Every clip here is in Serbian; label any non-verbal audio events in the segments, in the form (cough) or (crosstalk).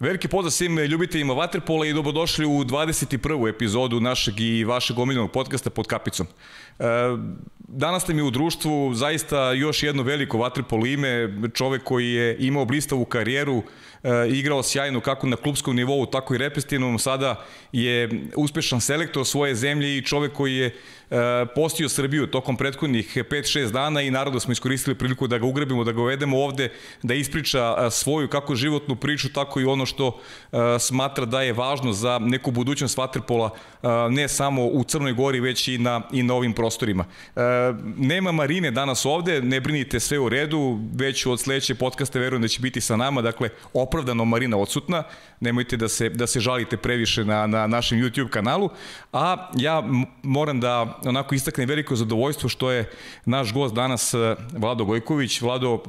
Veliki pozdrav svim ljubiteljima Waterpola i dobrodošli u 21. epizodu našeg i vašeg omiljenog podcasta pod kapicom. E, danas ste mi u društvu zaista još jedno veliko Waterpolo ime, čovek koji je imao blistavu karijeru, igrao sjajno kako na klubskom nivou, tako i reprezentativnom, sada je uspešan selektor svoje zemlje i čovek koji je e, postio Srbiju tokom prethodnih 5-6 dana i naravno smo iskoristili priliku da ga ugrebimo, da ga uvedemo ovde, da ispriča svoju kako životnu priču, tako i ono što smatra da je važno za neku budućnost Waterpola, ne samo u Crnoj Gori, već i na, i na ovim prostorima. Nema Marine danas ovde, ne brinite sve u redu, već od sledeće podcaste verujem da će biti sa nama, dakle, opravdano Marina odsutna, nemojte da se, da se žalite previše na, na našem YouTube kanalu, a ja moram da onako istaknem veliko zadovoljstvo što je naš gost danas e, Vlado Gojković. Vlado,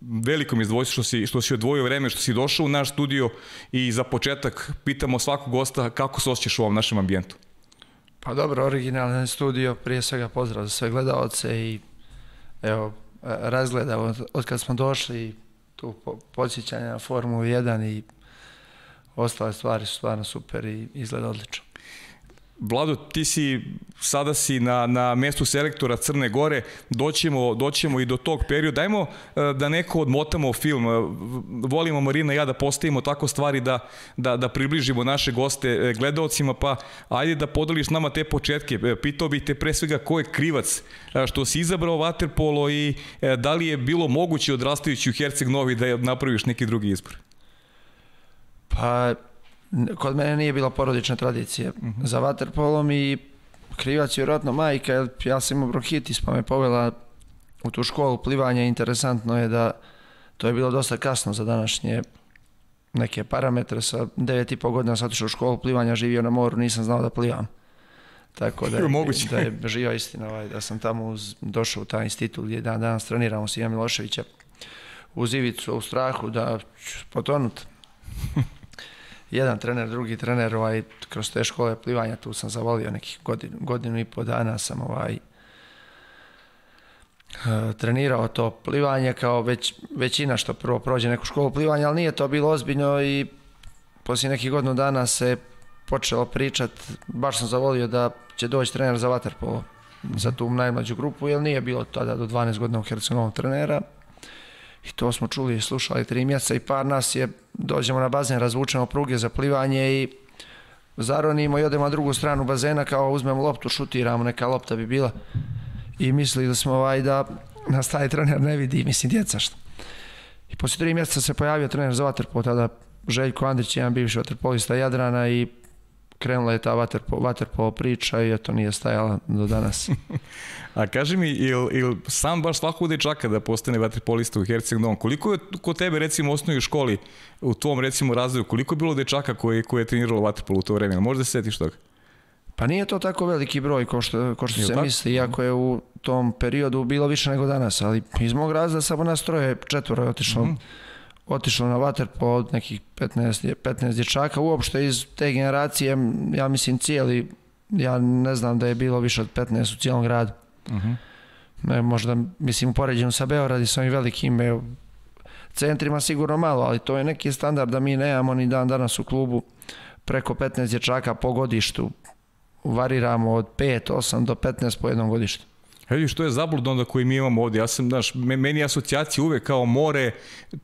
veliko mi je zadovoljstvo što si, što si odvojio vreme, što si došao u naš studio i za početak pitamo svakog gosta kako se osjećaš u ovom našem ambijentu. Pa dobro, originalni studio, prije svega pozdrav za sve gledalce i evo, razgleda od, od kad smo došli tu podsjećanja na Formulu 1 i ostale stvari su stvarno super i izgleda odlično. Vlado, ti si, sada si na, na mestu selektora Crne Gore, doćemo, doćemo i do tog perioda. Dajmo e, da neko odmotamo film. E, volimo Marina i ja da postavimo tako stvari da, da, da približimo naše goste e, gledalcima, pa ajde da podeliš nama te početke. Pitao bih te pre svega ko je krivac što si izabrao Waterpolo i da li je bilo moguće odrastajući u Herceg Novi da napraviš neki drugi izbor? Pa kod mene nije bila porodična tradicija uh mhm. -huh. za vaterpolom i krivac je vjerojatno majka, jer ja sam imao bronhitis pa me povela u tu školu plivanja. Interesantno je da to je bilo dosta kasno za današnje neke parametre. Sa 9,5 godina sam otišao u školu plivanja, živio na moru, nisam znao da plivam. Tako da (laughs) je, da je živa istina ovaj, da sam tamo uz, došao u taj institut gdje dan danas treniramo s Ivan Miloševića uz ivicu u strahu da ću potonut. (laughs) jedan trener, drugi trener, ovaj, kroz te škole plivanja, tu sam zavolio nekih godinu, godinu i po dana sam ovaj, uh, trenirao to plivanje kao već, većina što prvo prođe neku školu plivanja, ali nije to bilo ozbiljno i poslije nekih godinu dana se počelo pričat, baš sam zavolio da će doći trener za vaterpolo za tu najmlađu grupu, jer nije bilo tada do 12 godina u Hercegovom trenera. I to smo čuli i slušali tri mjeseca i par nas je, dođemo na bazen, razvučemo pruge za plivanje i zaronimo i odemo na drugu stranu bazena kao uzmemo loptu, šutiramo, neka lopta bi bila. I mislili smo ovaj da nas taj trener ne vidi, mislim djeca što. I poslije tri mjeseca se pojavio trener za vaterpolo, tada Željko Andrić, jedan bivši vaterpolista Jadrana i krenula je ta vaterpolo, vaterpolo priča i eto nije stajala do danas. (laughs) A kaži mi, il, il sam baš svakog dečaka da postane vaterpolista u Herceg Novom, koliko je kod tebe recimo u osnovnoj školi, u tom recimo razvoju, koliko je bilo dečaka koji, koji je treniralo vaterpolo u to vreme? Možda se setiš toga? Pa nije to tako veliki broj ko što, ko što se tako? misli, iako je u tom periodu bilo više nego danas, ali iz mog razda samo nas troje, četvoro je otišlo, mm -hmm. Otišlo na vaterpolo od nekih 15, 15 dječaka, uopšte iz te generacije, ja mislim cijeli, ja ne znam da je bilo više od 15 u cijelom gradu. Uh -huh. ne, možda, mislim, poređeno sa Beograd i sa ovim velikim centrima sigurno malo, ali to je neki standard da mi nemamo ni dan danas u klubu preko 15 dječaka po godištu. Variramo od 5, 8 do 15 po jednom godištu. Vidiš, što je zablud onda koji mi imamo ovde. Ja sam, znaš, meni asocijacija uvek kao more,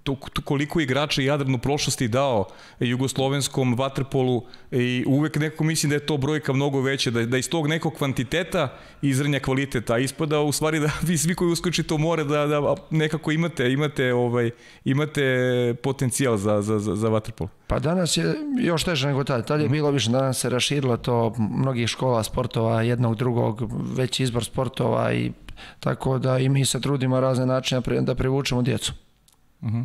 to, to koliko igrača Jadran u prošlosti dao jugoslovenskom vaterpolu i uvek neko mislim da je to brojka mnogo veća, da, da iz tog nekog kvantiteta izrnja kvaliteta, ispada u stvari da (laughs) vi svi koji uskočite u more da, da nekako imate, imate, ovaj, imate potencijal za, za, za, za vaterpol. Pa danas je još teže nego tada. Tada je bilo više, danas se raširilo to mnogih škola sportova, jednog, drugog, veći izbor sportova i tako da i mi se trudimo razne načine da privučemo djecu. Uh -huh.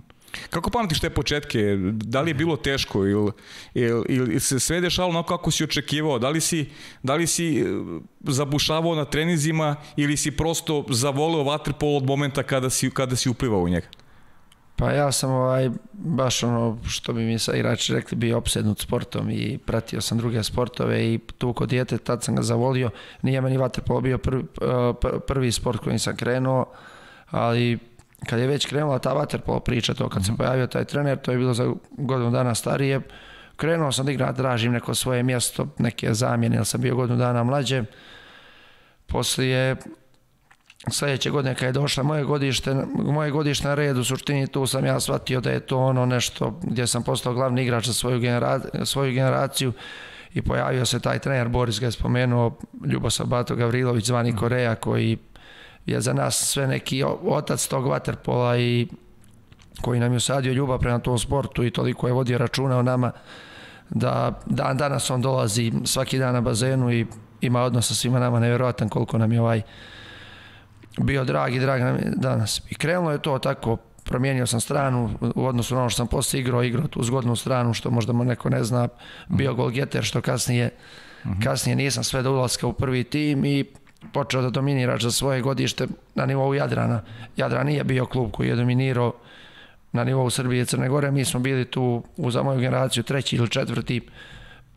Kako pamtiš te početke? Da li je bilo teško ili, ili, ili se sve dešalo onako kako si očekivao? Da li si, da li si e, zabušavao na trenizima ili si prosto zavoleo vaterpolo od momenta kada si, kada si uplivao u njega? Pa ja sam ovaj, baš ono što bi mi sa igrači rekli bio opsednut sportom i pratio sam druge sportove i tu kod dijete tad sam ga zavolio. Nije meni vaterpolo bio prvi, prvi sport kojim sam krenuo, ali kad je već krenula ta vaterpolo priča, to kad se pojavio taj trener, to je bilo za godinu dana starije, krenuo sam da igram, tražim neko svoje mjesto, neke zamjene, jer sam bio godinu dana mlađe. Poslije sljedeće godine kad je došla moje godište, moje godište na red, u suštini tu sam ja shvatio da je to ono nešto gdje sam postao glavni igrač za svoju, genera, svoju generaciju i pojavio se taj trener, Boris ga je spomenuo, Ljubosav Bato Gavrilović, zvani Koreja, koji je za nas sve neki otac tog vaterpola i koji nam je usadio ljubav prema tom sportu i toliko je vodio računa o nama da dan danas on dolazi svaki dan na bazenu i ima odnos sa svima nama nevjerojatan koliko nam je ovaj bio drag i drag nam je danas. I krenulo je to tako, promijenio sam stranu u odnosu na ono što sam poslije igrao, igrao tu zgodnu stranu što možda mu neko ne zna, bio golgeter što kasnije, kasnije nisam sve do ulaska u prvi tim i počeo da dominiraš za svoje godište na nivou Jadrana. Jadran nije bio klub koji je dominirao na nivou Srbije i Crne Gore. Mi smo bili tu za moju generaciju treći ili četvrti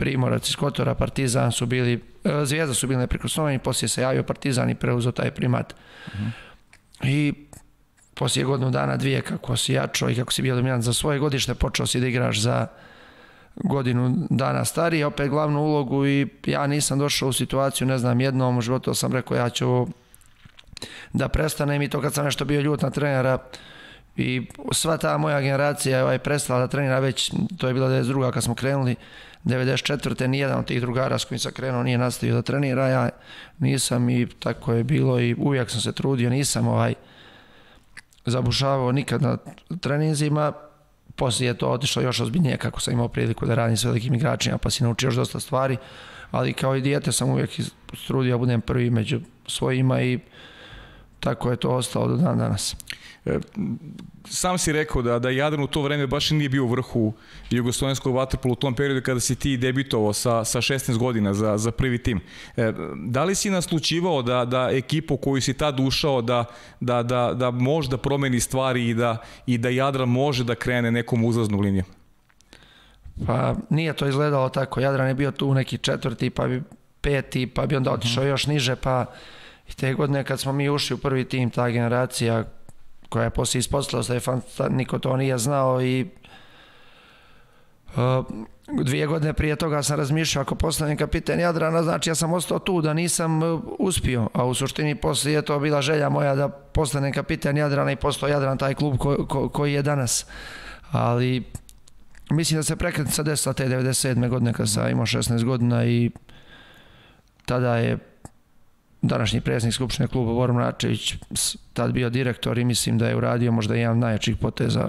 Primorac iz Kotora, Partizan su bili, e, Zvijezda su bili neprikosnoveni, poslije se javio Partizan i preuzeo taj primat. Uh -huh. I poslije godinu dana, dvije, kako si jačao i kako si bio dominant za svoje godište, počeo si da igraš za godinu dana stariji, opet glavnu ulogu i ja nisam došao u situaciju, ne znam, jednom u životu sam rekao ja ću da prestanem i to kad sam nešto bio ljut na trenera i sva ta moja generacija ovaj, prestala da trenira već, to je bila 92. kad smo krenuli, 94. nijedan od tih drugara s kojim sam krenuo nije nastavio da trenira, ja nisam i tako je bilo i uvijek sam se trudio, nisam ovaj zabušavao nikad na treninzima, poslije je to otišlo još ozbiljnije kako sam imao priliku da radim s velikim igračima, pa si naučio još dosta stvari, ali kao i dijete sam uvijek trudio da budem prvi među svojima i tako je to ostalo do dan danas. E, sam si rekao da, da Jadran u to vreme baš nije bio u vrhu jugoslovenskog vaterpola u tom periodu kada si ti debitovao sa, sa 16 godina za, za prvi tim. E, da li si naslučivao da, da ekipu koju si tad ušao da, da, da, da može da promeni stvari i da, i da Jadran može da krene nekom uzlaznom linijom? Pa nije to izgledalo tako. Jadran je bio tu neki četvrti, pa bi peti, pa bi onda otišao uh -huh. još niže, pa i te godine kad smo mi ušli u prvi tim, ta generacija koja je poslije ispostavila da je fanta, niko to nije znao i uh, dvije godine prije toga sam razmišljao ako postanem kapiten Jadrana, znači ja sam ostao tu da nisam uh, uspio, a u suštini poslije je to bila želja moja da postanem kapiten Jadrana i postao Jadran taj klub ko, ko, koji je danas. Ali mislim da se prekretnica desila te 97. godine kad sam imao 16 godina i tada je današnji predsjednik Skupštine kluba Bor Mračević tad bio direktor i mislim da je uradio možda jedan od najjačih poteza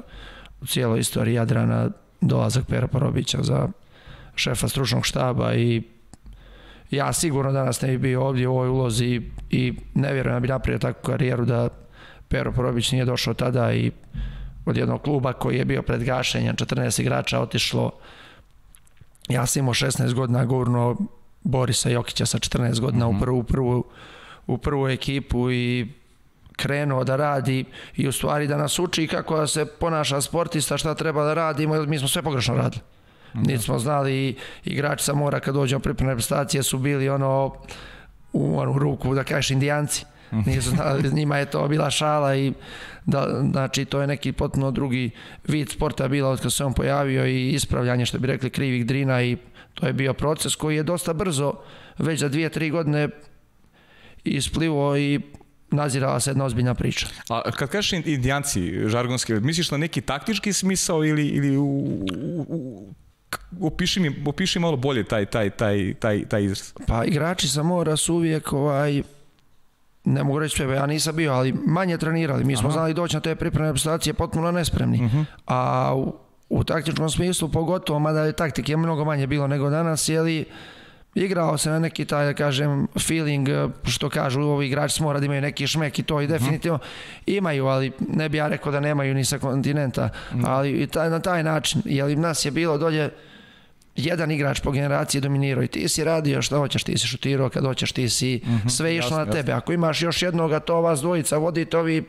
u cijeloj istoriji Jadrana dolazak Pera Parobića za šefa stručnog štaba i ja sigurno danas ne bi bio ovdje u ovoj ulozi i ne vjerujem da bi napravio takvu karijeru da Pero Porobić nije došao tada i od jednog kluba koji je bio pred gašenjem 14 igrača otišlo. Ja sam imao 16 godina gurno Borisa Jokića sa 14 godina mm -hmm. u, prvu, prvu, u prvu ekipu i krenuo da radi i u stvari da nas uči kako da se ponaša sportista, šta treba da radimo, mi smo sve pogrešno radili. Da. Niti smo znali, igrači sa mora kad dođemo pripremne prestacije su bili ono u onu ruku, da kažeš, indijanci. Mhm. Nisu znali, njima je to bila šala i da, znači to je neki potpuno drugi vid sporta bila od kada se on pojavio i ispravljanje što bi rekli krivih drina i To je bio proces koji je dosta brzo, već za dvije, tri godine isplivo i nazirala se jedna ozbiljna priča. A kad kažeš indijanci žargonski, misliš na neki taktički smisao ili, ili u, u, u opiši mi, opiši malo bolje taj, taj, taj, taj, taj izraz. Pa igrači sa mora su uvijek ovaj, ne mogu reći sve, ja nisam bio, ali manje trenirali. Mi smo Aha. znali doći na te pripremne prestacije potpuno nespremni. Uh mhm. -huh. A u, taktičkom smislu pogotovo, mada je taktike mnogo manje bilo nego danas, jeli igrao se na neki taj, da kažem, feeling, što kažu ovi igrači mora da imaju neki šmek i to i mhm. definitivno uh -huh. imaju, ali ne bi ja rekao da nemaju ni sa kontinenta, uh mhm. -huh. ali i taj, na taj način, jeli nas je bilo dolje jedan igrač po generaciji dominirao i ti si radio šta hoćeš, ti si šutirao kad hoćeš, ti si uh mhm. -huh. sve išlo na tebe. Ako imaš još jednoga, to vas dvojica vodite, ovi,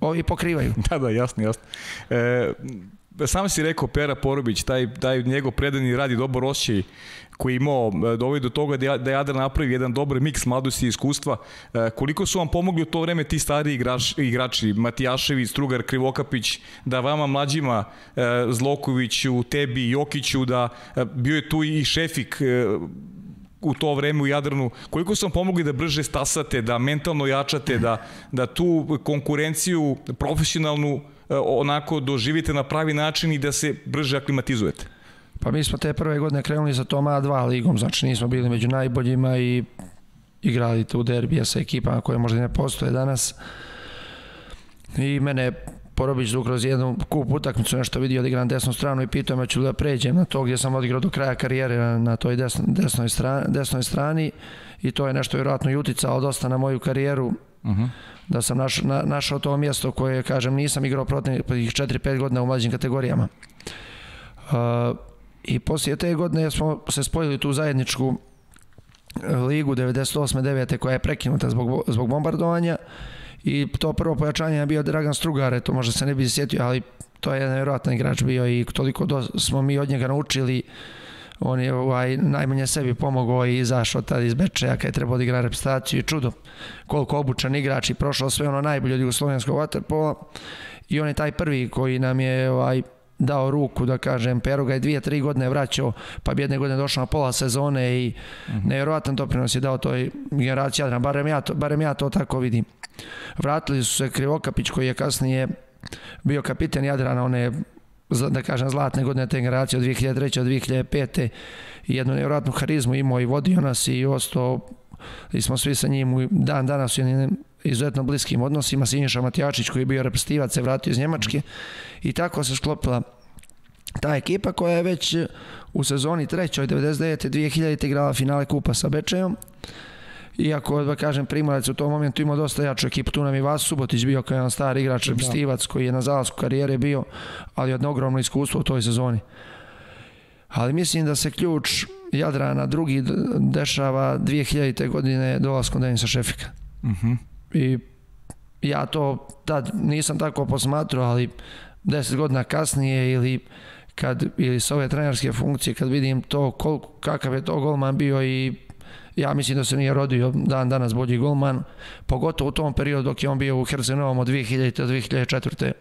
ovi pokrivaju. (laughs) da, da, jasno, jasno. E, sam si rekao Pera Porobić, taj, taj njegov predani radi dobar osjećaj koji imao e, dovoj do toga da, da Jadran napravi jedan dobar miks mladosti i iskustva. E, koliko su vam pomogli u to vreme ti stari igrač, igrači, Matijašević, Strugar, Krivokapić, da vama mlađima e, Zlokoviću, tebi, Jokiću, da bio je tu i Šefik u to vreme u Jadranu, koliko su vam pomogli da brže stasate, da mentalno jačate, da, da tu konkurenciju profesionalnu onako doživite na pravi način i da se brže aklimatizujete? Pa mi smo te prve godine krenuli sa tom A2 ligom, znači nismo bili među najboljima i igrali tu derbija sa ekipama koje možda ne postoje danas. I mene Porobić tu kroz jednu kup utakmicu nešto vidio da igram desnu stranu i pitao me ću da pređem na to gdje sam odigrao do kraja karijere na toj desnoj, desnoj, strani, desnoj strani i to je nešto vjerojatno i uticalo dosta na moju karijeru uh mhm. -huh. da sam naš, na, našao to mjesto koje, kažem, nisam igrao protiv 4-5 godina u mlađim kategorijama. Uh, I poslije te godine smo se spojili tu zajedničku e, ligu 98. 9. koja je prekinuta zbog, zbog bombardovanja i to prvo pojačanje je bio Dragan Strugare, to možda se ne bi sjetio, ali to je jedan vjerojatan igrač bio i toliko do, smo mi od njega naučili on je ovaj, najmanje sebi pomogao i izašao tad iz Bečeja kada je trebao da igra reprezentaciju. I čudo koliko obučan igrač i prošao sve ono najbolje od jugoslovenskog waterpola i on je taj prvi koji nam je ovaj, dao ruku, da kažem, Pero ga je dvije, tri godine vraćao, pa bi jedne godine došao na pola sezone i mm -hmm. nevjerovatan doprinos je dao toj generaciji Jadrana, barem ja, to, barem ja to tako vidim. Vratili su se Krivokapić koji je kasnije bio kapiten Jadrana, one da kažem zlatne godine te generacije od 2003. od 2005. i jednu nevjerojatnu harizmu imao i vodio nas i ostao i smo svi sa njim dan danas u jednim izuzetno bliskim odnosima. Sinješa Matijačić koji je bio reprezentativac se vratio iz Njemačke i tako se sklopila ta ekipa koja je već u sezoni trećoj 99. 2000. igrala finale kupa sa Bečejom iako da kažem Primorac u tom momentu imao dosta jaču ekipu, tu nam je Vas Subotić bio kao jedan star igrač, da. Stivac koji je na zalasku karijere bio, ali jedno ogromno iskustvo u toj sezoni. Ali mislim da se ključ Jadrana drugi dešava 2000. godine dolaskom Denisa Šefika. Uh mhm. -huh. I ja to tad nisam tako posmatrao, ali 10 godina kasnije ili kad ili s ove trenerske funkcije kad vidim to koliko, kakav je to golman bio i ja mislim da se nije rodio dan danas bolji golman, pogotovo u tom periodu dok je on bio u Hercenovom od 2000. do 2004.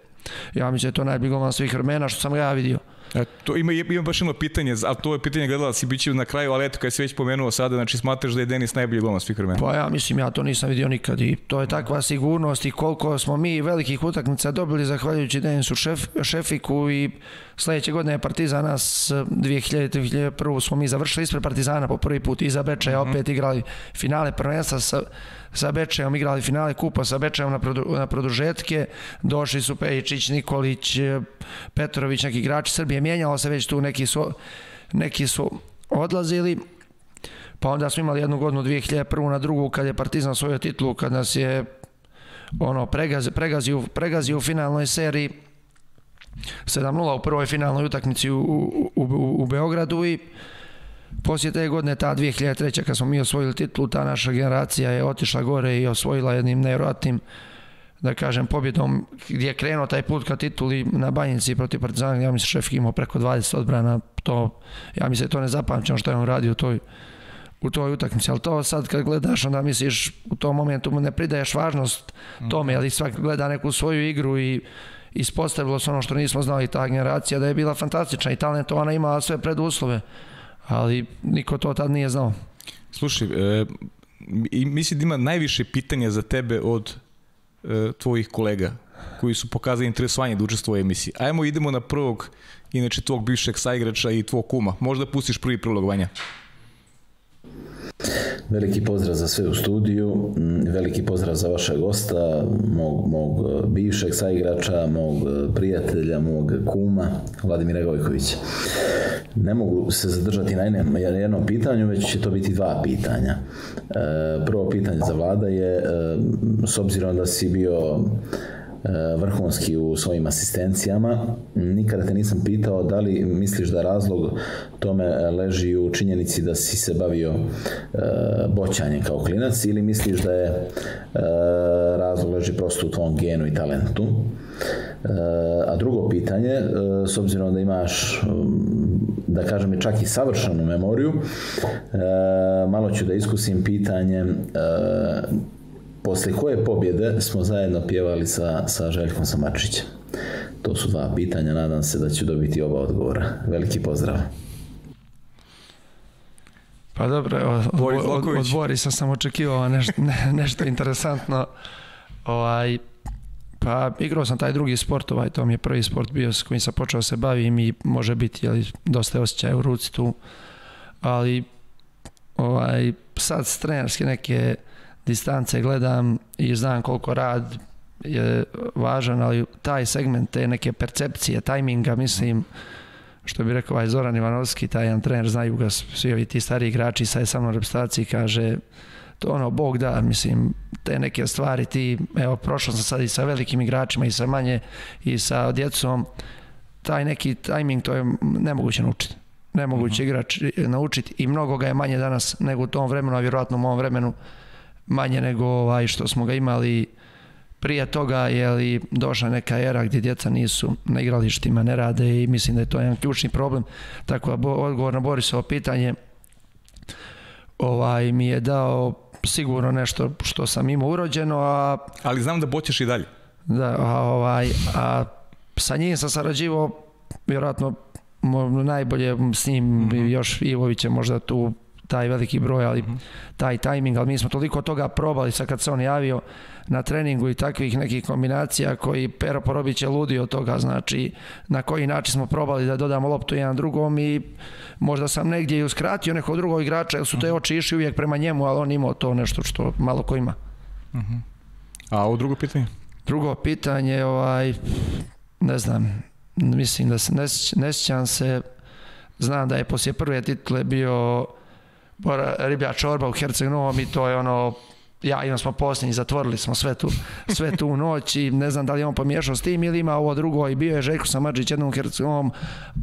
Ja mislim da je to najbolji golman svih vremena što sam ga ja vidio. E, to ima, ima baš jedno pitanje, ali to je pitanje gledala si biće na kraju, ali eto, kad si već pomenuo sada, znači smatraš da je Denis najbolji golman svih vremena? Pa ja mislim, ja to nisam vidio nikad i to je takva sigurnost i koliko smo mi velikih utakmica dobili zahvaljujući Denisu šef, Šefiku i sledeće godine je Partizan nas 2000. 2001. smo mi završili ispred Partizana po prvi put iza Bečeja, mm -hmm. opet igrali finale prvenstva sa sa Bečejom igrali finale kupa sa Bečejom na, produ, na produžetke, došli su Pejičić, Nikolić, Petrović, neki igrači Srbije, mijenjalo se već tu, neki su, neki su odlazili, pa onda smo imali jednu godinu 2001. na drugu kad je Partizan svoju titulu, kad nas je ono, pregazi, pregazi, u, pregazi u finalnoj seriji. 7-0 u prvoj finalnoj utakmici u, u, u, u Beogradu i Poslije te godine, ta 2003. kad smo mi osvojili titulu, ta naša generacija je otišla gore i osvojila jednim nevjerojatnim da kažem, pobjedom gdje je krenuo taj put ka tituli na Banjici protiv Partizana, ja mislim šef imao preko 20 odbrana, to, ja mislim to ne zapamćam što je on radio u toj, u toj utakmici, ali to sad kad gledaš, onda misliš u tom momentu mu ne pridaješ važnost tome, ali svak gleda neku svoju igru i ispostavilo se ono što nismo znali. Ta generacija, da je bila fantastična i talentovana, imala sve preduslove ali niko to tad nije znao. Slušaj, e, i mislim da ima najviše pitanja za tebe od e, tvojih kolega koji su pokazali interesovanje da učestvuju u emisiji. Ajmo idemo na prvog, inače tvog bivšeg saigrača i tvog kuma. Možda pustiš prvi prilog, Vanja. Veliki pozdrav za sve u studiju, veliki pozdrav za vašeg gosta, mog, mog e, bivšeg saigrača, mog e, prijatelja, mog kuma, Vladimira Gojkovića. Ne mogu se zadržati na jednom pitanju, već će to biti dva pitanja. E, prvo pitanje za Vlada je, s obzirom da si bio E, vrhunski u svojim asistencijama. Nikada te nisam pitao da li misliš da razlog tome leži u činjenici da si se bavio e, boćanjem kao klinac ili misliš da je e, razlog leži prosto u tvom genu i talentu. a drugo pitanje, e, s obzirom da imaš, da kažem, čak i savršenu memoriju, malo ću da iskusim pitanje posle koje pobjede smo zajedno pjevali sa, sa Željkom Samačićem? To su dva pitanja, nadam se da ću dobiti oba odgovora. Veliki pozdrav. Pa dobro, od, od, od Borisa sam očekivao nešto, ne, nešto interesantno. Ovaj, pa igrao sam taj drugi sport, ovaj, to mi je prvi sport bio s kojim sam počeo se bavim i može biti jeli, dosta osjećaja u ruci tu. Ali ovaj, sad s trenerske neke distance gledam i znam koliko rad je važan, ali taj segment te neke percepcije, tajminga, mislim, što bi rekao ovaj Zoran Ivanovski, taj jedan trener, znaju ga svi ovi ti stari igrači, sad je samo reprezentaciji, kaže, to ono, Bog da, mislim, te neke stvari, ti, evo, prošao sam sad i sa velikim igračima i sa manje i sa djecom, taj neki tajming, to je nemoguće naučiti. Nemoguće uh mhm. -huh. igrač naučiti i mnogo ga je manje danas nego u tom vremenu, a vjerojatno u mom vremenu manje nego ovaj što smo ga imali prije toga je li došla neka era gdje djeca nisu na igralištima, ne rade i mislim da je to jedan ključni problem. Tako da odgovor na Borisovo pitanje ovaj mi je dao sigurno nešto što sam imao urođeno, a... Ali znam da boćeš i dalje. Da, a, ovaj, a sa njim sam sarađivao vjerojatno najbolje s njim mm -hmm. još Ivović je možda tu taj veliki broj, ali -hmm. taj tajming, ali mi smo toliko toga probali sad kad se on javio na treningu i takvih nekih kombinacija koji Pero Porobić je ludi od toga, znači na koji način smo probali da dodamo loptu jedan drugom i možda sam negdje i uskratio nekog drugog igrača, jer su te mhm. oči išli uvijek prema njemu, ali on imao to nešto što malo ko ima. Mm -hmm. A ovo drugo pitanje? Drugo pitanje, ovaj, ne znam, mislim da se ne, ne sjećam se, znam da je poslije prve titule bio riblja čorba u Herceg Novom i to je ono ja imam smo posljednji, zatvorili smo sve tu, sve tu noć i ne znam da li je on pomiješao s tim ili ima ovo drugo i bio je Željko Samadžić jednom Hercegovom,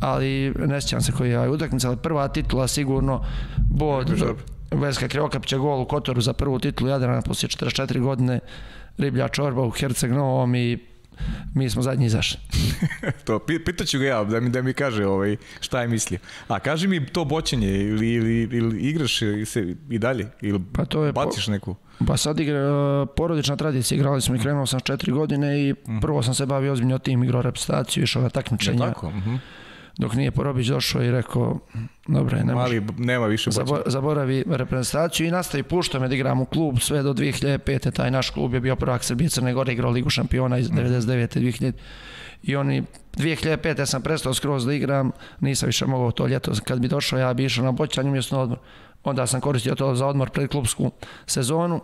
ali ne sjećam se koji je utakmica, ali prva titula sigurno bod Veska Kriokapića gol u Kotoru za prvu titulu Jadrana poslije 44 godine Riblja čorba u Herceg Novom i mi smo zadnji izašli. (laughs) to, pitaću ga ja, da mi, da mi kaže ovaj, šta je mislio. A kaži mi to boćenje, ili, ili, ili igraš se i dalje, ili pa to je baciš po, neku? Pa sad igra, porodična tradicija, igrali smo i krenuo sam četiri godine i mm. prvo sam se bavio ozbiljno tim, igrao reprezentaciju, išao na takmičenja. Ja, tako? Mm -hmm dok nije Porobić došao i rekao dobro je, ne Mali, nema više Zabo, zaboravi reprezentaciju i nastavi pušta me da igram u klub sve do 2005. taj naš klub je bio prvak Srbije Crne Gore igrao Ligu šampiona iz 99. 2000 i oni 2005. sam prestao skroz da igram nisam više mogao to ljeto kad bi došao ja bi išao na boćanje umjesto na odmor onda sam koristio to za odmor pred klubsku sezonu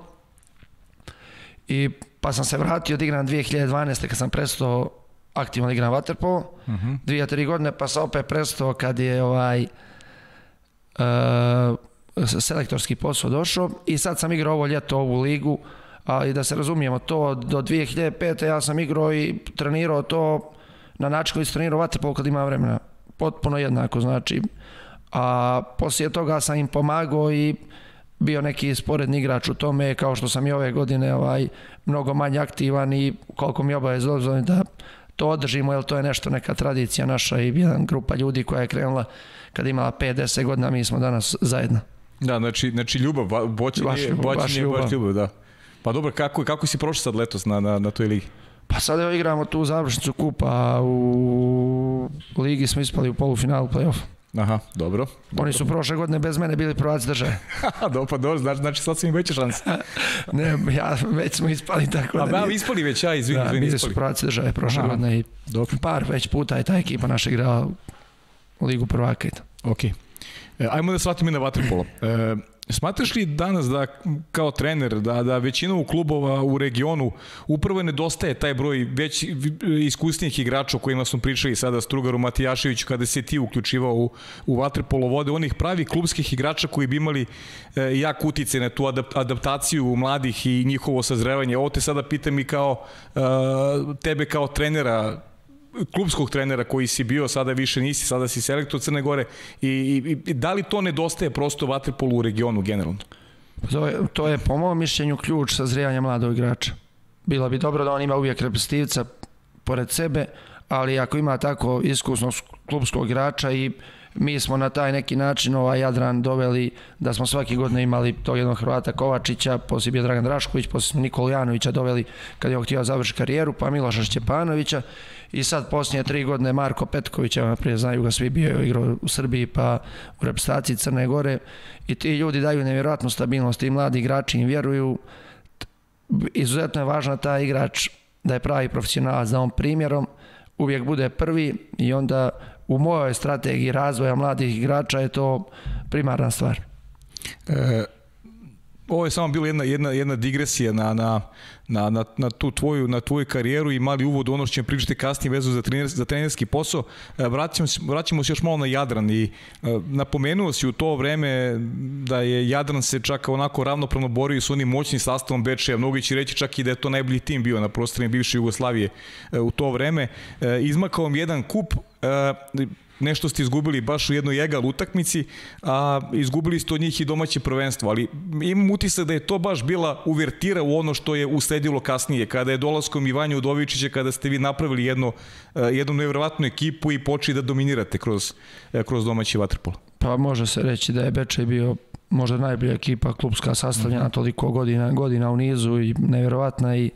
i pa sam se vratio da igram 2012. kad sam prestao aktivno igram vaterpolo, uh mhm. -huh. dvije, tri godine, pa sam opet prestao kad je ovaj uh, selektorski posao došao i sad sam igrao ovo ljeto ovu ligu, ali da se razumijemo, to do 2005. ja sam igrao i trenirao to na način koji sam trenirao vaterpolo kad ima vremena, potpuno jednako, znači, a poslije toga sam im pomagao i bio neki sporedni igrač u tome, kao što sam i ove godine ovaj, mnogo manje aktivan i koliko mi obavez dozvoljeno da to održimo, jer to je nešto, neka tradicija naša i jedan grupa ljudi koja je krenula kada imala 5-10 godina, mi smo danas zajedno. Da, znači, znači ljubav, boćenje, baš, boćenje, baš ljubav. baš ljubav, da. Pa dobro, kako, kako si prošao sad letos na, na, na toj ligi? Pa sad evo igramo tu završnicu kupa, u ligi smo ispali u polufinalu play-off. Aha, dobro. Oni su prošle godine bez mene bili prvaci države. (laughs) dobro, pa dobro, znači, znači sad su im veće šanse. (laughs) ne, ja, već smo ispali tako da... A, ispali već, ja, izvini, da, izvini, bili su prvaci države prošle Aha, godine i dobro. par već puta je ta ekipa naša igrala u ligu prvaka i to. Okej. Okay. E, ajmo da shvatimo i na vaterpolo. E, Smatraš li danas da kao trener da, da većina u klubova u regionu upravo nedostaje taj broj već iskusnijih igrača o kojima smo pričali sada Strugaru Matijaševiću kada se ti uključivao u, u vaterpolo vode, onih pravi klubskih igrača koji bi imali e, jak utice na tu adaptaciju mladih i njihovo sazrevanje. Ovo te sada pitam i kao e, tebe kao trenera klubskog trenera koji si bio, sada više nisi, sada si selektor Crne Gore i, i, i da li to nedostaje prosto vaterpolu u regionu generalno? To je, to je po mojom mišljenju ključ sazrijanja mladog igrača. Bilo bi dobro da on ima uvijek reprezentativca pored sebe, ali ako ima tako iskusnog klubskog igrača i mi smo na taj neki način ovaj Jadran doveli da smo svaki godine imali tog jednog Hrvata Kovačića, poslije bio Dragan Drašković, poslije smo Nikolu Janovića doveli kad je htio završiti karijeru, pa Miloša Šćepanovića i sad poslije tri godine Marko Petković, evo prije znaju ga svi bio igrao u Srbiji pa u reprezentaciji Crne Gore. I ti ljudi daju nevjerojatnu stabilnost i mladi igrači im vjeruju. Izuzetno je važna ta igrač da je pravi profesionalac, da on primjerom uvijek bude prvi. I onda u mojoj strategiji razvoja mladih igrača je to primarna stvar. E, ovo je samo bila jedna, jedna, jedna digresija na, na, na, na, na, tu tvoju, na tvoju karijeru i mali uvod ono što ćemo pričati kasnije vezu za, trener, za trenerski posao. E, vraćamo, vraćamo se još malo na Jadran i e, napomenuo si u to vreme da je Jadran se čak onako ravnopravno borio s onim moćnim sastavom Bečeja. Mnogi će reći čak i da je to najbolji tim bio na prostorima bivše Jugoslavije e, u to vreme. Izmakao vam jedan kup nešto ste izgubili baš u jednoj egal utakmici, a izgubili ste od njih i domaće prvenstvo, ali imam utisak da je to baš bila uvertira u ono što je usledilo kasnije, kada je dolaskom Ivanja Udovičića, kada ste vi napravili jedno, e, jednu nevjerovatnu ekipu i počeli da dominirate kroz, e, kroz domaći vaterpol. Pa može se reći da je Bečej bio možda najbolja ekipa klubska sastavljena -hmm. toliko godina, godina u nizu i nevjerovatna i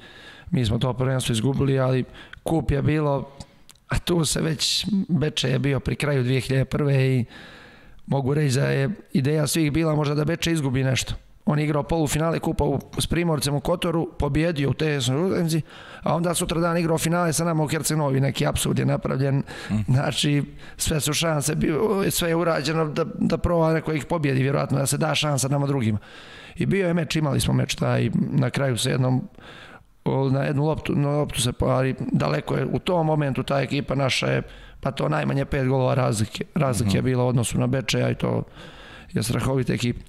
mi smo to prvenstvo izgubili, ali kup je bilo a tu se već Beče je bio pri kraju 2001. i mogu reći da je ideja svih bila možda da Beče izgubi nešto. On je igrao polufinale kupa u, s Primorcem u Kotoru, pobjedio u TSN Rudenzi, a onda sutra dan igrao finale sa nama u Herceg-Novi, neki apsurd je napravljen. Mm. Znači, sve su šanse, sve je urađeno da, da proba neko ih pobjedi, vjerojatno da se da šansa nama drugima. I bio je meč, imali smo meč taj, na kraju se jednom na jednu loptu, na loptu se pari, daleko je u tom momentu ta ekipa naša je pa to najmanje pet golova razlike, razlike -huh. je mhm. bilo u odnosu na Bečeja i to je strahovita ekipa.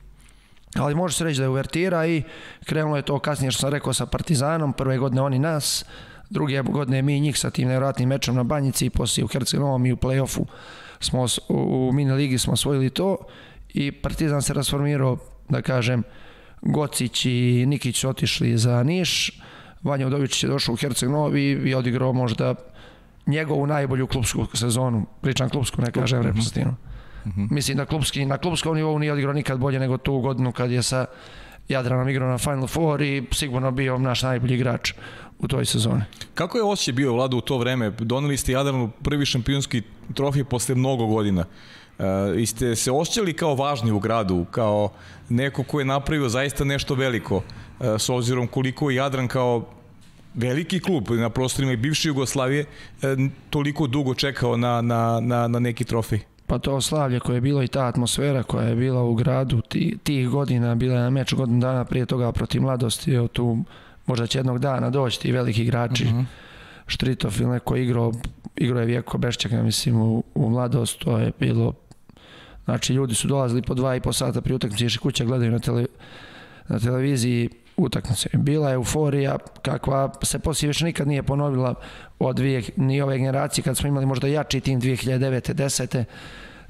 Ali može se reći da je uvertira i krenulo je to kasnije što sam rekao sa Partizanom, prve godine oni nas, druge godine mi njih sa tim nevjerojatnim mečom na Banjici i poslije u Herceg-Novom i u play-offu smo u mini ligi smo osvojili to i Partizan se rasformirao, da kažem, Gocić i Nikić su otišli za Niš, Vanja Udović je došao u Herceg Novi i odigrao možda njegovu najbolju klubsku sezonu, pričam klubsku, ne kažem reprezentativnu. Mm -hmm. Mislim da klubski, na klubskom nivou nije odigrao nikad bolje nego tu godinu kad je sa Jadranom igrao na Final Four i sigurno bio naš najbolji igrač u toj sezoni. Kako je osjećaj bio Vlada u to vreme? Doneli ste Jadranu prvi šampionski trofij posle mnogo godina. Uh, i ste se osjećali kao važni u gradu, kao neko ko je napravio zaista nešto veliko s obzirom koliko je Jadran kao veliki klub na prostorima i bivše Jugoslavije e, toliko dugo čekao na, na, na, na neki trofej? Pa to slavlje koje je bilo i ta atmosfera koja je bila u gradu ti, tih godina, bila je na meč godinu dana prije toga protiv mladosti, evo tu možda će jednog dana doći ti veliki igrači. Uh mhm. -huh. Štritov ili neko igrao, igrao je Vijeko Bešćak, ja mislim, u, u mladost, to je bilo, znači ljudi su dolazili po dva i po sata pri utakmici, ješi kuća gledaju na, tele, na televiziji, utakmice. Bila euforija kakva se poslije više nikad nije ponovila od dvije, ni ove generacije kad smo imali možda jači tim 2009. 10.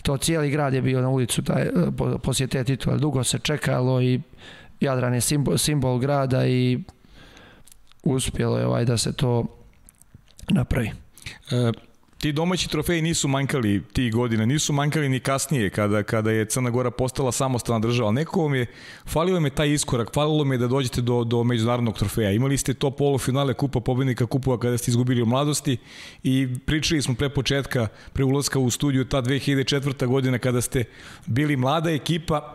To cijeli grad je bio na ulicu taj, poslije te titule. Dugo se čekalo i Jadran je simbol, simbol grada i uspjelo je ovaj da se to napravi. E, ti domaći trofeji nisu manjkali ti godina, nisu manjkali ni kasnije kada, kada je Crna Gora postala samostalna država, nekako vam je, falilo mi je taj iskorak, falilo mi je da dođete do, do međunarodnog trofeja. Imali ste to polufinale Kupa pobednika Kupova kada ste izgubili u mladosti i pričali smo pre početka, pre ulazka u studiju, ta 2004. godina kada ste bili mlada ekipa,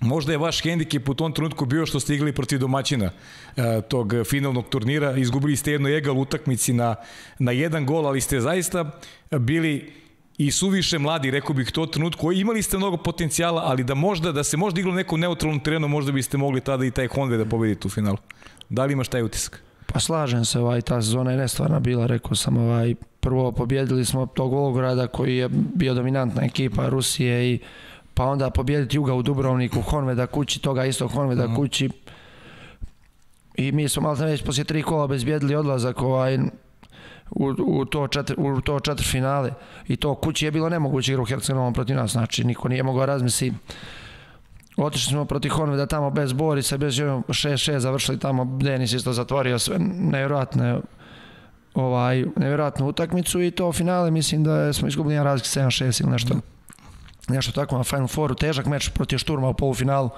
Možda je vaš hendikep u tom trenutku bio što ste igrali protiv domaćina e, tog finalnog turnira. Izgubili ste jednu egal utakmici na, na jedan gol, ali ste zaista bili i suviše mladi, rekao bih to trenutku. Imali ste mnogo potencijala, ali da možda, da se možda iglo neku neutralnom terenu, možda biste mogli tada i taj Honve da pobedite u finalu. Da li imaš taj utisak? Pa slažem se, ovaj, ta sezona je nestvarna bila, rekao sam, ovaj, prvo pobjedili smo tog Volgograda koji je bio dominantna ekipa Rusije i pa onda pobjediti Juga u Dubrovniku, Honveda kući, toga isto Honveda mm. kući. I mi smo malo već poslije tri kola bezbjedili odlazak ovaj, u, u, to četiri, u to četiri finale. I to kući je bilo nemoguće igra u Hercegovom protiv nas, znači niko nije mogao razmisliti. Otišli smo protiv Honveda tamo bez Borisa, bez 6-6 završili tamo, Denis isto zatvorio sve nevjerojatne ovaj, nevjerojatnu utakmicu i to finale mislim da smo izgubili jedan razlik 7-6 ili nešto. Nešto tako na Final Fouru, težak meč protiv Šturma u polufinalu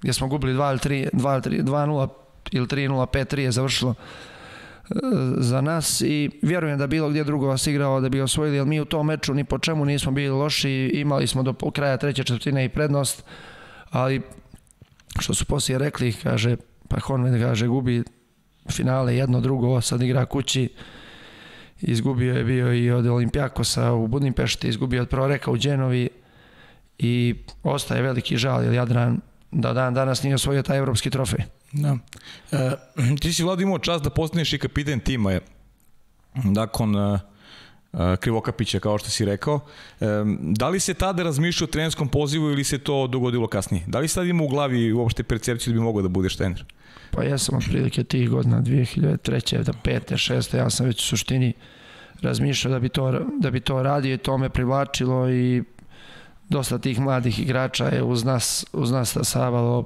gdje smo gubili 2 ili 3, 2 2-0 ili 3-0, 5-3 je završilo e, za nas i vjerujem da bilo gdje drugo vas igrao da bi osvojili, jer mi u tom meču ni po čemu nismo bili loši, imali smo do kraja treće četvrtine i prednost, ali što su poslije rekli, kaže, pa Honved kaže, gubi finale jedno drugo, sad igra kući, izgubio je bio i od Olimpijakosa u Budimpešti, izgubio od Proreka u Đenovi i ostaje veliki žal, jer Jadran da dan danas nije osvojio taj evropski trofej. Da. E, (clears throat) ti si Vlad imao čast da postaneš i kapiten tima je. Nakon e, e, Krivokapića, kao što si rekao. E, da li se tada razmišljao o trenerskom pozivu ili se to dogodilo kasnije? Da li sad ima u glavi uopšte percepciju da bi mogao da budeš trener? Pa ja sam otprilike tih godina 2003. da 5. 6. ja sam već u suštini razmišljao da bi to, da bi to radio i to me privlačilo i dosta tih mladih igrača je uz nas, uz nas stasavalo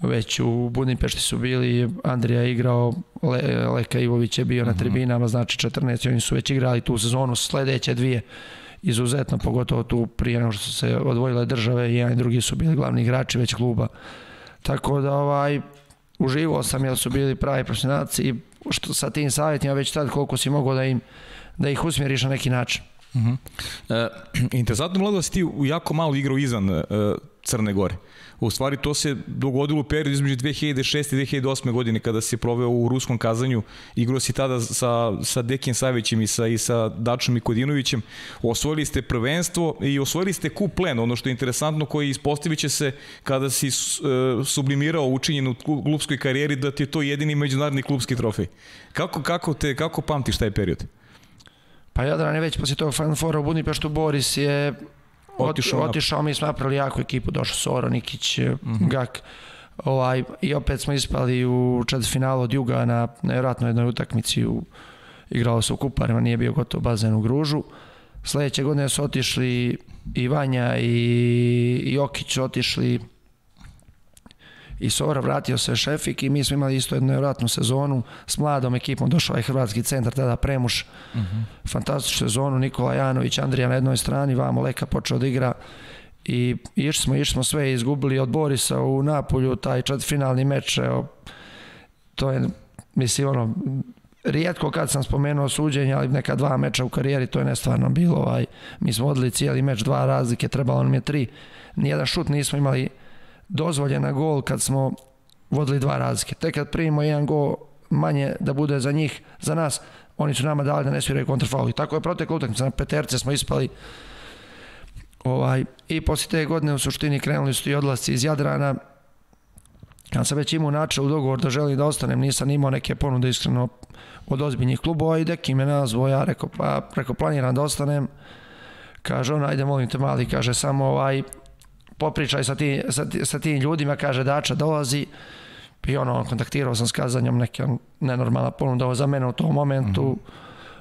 već u Budimpešti su bili, Andrija je igrao, Le, Leka Ivović je bio na mhm. tribinama, znači 14, oni su već igrali tu sezonu, sledeće dvije izuzetno, pogotovo tu prije nego što su se odvojile države, jedan i drugi su bili glavni igrači već kluba. Tako da ovaj, uživao sam jer su bili pravi profesionalci i što sa tim savjetima već tad koliko si mogao da im da ih usmjeriš na neki način. Uh -huh. e, (clears throat) interesantno mlado da si ti jako malo igrao izvan e, Crne Gore. U stvari to se dogodilo u periodu između 2006. i 2008. godine kada se proveo u ruskom kazanju. Igrao si tada sa, sa Dekin Savićem i sa, i sa Dačom Kodinovićem. Osvojili ste prvenstvo i osvojili ste kup plen, ono što je interesantno koji ispostavit će se kada si e, sublimirao učinjenu klubskoj karijeri da ti je to jedini međunarodni klubski trofej. Kako, kako, te, kako pamtiš taj period? Pa Jadran je već poslije tog Final Fora u Budimpeštu Boris je otišao, otišao mi smo napravili jako ekipu, došao Soro, Nikić, mm -hmm. Gak, ovaj, i opet smo ispali u četvrtfinalu od Juga na nevjerojatno jednoj utakmici u, igralo se u Kuparima, nije bio gotov bazen u Gružu. Sledeće godine su otišli i Vanja i, i Jokić otišli i Sora vratio se Šefik i mi smo imali isto jednu nevratnu sezonu s mladom ekipom, došao je Hrvatski centar, tada Premuš, uh mhm. -huh. fantastičnu sezonu, Nikola Janović, Andrija na jednoj strani, vamo Leka počeo da igra. I išli smo, išli smo sve izgubili od Borisa u Napolju, taj četvrtfinalni meč, evo, to je, mislim, ono, rijetko kad sam spomenuo suđenje, ali neka dva meča u karijeri, to je nestvarno bilo, ovaj, mi smo odli cijeli meč, dva razlike, trebalo nam je tri, nijedan šut nismo imali dozvoljena gol kad smo vodili dva razlike. Tek kad primimo jedan gol manje da bude za njih, za nas, oni su nama dali da ne sviraju kontrafaul. I tako je protekla utakmica, na peterce smo ispali ovaj, i posle te godine u suštini krenuli su i odlasci iz Jadrana. Ja sam već imao načel u dogovor da želim da ostanem, nisam imao neke ponude iskreno od ozbiljnih klubova i deki me nazvao, ja rekao, pa, rekao planiram da ostanem. Kaže on, ajde molim te mali, kaže samo ovaj, popričaj sa, ti, sa, sa tim ljudima, kaže Dača dolazi i ono, kontaktirao sam s kazanjem neke nenormalna ponuda za mene u tom momentu. Mm -hmm.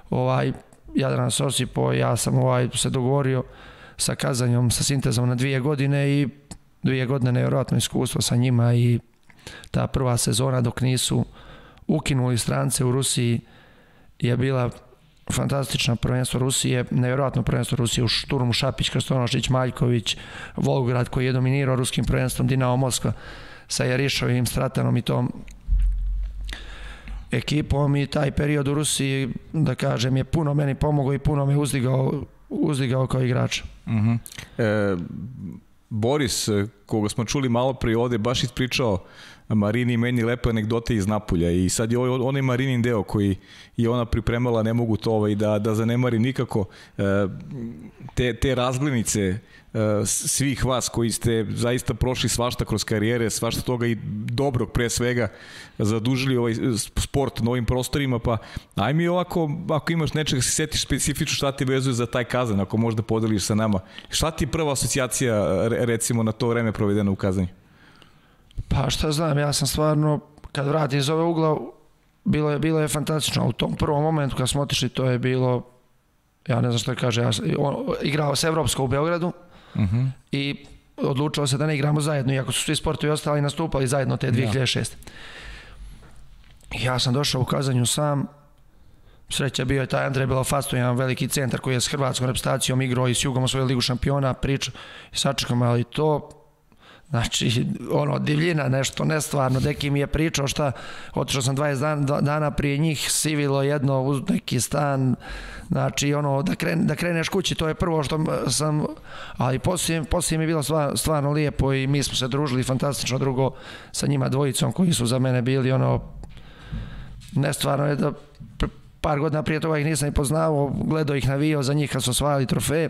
ovaj, Jadran Sosipo, ja sam ovaj, se dogovorio sa kazanjom, sa sintezom na dvije godine i dvije godine nevjerojatno iskustvo sa njima i ta prva sezona dok nisu ukinuli strance u Rusiji je bila fantastično prvenstvo Rusije, nevjerojatno prvenstvo Rusije u Šturmu, Šapić, Krstonošić, Maljković, Volgograd koji je dominirao ruskim prvenstvom, Dinamo Moskva sa Jarišovim, Stratanom i tom ekipom i taj period u Rusiji, da kažem, je puno meni pomogao i puno me uzdigao, uzdigao kao igrač. Uh -huh. e, Boris, koga smo čuli malo prije ovde, baš ispričao Marini meni lepe anegdote iz Napulja i sad je onaj Marinin deo koji je ona pripremala, ne mogu to ovaj, da, da zanemari nikako e, te, te razglinice e, svih vas koji ste zaista prošli svašta kroz karijere, svašta toga i dobrog pre svega zadužili ovaj sport na ovim prostorima, pa aj mi ovako, ako imaš nečega se setiš specifično šta te vezuje za taj kazan, ako možda podeliš sa nama. Šta ti je prva asocijacija recimo na to vreme provedeno u kazanju? Pa šta znam, ja sam stvarno, kad vratim iz ove ugla, bilo je, bilo je fantastično. U tom prvom momentu kad smo otišli, to je bilo, ja ne znam što kaže, ja, on, igrao se Evropsko u Beogradu uh mhm. -huh. i odlučilo se da ne igramo zajedno, iako su svi sportovi ostali nastupali zajedno te 2006. Ja. ja sam došao u Kazanju sam, Sreća bio je taj Andrej Belofasto, jedan veliki centar koji je s hrvatskom reprezentacijom igrao i s Jugom osvojio ligu šampiona, priča i sačekam, ali to Znači, ono, divljina, nešto nestvarno. Deki mi je pričao šta, otišao sam 20 dan, dana prije njih, sivilo jedno u neki stan, znači, ono, da, kren, da kreneš kući, to je prvo što sam, ali poslije, poslije mi je bilo stvarno, stvarno lijepo i mi smo se družili fantastično drugo sa njima dvojicom koji su za mene bili, ono, nestvarno je da par godina prije toga ih nisam i poznao, gledao ih navio za njih kad su osvajali trofeje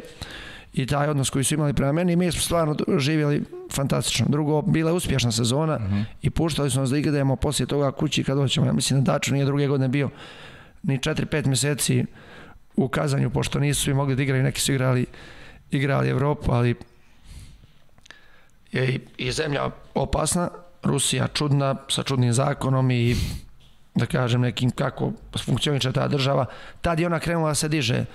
i taj odnos koji su imali prema meni i mi smo stvarno živjeli fantastično. Drugo, bila je uspješna sezona uh mhm. -huh. i puštali smo nas da igramo poslije toga kući kad doćemo. Ja mislim da Daču nije druge godine bio ni 4-5 mjeseci u kazanju, pošto nisu svi mogli da igraju, neki su igrali, igrali Evropu, ali je i, i zemlja opasna, Rusija čudna, sa čudnim zakonom i da kažem nekim kako funkcioniče ta država. Tad je ona krenula da se diže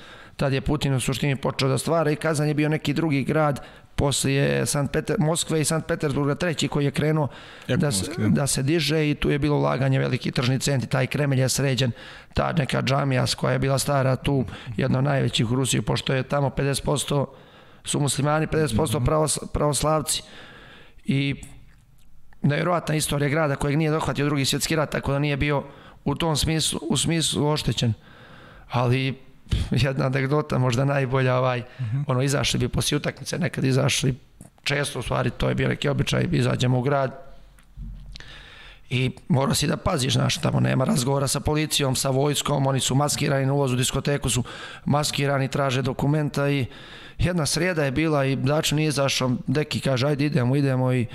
tad je Putin u suštini počeo da stvara i Kazan je bio neki drugi grad poslije Sankt Peter, Moskve i Sankt Petersburga treći koji je krenuo da se, da se diže i tu je bilo laganje veliki tržni centri, taj Kremelj je sređen, ta neka džamija koja je bila stara tu, jedna od najvećih u Rusiji, pošto je tamo 50% su muslimani, 50% mhm. pravos, pravoslavci i nevjerovatna istorija grada kojeg nije dohvatio drugi svjetski rat, tako da nije bio u tom smislu, u smislu oštećen. Ali (laughs) jedna anegdota, možda najbolja, ovaj, uh -huh. ono, izašli bi poslije utakmice, nekad izašli, često u stvari, to je bio neki običaj, izađemo u grad, i mora si da paziš, znaš, tamo nema razgovora sa policijom, sa vojskom, oni su maskirani na ulazu u diskoteku, su maskirani, traže dokumenta i jedna srijeda je bila i dač nije izašao, deki kaže, ajde idemo, idemo i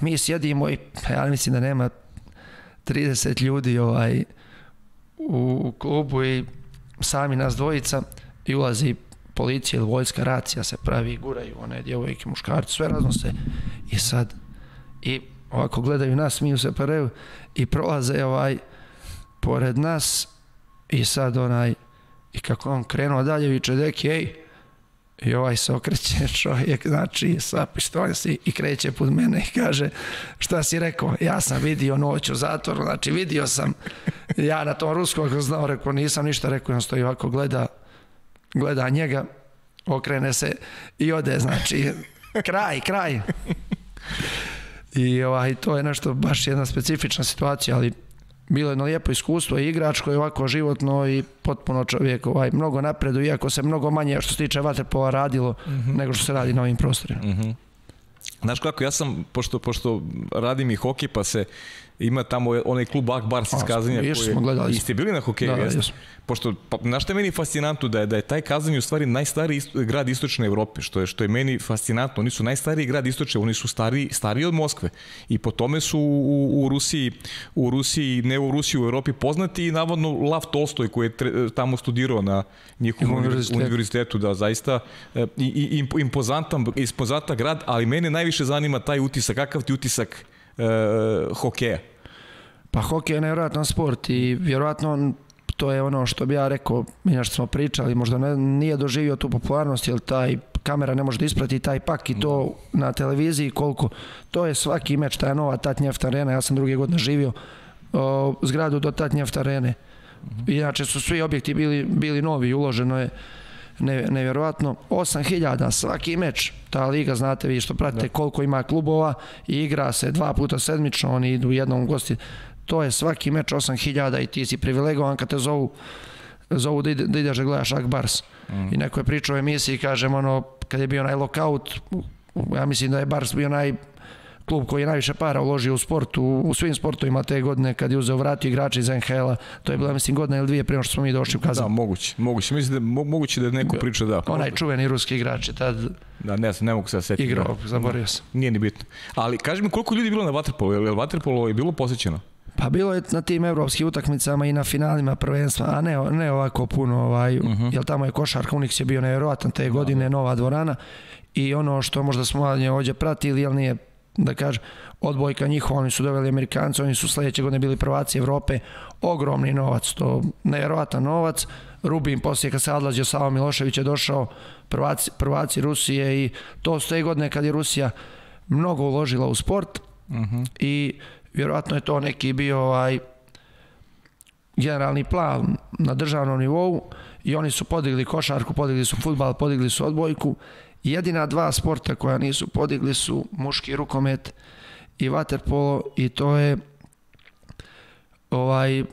mi sjedimo i ja mislim da nema 30 ljudi ovaj, u, u klubu i sami nas dvojica i ulazi policija ili vojska racija se pravi, guraju one djevojke, muškarci, sve raznose. I sad i ovako gledaju nas, smiju se pareju i prolaze ovaj pored nas i sad onaj i kako on krenuo dalje viče deki, ej i ovaj se okreće čovjek znači sa pištoljem si i kreće put mene i kaže šta si rekao? Ja sam vidio noć u zatvoru znači vidio sam. Ja na tom ruskom znao rekao nisam ništa rekao. On stoji ovako gleda gleda njega okrene se i ode znači kraj kraj. I ovaj, to je nešto baš jedna specifična situacija ali bilo jedno lijepo iskustvo i igrač koji je ovako životno i potpuno čovjek ovaj, mnogo napredu, iako se mnogo manje što se tiče vaterpola radilo mm -hmm. nego što se radi na ovim prostorima. Mm -hmm. Znaš kako, ja sam, pošto, pošto radim i hokej, pa se ima tamo onaj klub Akbars iz Kazanja. Koji, smo gledali. I ste bili na hokeju, da, jeste? Pošto, pa, znaš što je meni fascinantno da je, da je taj Kazanj u stvari najstariji ist, grad istočne Evrope, što je, što je meni fascinantno. Oni su najstariji grad istočne, oni su stari, stariji od Moskve. I po tome su u, u Rusiji, u Rusiji, ne u Rusiji, u Evropi poznati i navodno Lav Tolstoj koji je tre, tamo studirao na njihovom univerzitetu. univerzitetu, da zaista e, i, i, impozantan, impozantan grad, ali mene najviše zanima taj utisak, kakav ti utisak hokeja? Pa hokej je nevjerojatan sport i vjerojatno to je ono što bi ja rekao, inače smo pričali, možda ne, nije doživio tu popularnost, jer taj kamera ne može da isprati taj pak i to na televiziji koliko, to je svaki meč, ta je nova Tatnjeft arena, ja sam druge godine živio o, zgradu do Tatnjeft arene. Inače su svi objekti bili, bili novi, uloženo je ne, nevjerovatno. 8000 svaki meč, ta liga, znate vi što pratite da. koliko ima klubova i igra se dva puta sedmično, oni idu jednom u gosti. To je svaki meč 8000 i ti si privilegovan kad te zovu zovu da, ide, da ideš da gledaš Akbars. Mm. I neko je pričao o emisiji, kažem, ono, kad je bio onaj lockout, ja mislim da je Bars bio naj klub koji je najviše para uložio u sportu, u svim sportovima te godine kad je uzeo vratio igrače iz NHL-a. To je bila, mislim, godina ili dvije prije što smo mi došli u Kazan. Da, moguće. Moguće. Mislim da, mo, moguće da neko priča da. Onaj čuveni ruski igrač je tad Da, ne, ne mogu se da setiti. Igrao, zaborio sam. Nije ni bitno. Ali kaži mi koliko ljudi je bilo na Waterpolu? Je li Waterpolo je bilo posjećeno? Pa bilo je na tim evropskim utakmicama i na finalima prvenstva, a ne, ne ovako puno, ovaj, uh mhm. -huh. jer tamo je košarka, Unix je bio nevjerovatan te godine, nova dvorana i ono što možda smo ovdje pratili, jel nije da kaže, odbojka njihova, oni su doveli Amerikanci, oni su sledeće godine bili prvaci Evrope, ogromni novac, to nevjerovatan novac, Rubin poslije kad se odlazio Savo Milošević je došao prvaci, prvaci Rusije i to s te godine kad je Rusija mnogo uložila u sport uh mhm. -huh. i vjerovatno je to neki bio ovaj generalni plan na državnom nivou i oni su podigli košarku, podigli su futbal, podigli su odbojku. Jedina dva sporta koja nisu podigli su muški rukomet i waterpolo i to je ovaj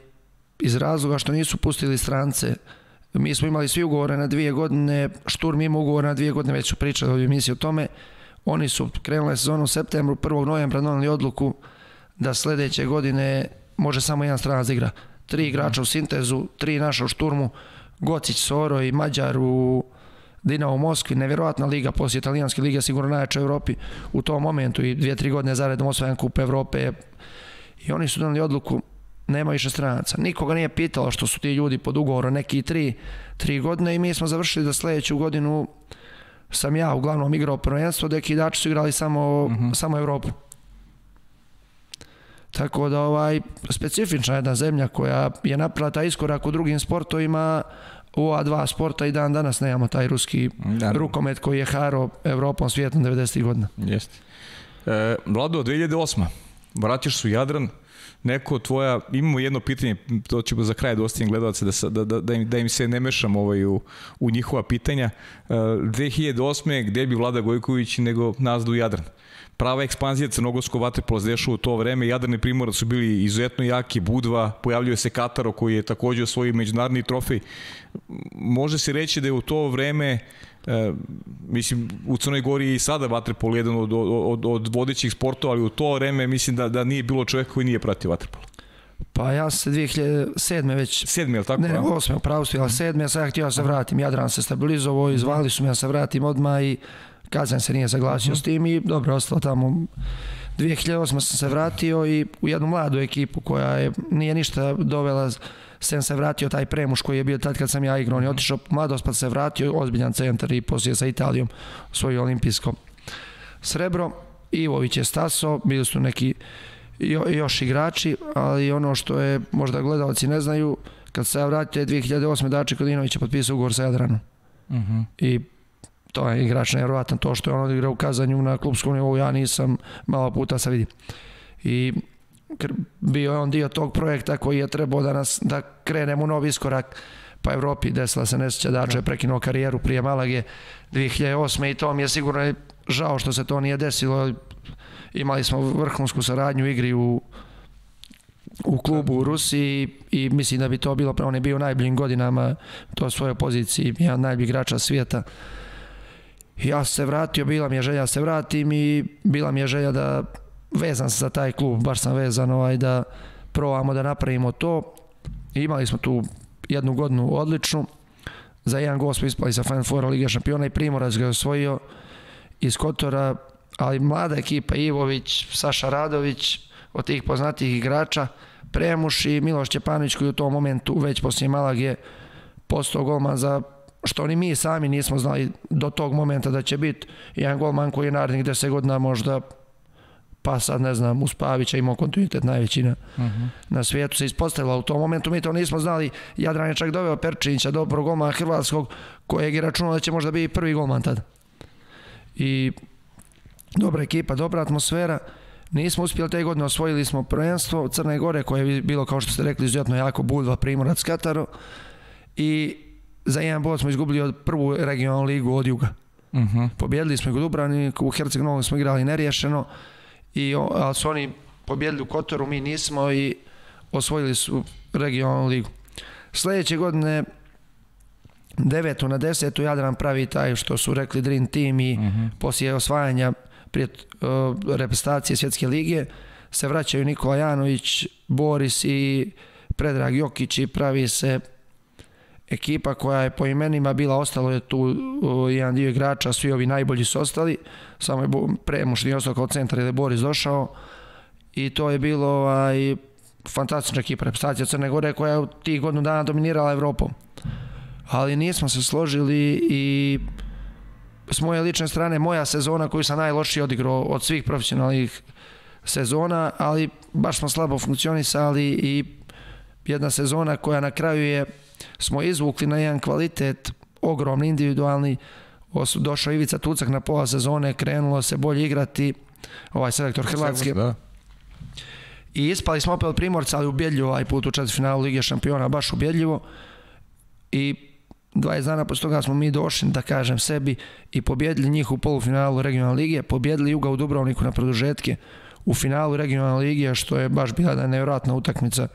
iz razloga što nisu pustili strance. Mi smo imali svi ugovore na dvije godine, Šturm ima ugovor na dvije godine, već su pričali u emisiji o tome. Oni su krenuli sezonu u septembru, 1. novembra donali odluku da sledeće godine može samo jedan stranac da igra. Tri igrača u sintezu, tri naša u šturmu, Gocić, Soro i Mađar u Dinamo Moskvi, nevjerojatna liga, poslije italijanske lige, sigurno najjača u Evropi u tom momentu i dvije, tri godine zaredom osvajan kup Evrope. I oni su donali odluku, nema više stranaca. Nikoga nije pitalo što su ti ljudi pod ugovorom neki tri, tri godine i mi smo završili da sledeću godinu sam ja uglavnom igrao prvenstvo, deki igrači su igrali samo, uh -huh. samo Evropu. Tako da ovaj specifična jedna zemlja koja je napravila taj iskorak u drugim sportovima, u ova dva sporta i dan danas nemamo taj ruski da. rukomet koji je haro Evropom svijetom 90. godina. Jeste. E, Vlado, 2008. Vratiš su Jadran, neko tvoja, imamo jedno pitanje, to ćemo za kraj dostignem gledalaca, da, da, da, da, im, da im se ne mešam ovaj u, u njihova pitanja. E, 2008. gde bi Vlada Gojković nego nazdu Jadran? Prava ekspanzija crnogorskog vaterpola se dešava u to vreme. Jadran i Primorac su bili izuzetno jaki, Budva, pojavljuje se Kataro koji je takođe osvojio međunarodni trofej. Može se reći da je u to vreme E, mislim, u Crnoj Gori je i sada vaterpol jedan od, od, od vodećih sportova, ali u to vreme mislim da, da nije bilo čovjeka koji nije pratio vaterpol. Pa ja se 2007. već... Sedmi, je li tako? Ne, ne, osme, upravo ste, ali sedmi, ja sam ja htio da se vratim. Jadran se stabilizovao, izvali su me da se vratim odmah i Kazan se nije saglasio uh -huh. s tim i dobro, ostalo tamo 2008. sam se vratio i u jednu mladu ekipu koja je, nije ništa dovela sem se vratio taj premuš koji je bio tad kad sam ja igrao, on je otišao mladost pa se vratio, ozbiljan centar i poslije sa Italijom svoje olimpijsko srebro. Ivović je staso, bili su neki jo, još igrači, ali ono što je možda gledalci ne znaju, kad se ja vratio 2008. Dače Kodinović je potpisao ugovor sa Jadranom. Uh -huh. I to je igrač nevjerovatan, to što je on odigrao u Kazanju na klubskom nivou, ja nisam malo puta sa vidim. I bio je on dio tog projekta koji je trebao da nas da krenemo u novi iskorak pa Evropi desila se nesjeća Dačo je prekinuo karijeru prije Malage 2008. i to mi je sigurno žao što se to nije desilo imali smo vrhunsku saradnju u igri u u klubu u Rusiji i mislim da bi to bilo, on je bio u najboljim godinama to svojoj poziciji, jedan najboljih igrača svijeta ja se vratio, bila mi je želja da se vratim i bila mi je želja da vezan se za taj klub, baš sam vezan ovaj, da probamo da napravimo to. I imali smo tu jednu godinu odličnu. Za jedan gol smo ispali sa Final Four Liga šampiona i Primorac ga je osvojio iz Kotora, ali mlada ekipa Ivović, Saša Radović, od tih poznatih igrača, Premuš i Miloš Čepanović koji u tom momentu već poslije Malage postao golman za što ni mi sami nismo znali do tog momenta da će biti jedan golman koji je narednih 10 godina možda pa sad ne znam, uz Pavića imao kontinuitet najveći na, uh mhm. -huh. na svijetu se ispostavila u tom momentu, mi to nismo znali Jadran je čak doveo Perčinića, dobro golmana Hrvatskog kojeg je računao da će možda biti prvi golman tada i dobra ekipa, dobra atmosfera nismo uspjeli te godine, osvojili smo prvenstvo Crne Gore koje je bilo kao što ste rekli izuzetno jako Budva, Primorac, Kataro i za jedan bod smo izgubili od prvu regionalnu ligu od Juga. Uh mhm. -huh. Pobjedili smo ih u Dubravniku, u Herceg smo igrali neriješeno, i, ali su oni pobjedili u Kotoru, mi nismo i osvojili su regionalnu ligu. Sledeće godine devetu na desetu Jadran pravi taj što su rekli Dream Team i uh mhm. -huh. poslije osvajanja prije uh, reprezentacije svjetske lige se vraćaju Nikola Janović, Boris i Predrag Jokić i pravi se ekipa koja je po imenima bila ostalo je tu jedan dio igrača, svi ovi najbolji su ostali, samo je Premuš nije ostao kao centar jer je Boris došao i to je bilo ovaj, fantastična ekipa reprezentacija Crne Gore koja je tih godinu dana dominirala Evropom. Ali nismo se složili i s moje lične strane moja sezona koju sam najlošije odigrao od svih profesionalnih sezona, ali baš smo slabo funkcionisali i jedna sezona koja na kraju je smo izvukli na jedan kvalitet ogromni individualni došao Ivica Tucak na pola sezone krenulo se bolje igrati ovaj selektor Hrvatske da. I ispali smo opet od Primorca, ali ubjedljivo ovaj put u četvrtfinalu Lige šampiona, baš ubjedljivo. I 20 dana posle toga smo mi došli, da kažem sebi, i pobjedili njih u polufinalu regionalne lige, pobjedili Juga u Dubrovniku na produžetke u finalu regionalne lige, što je baš bila da nevjerojatna utakmica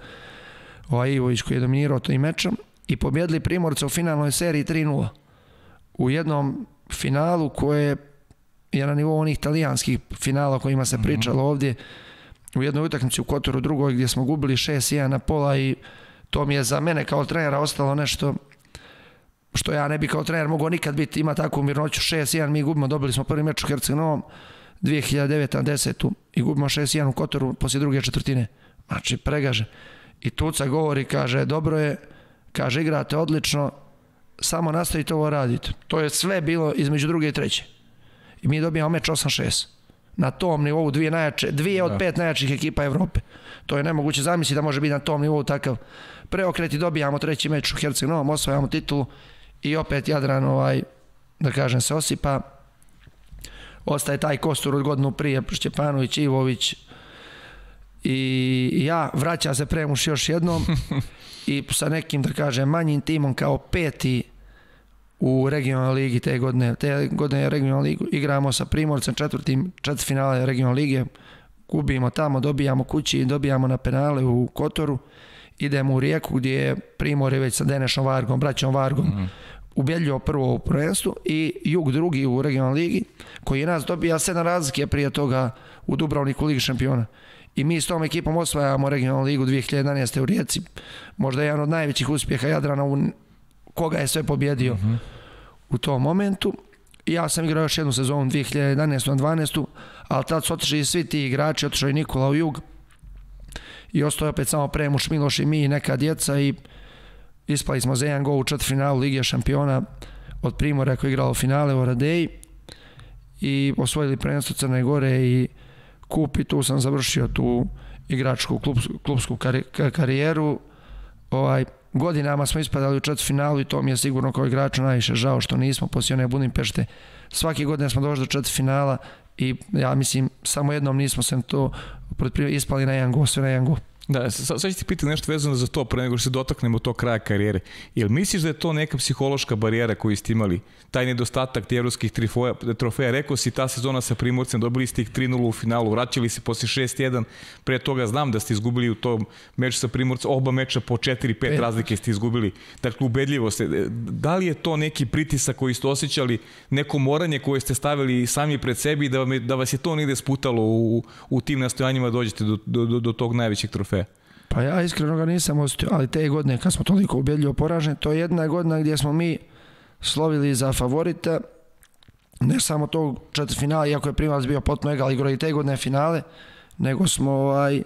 ovaj Ivović koji je dominirao to i mečom, i pobjedili Primorca u finalnoj seriji 3-0 u jednom finalu koje je na nivou onih talijanskih finala o kojima se pričalo ovdje, u jednoj utakmici u Kotoru drugoj gdje smo gubili 6-1 na pola i to mi je za mene kao trenera ostalo nešto što ja ne bi kao trener mogao nikad biti, ima takvu mirnoću 6-1, mi gubimo, dobili smo prvi meč u Herceg-Novom 2009. 10. i gubimo 6-1 u Kotoru poslije druge četvrtine. Znači, pregaže. I Tuca govori, kaže, dobro je, kaže, igrate odlično, samo nastavite ovo raditi. To je sve bilo između druge i treće. I mi dobijamo meč 8-6 na tom nivou dvije najjače, dvije od da. pet najjačih ekipa Evrope. To je nemoguće zamisliti da može biti na tom nivou takav preokret i dobijamo treći meč u Herceg Novom, osvajamo titulu i opet Jadran ovaj, da kažem se osipa ostaje taj kostur od godinu prije Šćepanović, Ivović i ja vraća se Premuš još jednom (laughs) i sa nekim da kažem manjim timom kao peti u regionalnoj ligi te godine. Te godine regionalnu ligu igramo sa Primorcem četvrtim četvrtfinale regionalne lige. Gubimo tamo, dobijamo kući i dobijamo na penale u Kotoru. Idemo u Rijeku gdje je Primor već sa Denešom Vargom, braćom Vargom mm -hmm. ubjedljivo prvo u prvenstvu i Jug drugi u regionalnoj ligi koji je nas dobija sedam razlike prije toga u Dubrovniku ligi šampiona. I mi s tom ekipom osvajamo regionalnu ligu 2011. u Rijeci. Možda jedan od najvećih uspjeha Jadrana u koga je sve pobjedio mm -hmm. u tom momentu. Ja sam igrao još jednu sezonu 2011. na 12. ali tad su otišli svi ti igrači, otišao i Nikola u jug i ostao je opet samo Premuš, Miloš i mi i neka djeca i ispali smo za jedan gol u četvrtfinalu Lige šampiona od Primora koji je igralo finale u Radeji i osvojili prvenstvo Crne Gore i kup i tu sam završio tu igračku klubsku, klubsku karijeru ovaj, godinama smo ispadali u četvrtfinalu finalu i to mi je sigurno kao igraču najviše žao što nismo poslije one Budimpešte. Svaki godine smo došli do četvrtfinala i ja mislim samo jednom nismo se to ispali na jedan gol, sve na jedan gol. Da, sad ću ti pitati nešto vezano za to pre nego što se dotaknemo to kraja karijere. Jel misliš da je to neka psihološka barijera koju ste imali? Taj nedostatak ti evropskih trifoja, trofeja, rekao si ta sezona sa Primorcem, dobili ste ih 3-0 u finalu, vraćali se posle 6-1, pre toga znam da ste izgubili u tom meču sa Primorcem, oba meča po 4-5 razlike ste izgubili. Dakle, ubedljivo ste. Da li je to neki pritisak koji ste osjećali, neko moranje koje ste stavili sami pred sebi da, vam je, da vas je to negde sputalo u, u tim nastojanjima da dođete do, do, do, do tog najvećeg trofeja? Pa ja iskreno ga nisam osjetio, ali te godine kad smo toliko ubedljivo poraženi, to je jedna godina gdje smo mi slovili za favorita, ne samo tog četvrtfinala, iako je primalac bio potpuno egal igrao i te godine finale, nego smo ovaj,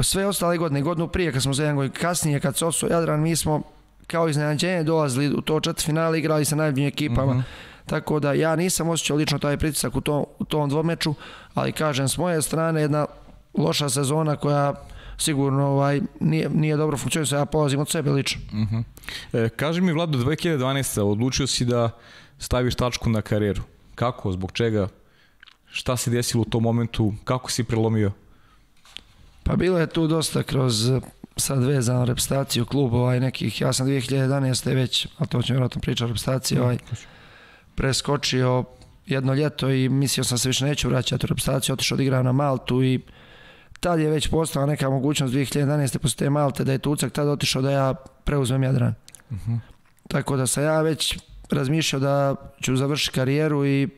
sve ostale godine, godinu prije kad smo za jedan godin kasnije, kad se osvoje Jadran, mi smo kao iznenađenje dolazili u to četvrtfinale, igrali sa najboljim ekipama. Mm -hmm. Tako da ja nisam osjećao lično taj pritisak u tom, u tom dvomeču, ali kažem, s moje strane jedna loša sezona koja sigurno ovaj, nije, nije dobro funkcionisao, ja polazim od sebe lično. Uh mhm. -huh. e, kaži mi Vlado, 2012. odlučio si da staviš tačku na karijeru. Kako, zbog čega, šta se desilo u tom momentu, kako si prelomio? Pa bilo je tu dosta kroz sad vezano repstaciju kluba, ovaj nekih, ja sam 2011. već, a to ću vjerojatno pričati o repstaciji, ovaj, preskočio jedno ljeto i mislio sam se više neću vraćati u repstaciju, otišao da igram na Maltu i tad je već postala neka mogućnost 2011. posle te Malte da je Tucak tad otišao da ja preuzmem Jadran. Uh mhm. -huh. Tako da sam ja već razmišljao da ću završiti karijeru i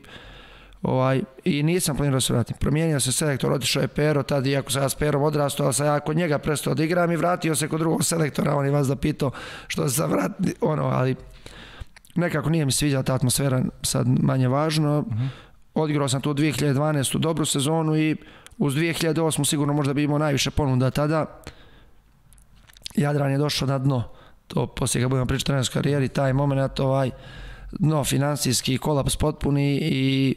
ovaj, i nisam planirao da se vratim. Promijenio se selektor, otišao je Pero, tad iako sam ja s Perom odrastao, ali sam ja kod njega prestao da igram i vratio se kod drugog selektora, on je vas da pitao što se sam vratio, ono, ali nekako nije mi sviđala ta atmosfera, sad manje važno. Uh mhm. -huh. Odigrao sam tu 2012. dobru sezonu i uz 2008 sigurno možda bi imao najviše ponuda tada. Jadran je došao na dno, to poslije kad budemo pričati trenerskoj karijeri, taj moment, ovaj, dno finansijski kolaps potpuni i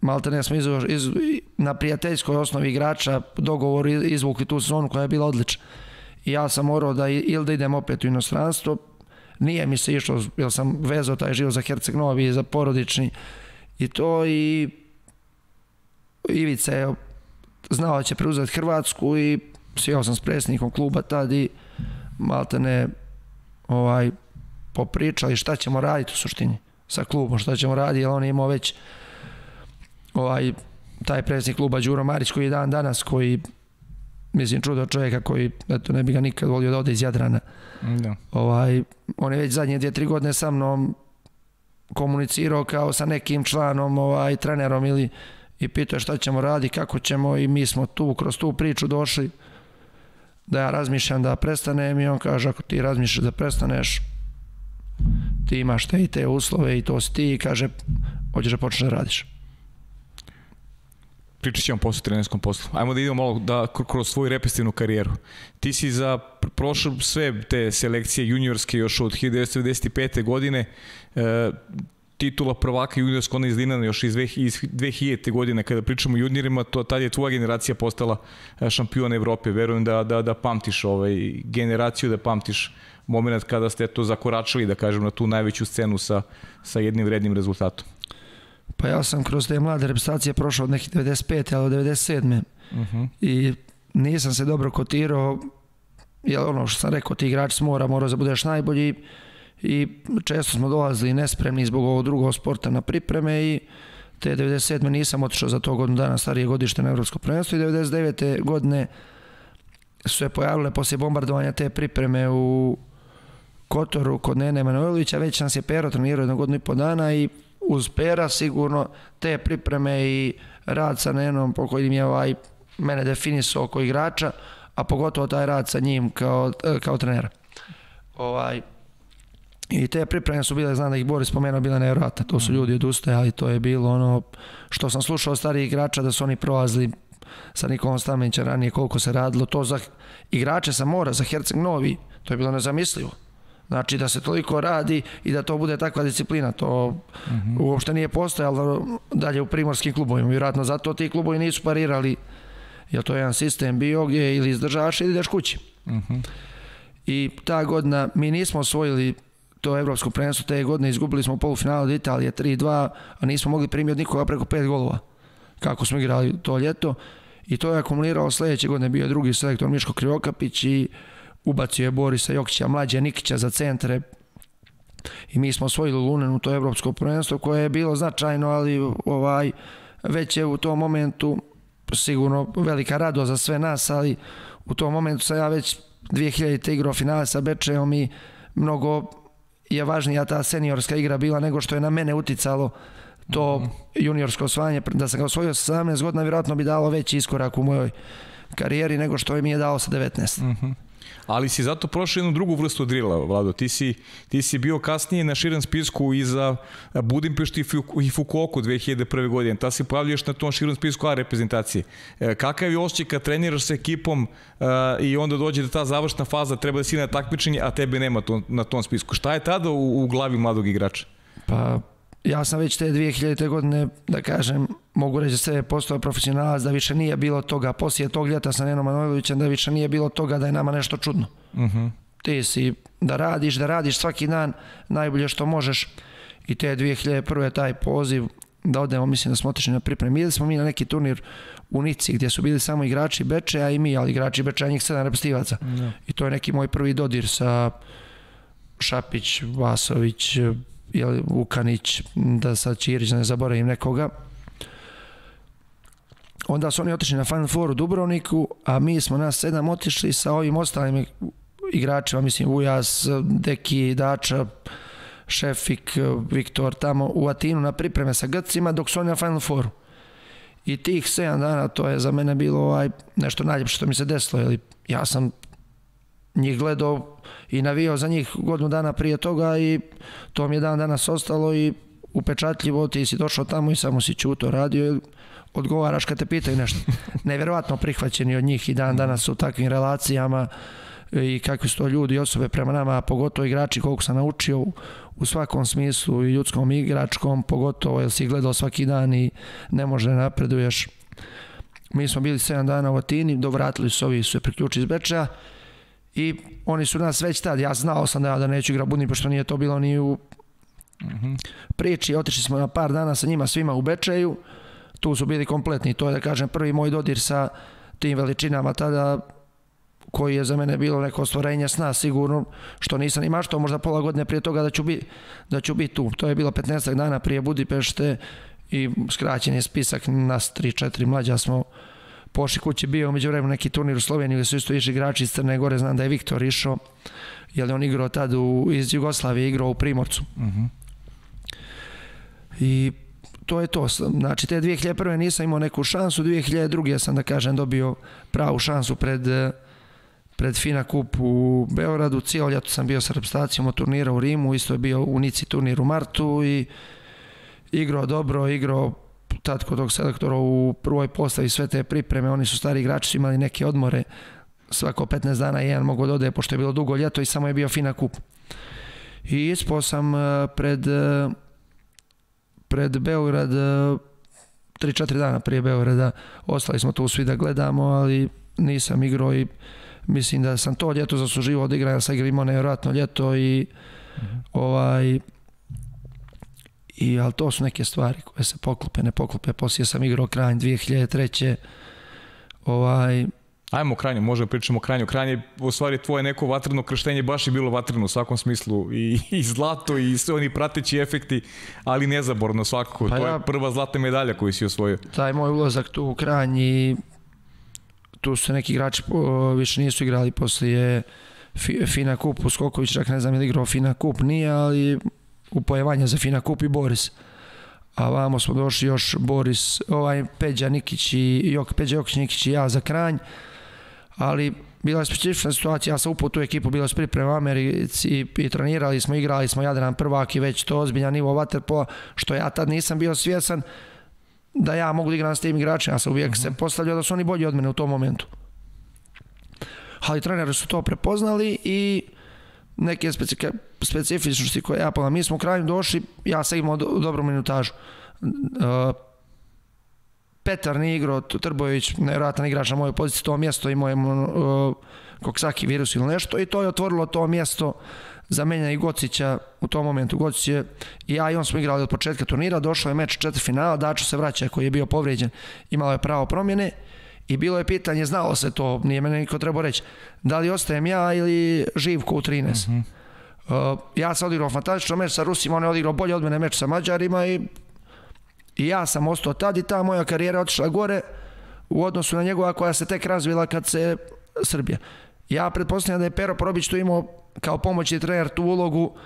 malte ne smo iz, iz, na prijateljskoj osnovi igrača dogovor izvukli tu sezonu koja je bila odlična. I ja sam morao da ili da idem opet u inostranstvo, nije mi se išlo, jer sam vezao taj život za Herceg Novi, za porodični i to i Ivica je znao da će preuzeti Hrvatsku i sjeo sam s predsjednikom kluba tad i malte ne ovaj, popričali šta ćemo raditi u suštini sa klubom, šta ćemo raditi, jer on je imao već ovaj, taj predsjednik kluba Đuro Marić koji je dan danas, koji mislim čudo čovjeka koji eto, ne bi ga nikad volio da ode iz Jadrana. Da. Ovaj, on je već zadnje dvije, tri godine sa mnom komunicirao kao sa nekim članom, ovaj, trenerom ili i pitao šta ćemo raditi, kako ćemo i mi smo tu, kroz tu priču došli da ja razmišljam da prestanem i on kaže ako ti razmišljaš da prestaneš ti imaš te i te uslove i to si ti i kaže hoćeš da počneš da radiš. Pričat ćemo posle trenerskom poslu. Ajmo da idemo malo da, kroz svoju repestivnu karijeru. Ti si za prošle sve te selekcije juniorske još od 1995. godine e, titula prvaka juniorska ona iz Dinana još iz 2000. godine kada pričamo o juniorima, to tad je tvoja generacija postala e, šampion Evrope. Verujem da, da, da pamtiš ovaj, generaciju, da pamtiš moment kada ste to zakoračili, da kažem, na tu najveću scenu sa, sa jednim vrednim rezultatom. Pa ja sam kroz te mlade reprezentacije prošao od nekih 95. ali od 97. Uh -huh. I nisam se dobro kotirao, jer ono što sam rekao, ti igrači mora, mora da budeš najbolji i često smo dolazili nespremni zbog ovog drugog sporta na pripreme i te 97. nisam otišao za to godinu dana starije godište na Evropsko prvenstvo i 99. godine su se pojavile poslije bombardovanja te pripreme u Kotoru kod Nene Manojlovića, već nas je Pero trenirao jednu godinu i po dana i uz Pera sigurno te pripreme i rad sa Nenom po kojim je ovaj mene definisao oko igrača, a pogotovo taj rad sa njim kao, kao trenera. Ovaj, I te pripreme su bile, znam da ih Boris spomenuo, bile nevjerojatne. To su ljudi odustajali, to je bilo ono što sam slušao od starijih igrača da su oni prolazili sa Nikolom Stamenića ranije koliko se radilo. To za igrače sa mora, za Herceg Novi, to je bilo nezamislivo. Znači da se toliko radi i da to bude takva disciplina, to uh -huh. uopšte nije postojalo dalje u primorskim klubovima. Vjerojatno zato ti klubovi nisu parirali, jer to je jedan sistem bio gdje ili izdržavaš ili ideš kući. Uh -huh. I ta godina mi nismo osvojili to evropsko prvenstvo te godine, izgubili smo polufinale od Italije 3-2, a nismo mogli primiti od nikoga preko pet golova, kako smo igrali to ljeto. I to je akumulirao sledeće godine, bio drugi selektor Miško Krivokapić i ubacio je Borisa Jokića, mlađe Nikića za centre i mi smo osvojili u to evropsko prvenstvo koje je bilo značajno, ali ovaj već je u tom momentu sigurno velika radost za sve nas, ali u tom momentu sam ja već 2000. igrao finale sa Bečejom i mnogo je važnija ta seniorska igra bila nego što je na mene uticalo to mm -hmm. juniorsko osvajanje. Da sam ga osvojio sa 17 godina, vjerojatno bi dalo veći iskorak u mojoj karijeri nego što mi je dao sa 19. Mm -hmm ali si zato prošao jednu drugu vrstu drila, Vlado. Ti si, ti si bio kasnije na širom spisku i za Budimpešti i Fukuoku 2001. godine. Ta si pojavljaš na tom širom spisku A reprezentacije. E, kakav je osjećaj kad treniraš sa ekipom uh, i onda dođe da ta završna faza treba da si na takmičenje, a tebe nema to, na tom spisku. Šta je tada u, u glavi mladog igrača? Pa ja sam već te 2000. godine, da kažem, mogu reći da se postao profesionalac, da više nije bilo toga, poslije tog ljeta sa Nenom Manojlovićem, da više nije bilo toga da je nama nešto čudno. Uh mhm. -huh. Ti si da radiš, da radiš svaki dan najbolje što možeš i te 2001. taj poziv da odemo, mislim da smo otišli na pripremi. Bili smo mi na neki turnir u Nici gdje su bili samo igrači Beče, a i mi, ali igrači Beče, a njih sedam repstivaca. Uh -huh. I to je neki moj prvi dodir sa Šapić, Vasović, jel, Vukanić, da sad Čirić, da ne zaboravim nekoga. Onda su oni otišli na Final Four u Dubrovniku, a mi smo nas sedam otišli sa ovim ostalim igračima, mislim Vujas, Deki, Dača, Šefik, Viktor tamo u Atinu na pripreme sa Grcima dok su oni na Final Fouru. I tih 7 dana to je za mene bilo ovaj, nešto najljepše što mi se desilo, jer ja sam njih gledao i navijao za njih godinu dana prije toga i to mi je dan danas ostalo i upečatljivo ti si došao tamo i samo si čuto radio i odgovaraš kad te pitaju nešto. (laughs) Neverovatno prihvaćeni od njih i dan danas u takvim relacijama i kakvi su to ljudi i osobe prema nama, pogotovo igrači koliko sam naučio u svakom smislu i ljudskom i igračkom, pogotovo jer si gledao svaki dan i ne može napreduješ. Mi smo bili 7 dana u Atini, dovratili su ovi su se priključili iz Bečeja i oni su nas već tad, ja znao sam da ja da neću igra budni, pošto nije to bilo ni u priči, otišli smo na par dana sa njima svima u Bečeju, tu su bili kompletni. To je da kažem prvi moj dodir sa tim veličinama tada koji je za mene bilo neko ostvarenje sna sigurno, što nisam ima što možda pola godine prije toga da ću, biti da ću biti tu. To je bilo 15 dana prije Budipešte i skraćen je spisak nas 3-4 mlađa smo pošli kući bio među vremenu neki turnir u Sloveniji gdje su isto išli igrači iz Crne Gore, znam da je Viktor išao, jer on igrao tad u, iz Jugoslavije, igrao u Primorcu. Uh mhm. -huh. I to je to. Znači, te 2001. nisam imao neku šansu, 2002. sam, da kažem, dobio pravu šansu pred, pred Fina Kup u Beogradu. Cijelo ljeto sam bio sa reprezentacijom od turnira u Rimu, isto je bio u Nici turnir u Martu i igrao dobro, igrao tad kod tog selektora u prvoj postavi sve te pripreme, oni su stari igrači, su imali neke odmore, svako 15 dana jedan mogu da ode, pošto je bilo dugo ljeto i samo je bio Fina Kup. I ispao sam eh, pred eh, pred Beograd 3-4 dana prije Beograda ostali smo tu svi da gledamo, ali nisam igrao i mislim da sam to ljeto zasluživao da igram, ja sam igrao imao nevjerojatno ljeto i -hmm. ovaj i ali to su neke stvari koje se poklope, ne poklope, poslije sam igrao kraj 2003. ovaj Ajmo kranje, možemo pričamo o kranju. U stvari, tvoje neko vatreno krštenje baš je bilo vatreno u svakom smislu. I, (laughs) i zlato i sve oni prateći efekti, ali nezaborno svakako. Pa to ja, je prva zlatna medalja koju si osvojio. Taj moj ulazak tu u kranj i tu su neki igrači o, više nisu igrali poslije Fina Kup, Skoković čak ne znam je li igrao Fina Kup, nije, ali upojevanje za Fina Kup i Boris. A vamo smo došli još Boris, ovaj Peđa Nikić i Jok, Peđa Jokić Nikić i ja za Kranj ali bila je specifična situacija, ja sam upao tu ekipu, bila je priprema Americi i, i trenirali smo, igrali smo Jadran prvak i već to ozbiljan nivo vaterpola, što ja tad nisam bio svjesan da ja mogu da igram s tim igračima, ja sam uvijek uh -huh. se mhm. postavljao da su oni bolji od mene u tom momentu. Ali treneri su to prepoznali i neke specifičnosti koje ja pa mi smo u kraju došli, ja sam imao do, dobru minutažu. Uh, Petar nije igrao, Trbojević, nevjerojatan igrač na mojoj poziciji, to mjesto imao je uh, koksaki virus ili nešto i to je otvorilo to mjesto za menja i Gocića u tom momentu. Gocić je i ja i on smo igrali od početka turnira, došao je meč četiri finala, Dačo se vraća koji je bio povrijeđen, imalo je pravo promjene i bilo je pitanje, znalo se to, nije mene niko trebao reći, da li ostajem ja ili Živko u 13. Mm -hmm. Uh, ja sam odigrao fantastično meč sa Rusima, on je odigrao bolje od mene meč sa Mađarima i I ja sam ostao tad i ta moja karijera otišla gore u odnosu na njegova koja se tek razvila kad se Srbija. Ja pretpostavljam da je Pero Probić tu imao kao pomoćni trener tu ulogu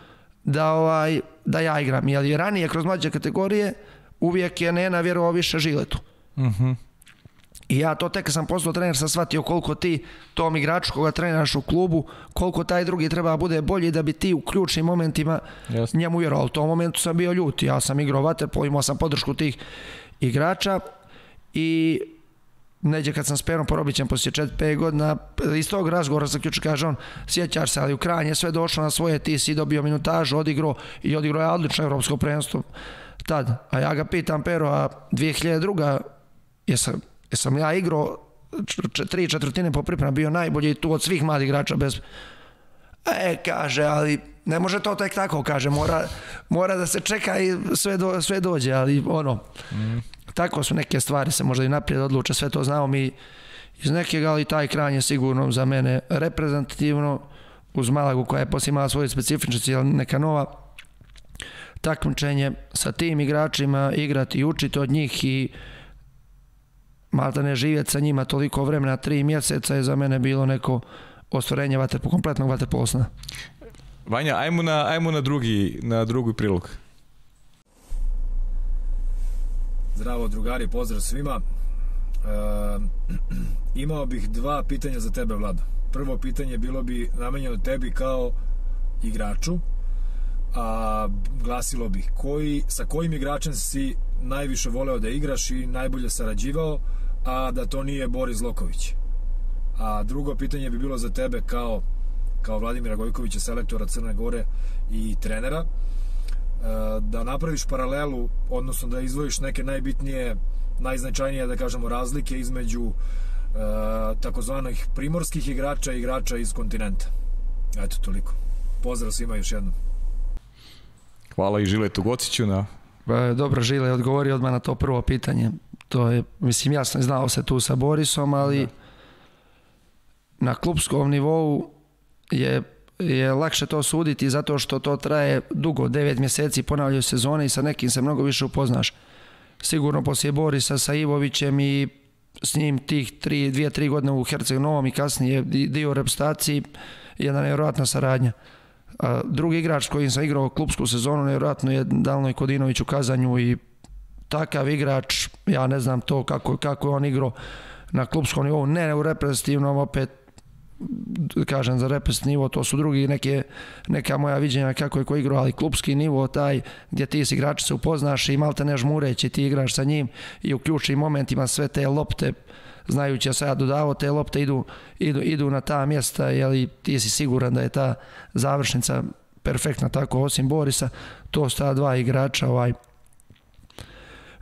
da, ovaj, da ja igram. Jer ranije kroz mlađe kategorije uvijek je Nena vjerovao više Žiletu. Uh mhm. -huh. I ja to tek sam postao trener sam shvatio koliko ti tom igraču koga treniraš u klubu, koliko taj drugi treba da bude bolji da bi ti u ključnim momentima Jasne. njemu vjerovao. U tom momentu sam bio ljut. Ja sam igrao vaterpolo, imao sam podršku tih igrača i neđe kad sam s Perom Porobićem poslije 4-5 godina, iz tog razgovora sa ključu kaže on, sjećaš se, ali u kranje sve došlo na svoje, ti si dobio minutažu, odigrao i odigrao je odlično evropsko prvenstvo tad. A ja ga pitam, Pero, a 2002. jesam sam ja igrao tri četvrtine po priprema bio najbolji tu od svih mladih igrača bez E, kaže, ali ne može to tek tako, kaže, mora, mora da se čeka i sve, do, sve dođe, ali ono, mm. tako su neke stvari, se možda i naprijed odluče, sve to znamo mi iz nekeg, ali taj kran je sigurno za mene reprezentativno, uz Malagu koja je poslije imala svoje specifičnosti, ali neka nova takmičenje sa tim igračima, igrati i učiti od njih i malta ne živjeti sa njima toliko vremena, tri mjeseca je za mene bilo neko ostvarenje vaterpo, kompletnog vaterposna. Vanja, ajmo na, ajmo na drugi, na drugi prilog. Zdravo drugari, pozdrav svima. E, (clears throat) imao bih dva pitanja za tebe, Vlado. Prvo pitanje bilo bi namenjeno tebi kao igraču, a glasilo bih koji, sa kojim igračem si najviše voleo da igraš i najbolje sarađivao, a da to nije Boris Loković. A drugo pitanje bi bilo za tebe kao kao Vladimira Gojkovića, selektora Crne Gore i trenera, e, da napraviš paralelu, odnosno da izvojiš neke najbitnije, najznačajnije, da kažemo, razlike između e, takozvanih primorskih igrača i igrača iz kontinenta. Eto, toliko. Pozdrav svima još jednom. Hvala i Žiletu Gociću na... Dobro, Žile, odgovori odmah na to prvo pitanje to je, mislim, jasno, znao se tu sa Borisom, ali da. na klubskom nivou je je lakše to suditi zato što to traje dugo, 9 mjeseci ponavljaju sezone i sa nekim se mnogo više upoznaš. Sigurno poslije Borisa sa Ivovićem i s njim tih 2 dvije, tri godine u Herceg Novom i kasnije dio repstaciji, jedna nevjerojatna saradnja. A drugi igrač s kojim sam igrao klubsku sezonu nevjerojatno je Dalnoj Kodinović u Kazanju i takav igrač, ja ne znam to kako, kako je on igrao na klubskom nivou, ne u reprezentativnom, opet kažem za repres nivo, to su drugi neke, neka moja viđenja kako je ko igrao, ali klubski nivo taj gdje ti s igrači se upoznaš i malte ne žmureći ti igraš sa njim i u ključnim momentima sve te lopte znajući ja dodavao te lopte idu, idu, idu na ta mjesta jeli ti si siguran da je ta završnica perfektna tako osim Borisa to su ta dva igrača ovaj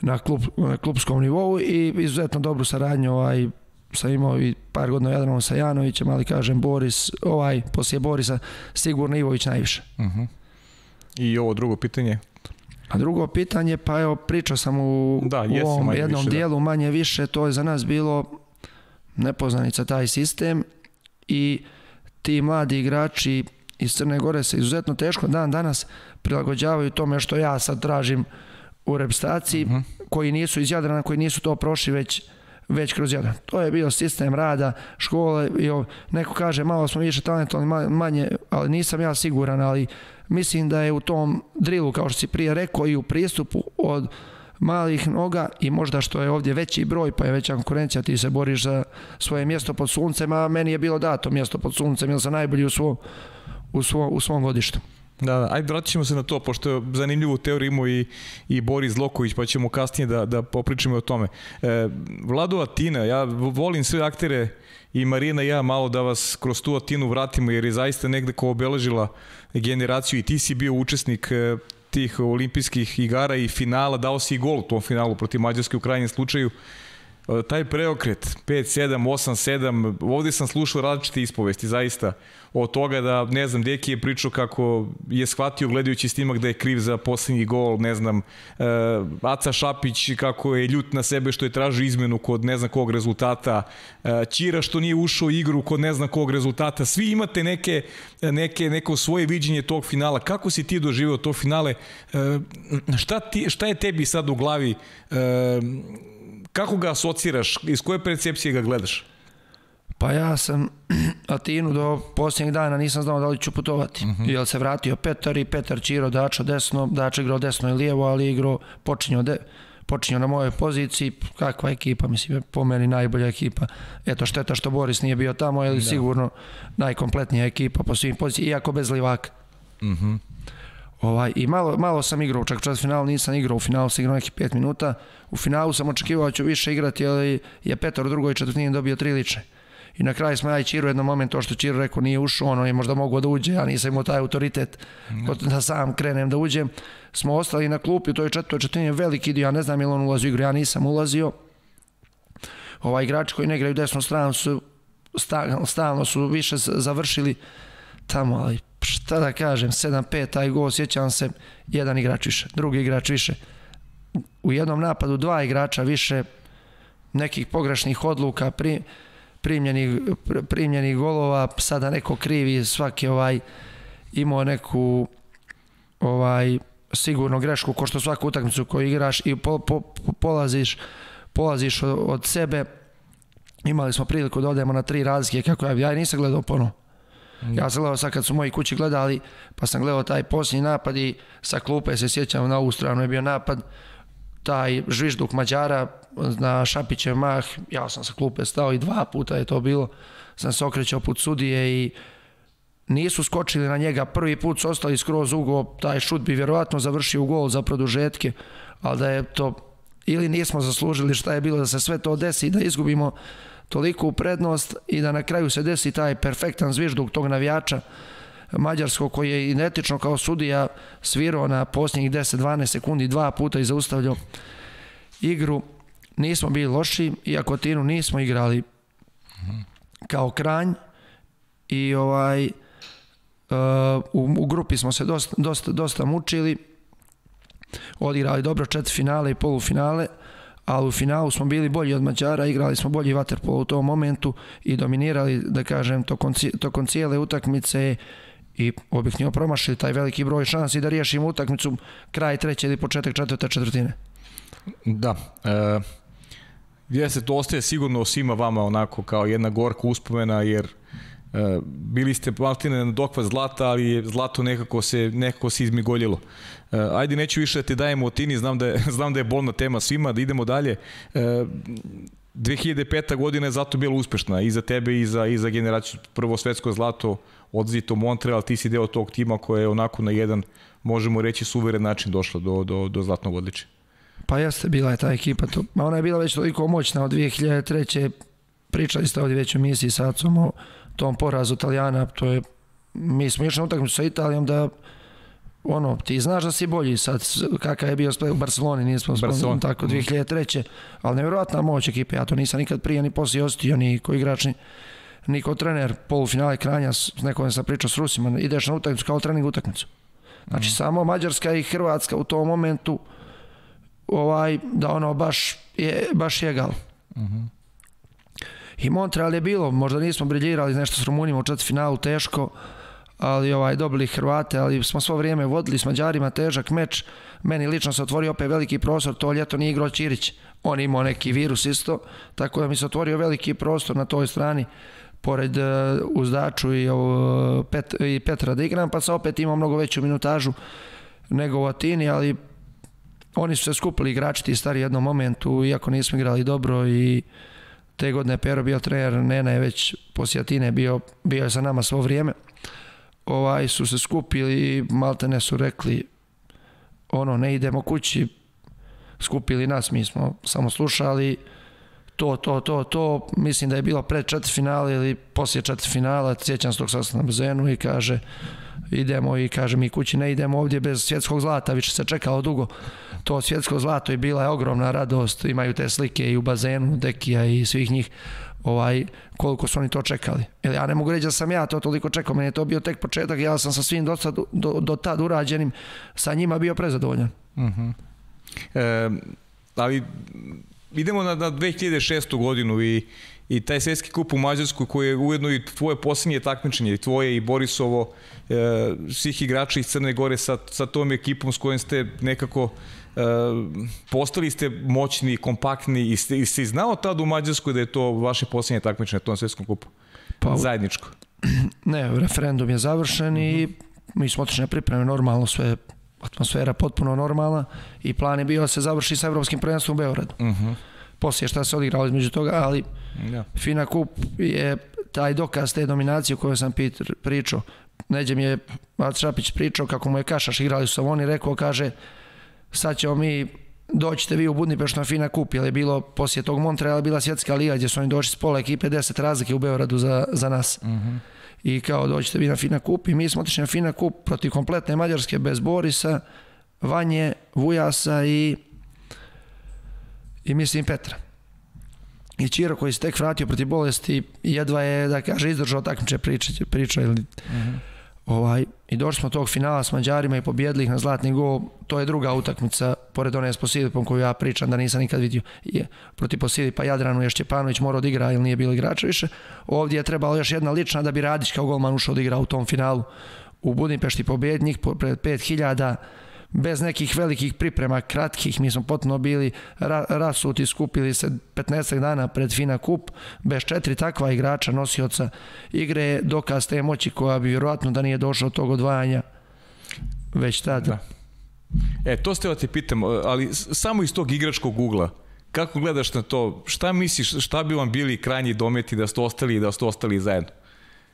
na, klub, na klubskom nivou i izuzetno dobru saradnju ovaj sam imao i par godina Jadranom sa Janovićem, ali kažem Boris, ovaj, poslije Borisa, sigurno Ivović najviše. Uh mhm. -huh. I ovo drugo pitanje? A drugo pitanje, pa evo, pričao sam u, da, u ovom jednom više, da. dijelu, da. manje više, to je za nas bilo nepoznanica taj sistem i ti mladi igrači iz Crne Gore se izuzetno teško dan danas prilagođavaju tome što ja sad tražim u repstaciji, uh mhm. -huh. koji nisu iz Jadrana, koji nisu to prošli već već kroz jedan. To je bio sistem rada škole i neko kaže malo smo više talentovani manje, ali nisam ja siguran, ali mislim da je u tom drilu, kao što si prije rekao, i u pristupu od malih noga i možda što je ovdje veći broj, pa je veća konkurencija, ti se boriš za svoje mjesto pod suncem, a meni je bilo dato mjesto pod suncem, jer sam najbolji u, svo, u, svo, u svom godištu. Da, da, ajde vratit ćemo se na to, pošto je zanimljivu teoriju imao i, i Boris Zloković, pa ćemo kasnije da, da popričamo o tome. E, Vlado Atina, ja volim sve aktere i Marina i ja malo da vas kroz tu Atinu vratimo, jer je zaista negde ko obeležila generaciju i ti si bio učesnik e, tih olimpijskih igara i finala, dao si i gol u tom finalu protiv Mađarske u krajnjem slučaju. E, taj preokret 5 7 8 7 ovde sam slušao različite ispovesti zaista od toga da ne znam Deki je pričao kako je shvatio gledajući snimak da je kriv za poslednji gol ne znam uh, Aca Šapić kako je ljut na sebe što je tražio izmenu kod ne znam kog rezultata uh, Ćira što nije ušao u igru kod ne znam kog rezultata. Svi imate neke neke neko svoje viđenje tog finala. Kako si ti doživeo to finale? Uh, šta ti šta je tebi sad u glavi uh, Kako ga asociraš? Iz koje percepcije ga gledaš? Pa ja sam (clears throat) Atinu do posljednjeg dana nisam znao da li ću putovati. Mhm. -huh. Jer se vratio Petar i Petar Čiro Dačo desno, Dačo igrao desno i lijevo, ali igrao počinjao, de, počinjao na mojoj poziciji. Kakva ekipa, mislim, po meni najbolja ekipa. Eto, šteta što Boris nije bio tamo, ali da. sigurno najkompletnija ekipa po svim pozicijama, iako bez livaka. Uh mhm. Ovaj, I malo, malo sam igrao, čak čas finalu nisam igrao, u finalu sam igrao nekih 5 minuta, u finalu sam očekivao da ću više igrati, ali je Petar u drugoj četvrtini dobio tri liče. I na kraju smo ja i Čiru jednom momentu, to što Čiru rekao nije ušao, ono je možda mogao da uđe, ja nisam imao taj autoritet mm. da sam krenem da uđem. Smo ostali na klupi u toj četvrtoj četvrtini veliki dio, ja ne znam je on ulazio u igru, ja nisam ulazio. Ovaj igrači koji ne igraju desnu stranu su stalno su više završili tamo, ali šta da kažem, 7-5 taj gol, sjećam se, jedan igrač više, drugi igrač više. U jednom napadu dva igrača više, nekih pogrešnih odluka, pri, primljenih, primljenih golova, sada neko krivi, svaki ovaj imao neku ovaj sigurno grešku ko što svaku utakmicu koju igraš i po, po, polaziš polaziš od, od sebe imali smo priliku da odemo na tri razlike kako ja, ja nisam gledao ponovo Ja sam gledao sad kad su moji kući gledali, pa sam gledao taj posljednji napad i sa klupe se sjećam na ovu stranu je bio napad, taj žvižduk Mađara na Šapićev mah, ja sam sa klupe stao i dva puta je to bilo, sam se okrećao put sudije i nisu skočili na njega, prvi put su ostali skroz ugo, taj šut bi vjerovatno završio u gol za produžetke, ali da je to ili nismo zaslužili šta je bilo da se sve to desi i da izgubimo toliku prednost i da na kraju se desi taj perfektan zvižduk tog navijača Mađarskog koji je identično kao sudija svirao na posljednjih 10-12 sekundi dva puta i zaustavljao igru. Nismo bili loši, iako Tinu nismo igrali kao kranj i ovaj uh, u, u grupi smo se dosta, dosta, dosta mučili odigrali dobro četiri finale i polufinale ali u finalu smo bili bolji od Mađara, igrali smo bolji vaterpolo u tom momentu i dominirali, da kažem, tokom, tokom cijele utakmice i objektivno promašili taj veliki broj šansi da riješimo utakmicu kraj treće ili početak četvrte četvrtine. Da. E, jeste, to ostaje sigurno svima vama onako kao jedna gorka uspomena, jer e, bili ste maltine na dokva zlata, ali zlato nekako se, nekako se izmigoljilo. E, ajde, neću više da ti dajemo otini, znam da je, (laughs) znam da je bolna tema svima, da idemo dalje. E, 2005. godina je zato bila uspešna i za tebe i za, i za generaciju prvo svetsko zlato odzito Montreal, ti si deo tog tima koje je onako na jedan, možemo reći, suveren način došla do, do, do zlatnog odličja. Pa jeste, bila je ta ekipa tu. Ma ona je bila već toliko moćna od 2003. Pričali ste ovdje već u misiji sa Acom o tom porazu Italijana. To je, mi smo išli na utakmicu sa Italijom da ono, ti znaš da si bolji sad, kakav je bio u Barceloni, nismo spomenuli tako 2003. Mhm. Ali nevjerojatna moć ekipe, ja to nisam nikad prije ni poslije ostio, ni ko igrač, ni, ni ko trener, polufinale Kranja, s nekom sam pričao s Rusima, ideš na utakmicu kao trening utakmicu. Znači, mm. samo Mađarska i Hrvatska u tom momentu ovaj, da ono baš je, baš je gal. Mm -hmm. I Montreal je bilo, možda nismo briljirali nešto s Rumunima u četvrtfinalu teško, ali ovaj dobili Hrvate, ali smo svo vrijeme vodili s Mađarima težak meč. Meni lično se otvorio opet veliki prostor, to ljeto nije igrao Ćirić. On imao neki virus isto, tako da mi se otvorio veliki prostor na toj strani pored uh, Uzdaču i, Pet, i Petra da igram, pa sam opet imao mnogo veću minutažu nego u Atini, ali oni su se skupili igrači ti stari jednom momentu, iako nismo igrali dobro i te godine Pero bio trener, Nena je već poslije Atine bio, bio je sa nama svo vrijeme. Ovaj su se skupili i maltene su rekli ono, ne idemo kući, skupili nas, mi smo samo slušali, to, to, to, to, mislim da je bilo pred četiri finale ili poslije četiri finala, sjećam se tog sastana na bazenu i kaže idemo i kaže mi kući ne idemo ovdje bez svjetskog zlata, više se čekalo dugo. To svjetsko zlato i bila je ogromna radost, imaju te slike i u bazenu Dekija i svih njih ovaj, koliko su oni to čekali. Ili ja ne mogu reći da sam ja to toliko čekao, meni je to bio tek početak, ja sam sa svim do, do, do tad urađenim sa njima bio prezadovoljan. Uh -huh. e, ali idemo na, na 2006. godinu i, i taj svetski kup u Mađarskoj koji je ujedno i tvoje posljednje takmičenje, i tvoje i Borisovo, e, svih igrača iz Crne Gore sa, sa tom ekipom s kojim ste nekako postali ste moćni, kompaktni i ste, i ste znao tad u Mađarskoj da je to vaše posljednje takmičenje na tom svetskom kupu? Pa, Zajedničko. (clears throat) Ne, referendum je završen i mi smo otišli na pripreme normalno sve atmosfera potpuno normalna i plan je bio da se završi sa evropskim prvenstvom u Beogradu. Uh mhm. -huh. Poslije šta se odigralo između toga, ali ja. Fina Kup je taj dokaz te dominacije o kojoj sam Peter pričao. Neđe mi je Vat Šapić pričao kako mu je Kašaš igrali su oni, rekao, kaže, sad ćemo mi doćete vi u Budnipešu na Fina Kup, jer je bilo poslije tog Montreala bila svjetska liga gdje su oni došli s pola ekipe 10 razlike u Beogradu za, za nas. Uh mhm. -huh i kao dođete vi na Fina Kup i mi smo otišli na Fina Kup protiv kompletne Mađarske bez Borisa, Vanje, Vujasa i i mislim Petra. I Čiro koji se tek vratio protiv bolesti jedva je, da kaže, izdržao takmiče priča, priča ili... Uh mhm. -huh. Ovaj, I došli smo tog finala s Mađarima i pobjedili ih na zlatni gol. To je druga utakmica, pored one s Posilipom koju ja pričam da nisam nikad vidio. Je, protiv Posilipa Jadranu je Šćepanović morao da igra ili nije bilo igrača više. Ovdje je trebalo još jedna lična da bi Radić kao golman ušao da igra u tom finalu. U Budimpešti pobjednik pred 5000 bez nekih velikih priprema, kratkih, mi smo potpuno bili ra rasuti, skupili se 15 dana pred Fina Kup, bez četiri takva igrača, nosioca igre, dokaz te moći koja bi vjerojatno da nije došao od tog odvajanja već tada. Da. E, to ste ti pitam, ali samo iz tog igračkog ugla, kako gledaš na to, šta misliš, šta bi vam bili krajnji dometi da ste ostali i da ste ostali zajedno?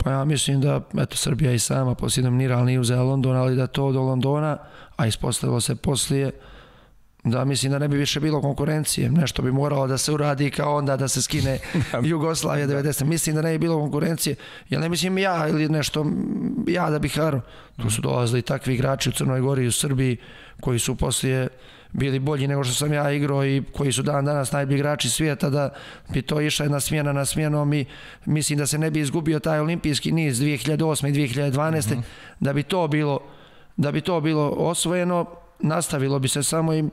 Pa ja mislim da, eto, Srbija i sama poslije dominirala nije uzela London, ali da to do Londona, a ispostavilo se poslije, da mislim da ne bi više bilo konkurencije. Nešto bi moralo da se uradi kao onda da se skine (laughs) Jugoslavija 90. Mislim da ne bi bilo konkurencije. Ja ne mislim ja ili nešto, ja da bih haro. Tu su dolazili takvi igrači u Crnoj Gori i u Srbiji koji su poslije bili bolji nego što sam ja igrao i koji su dan danas najbolji igrači svijeta da bi to išla jedna smjena na smjenom i mislim da se ne bi izgubio taj olimpijski niz 2008. i 2012. Mm -hmm. da bi to bilo da bi to bilo osvojeno nastavilo bi se samo i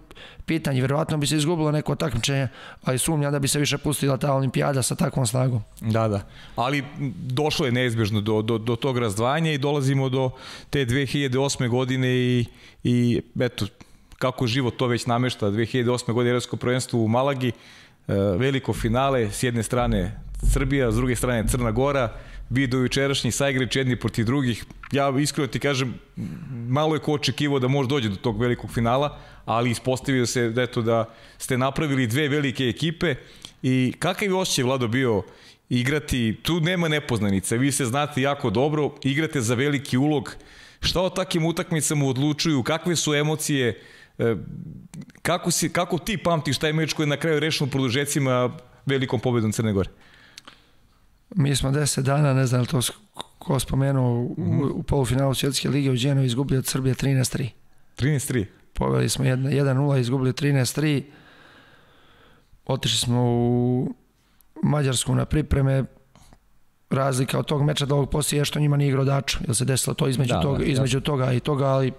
pitanje, vjerovatno bi se izgubilo neko takmičenje, ali sumnjam da bi se više pustila ta olimpijada sa takvom snagom. Da, da. Ali došlo je neizbježno do, do, do tog razdvajanja i dolazimo do te 2008. godine i, i eto, kako život to već namešta, 2008. godine Evropsko prvenstvo u Malagi, e, veliko finale, s jedne strane Srbija, s druge strane Crna Gora, bi do jučerašnji saigrič jedni protiv drugih. Ja iskreno ti kažem, malo je ko očekivao da može dođe do tog velikog finala, ali ispostavio se da, eto, da ste napravili dve velike ekipe i kakav je osjećaj Vlado bio igrati, tu nema nepoznanica, vi se znate jako dobro, igrate za veliki ulog, šta o takim utakmicama odlučuju, kakve su emocije, kako, si, kako ti pamtiš taj meč koji je na kraju rešeno u produžecima velikom pobedom Crne Gore? Mi smo 10 dana, ne znam to ko spomenuo, u, u polufinalu Svjetske lige u Dženu izgubili od Srbije 13-3. 13-3? Poveli smo 1-0, izgubili 13-3. Otišli smo u Mađarsku na pripreme. Razlika od tog meča do ovog poslije je što njima nije igrao daču, jer se desilo to između, da, toga, da, između toga i toga, ali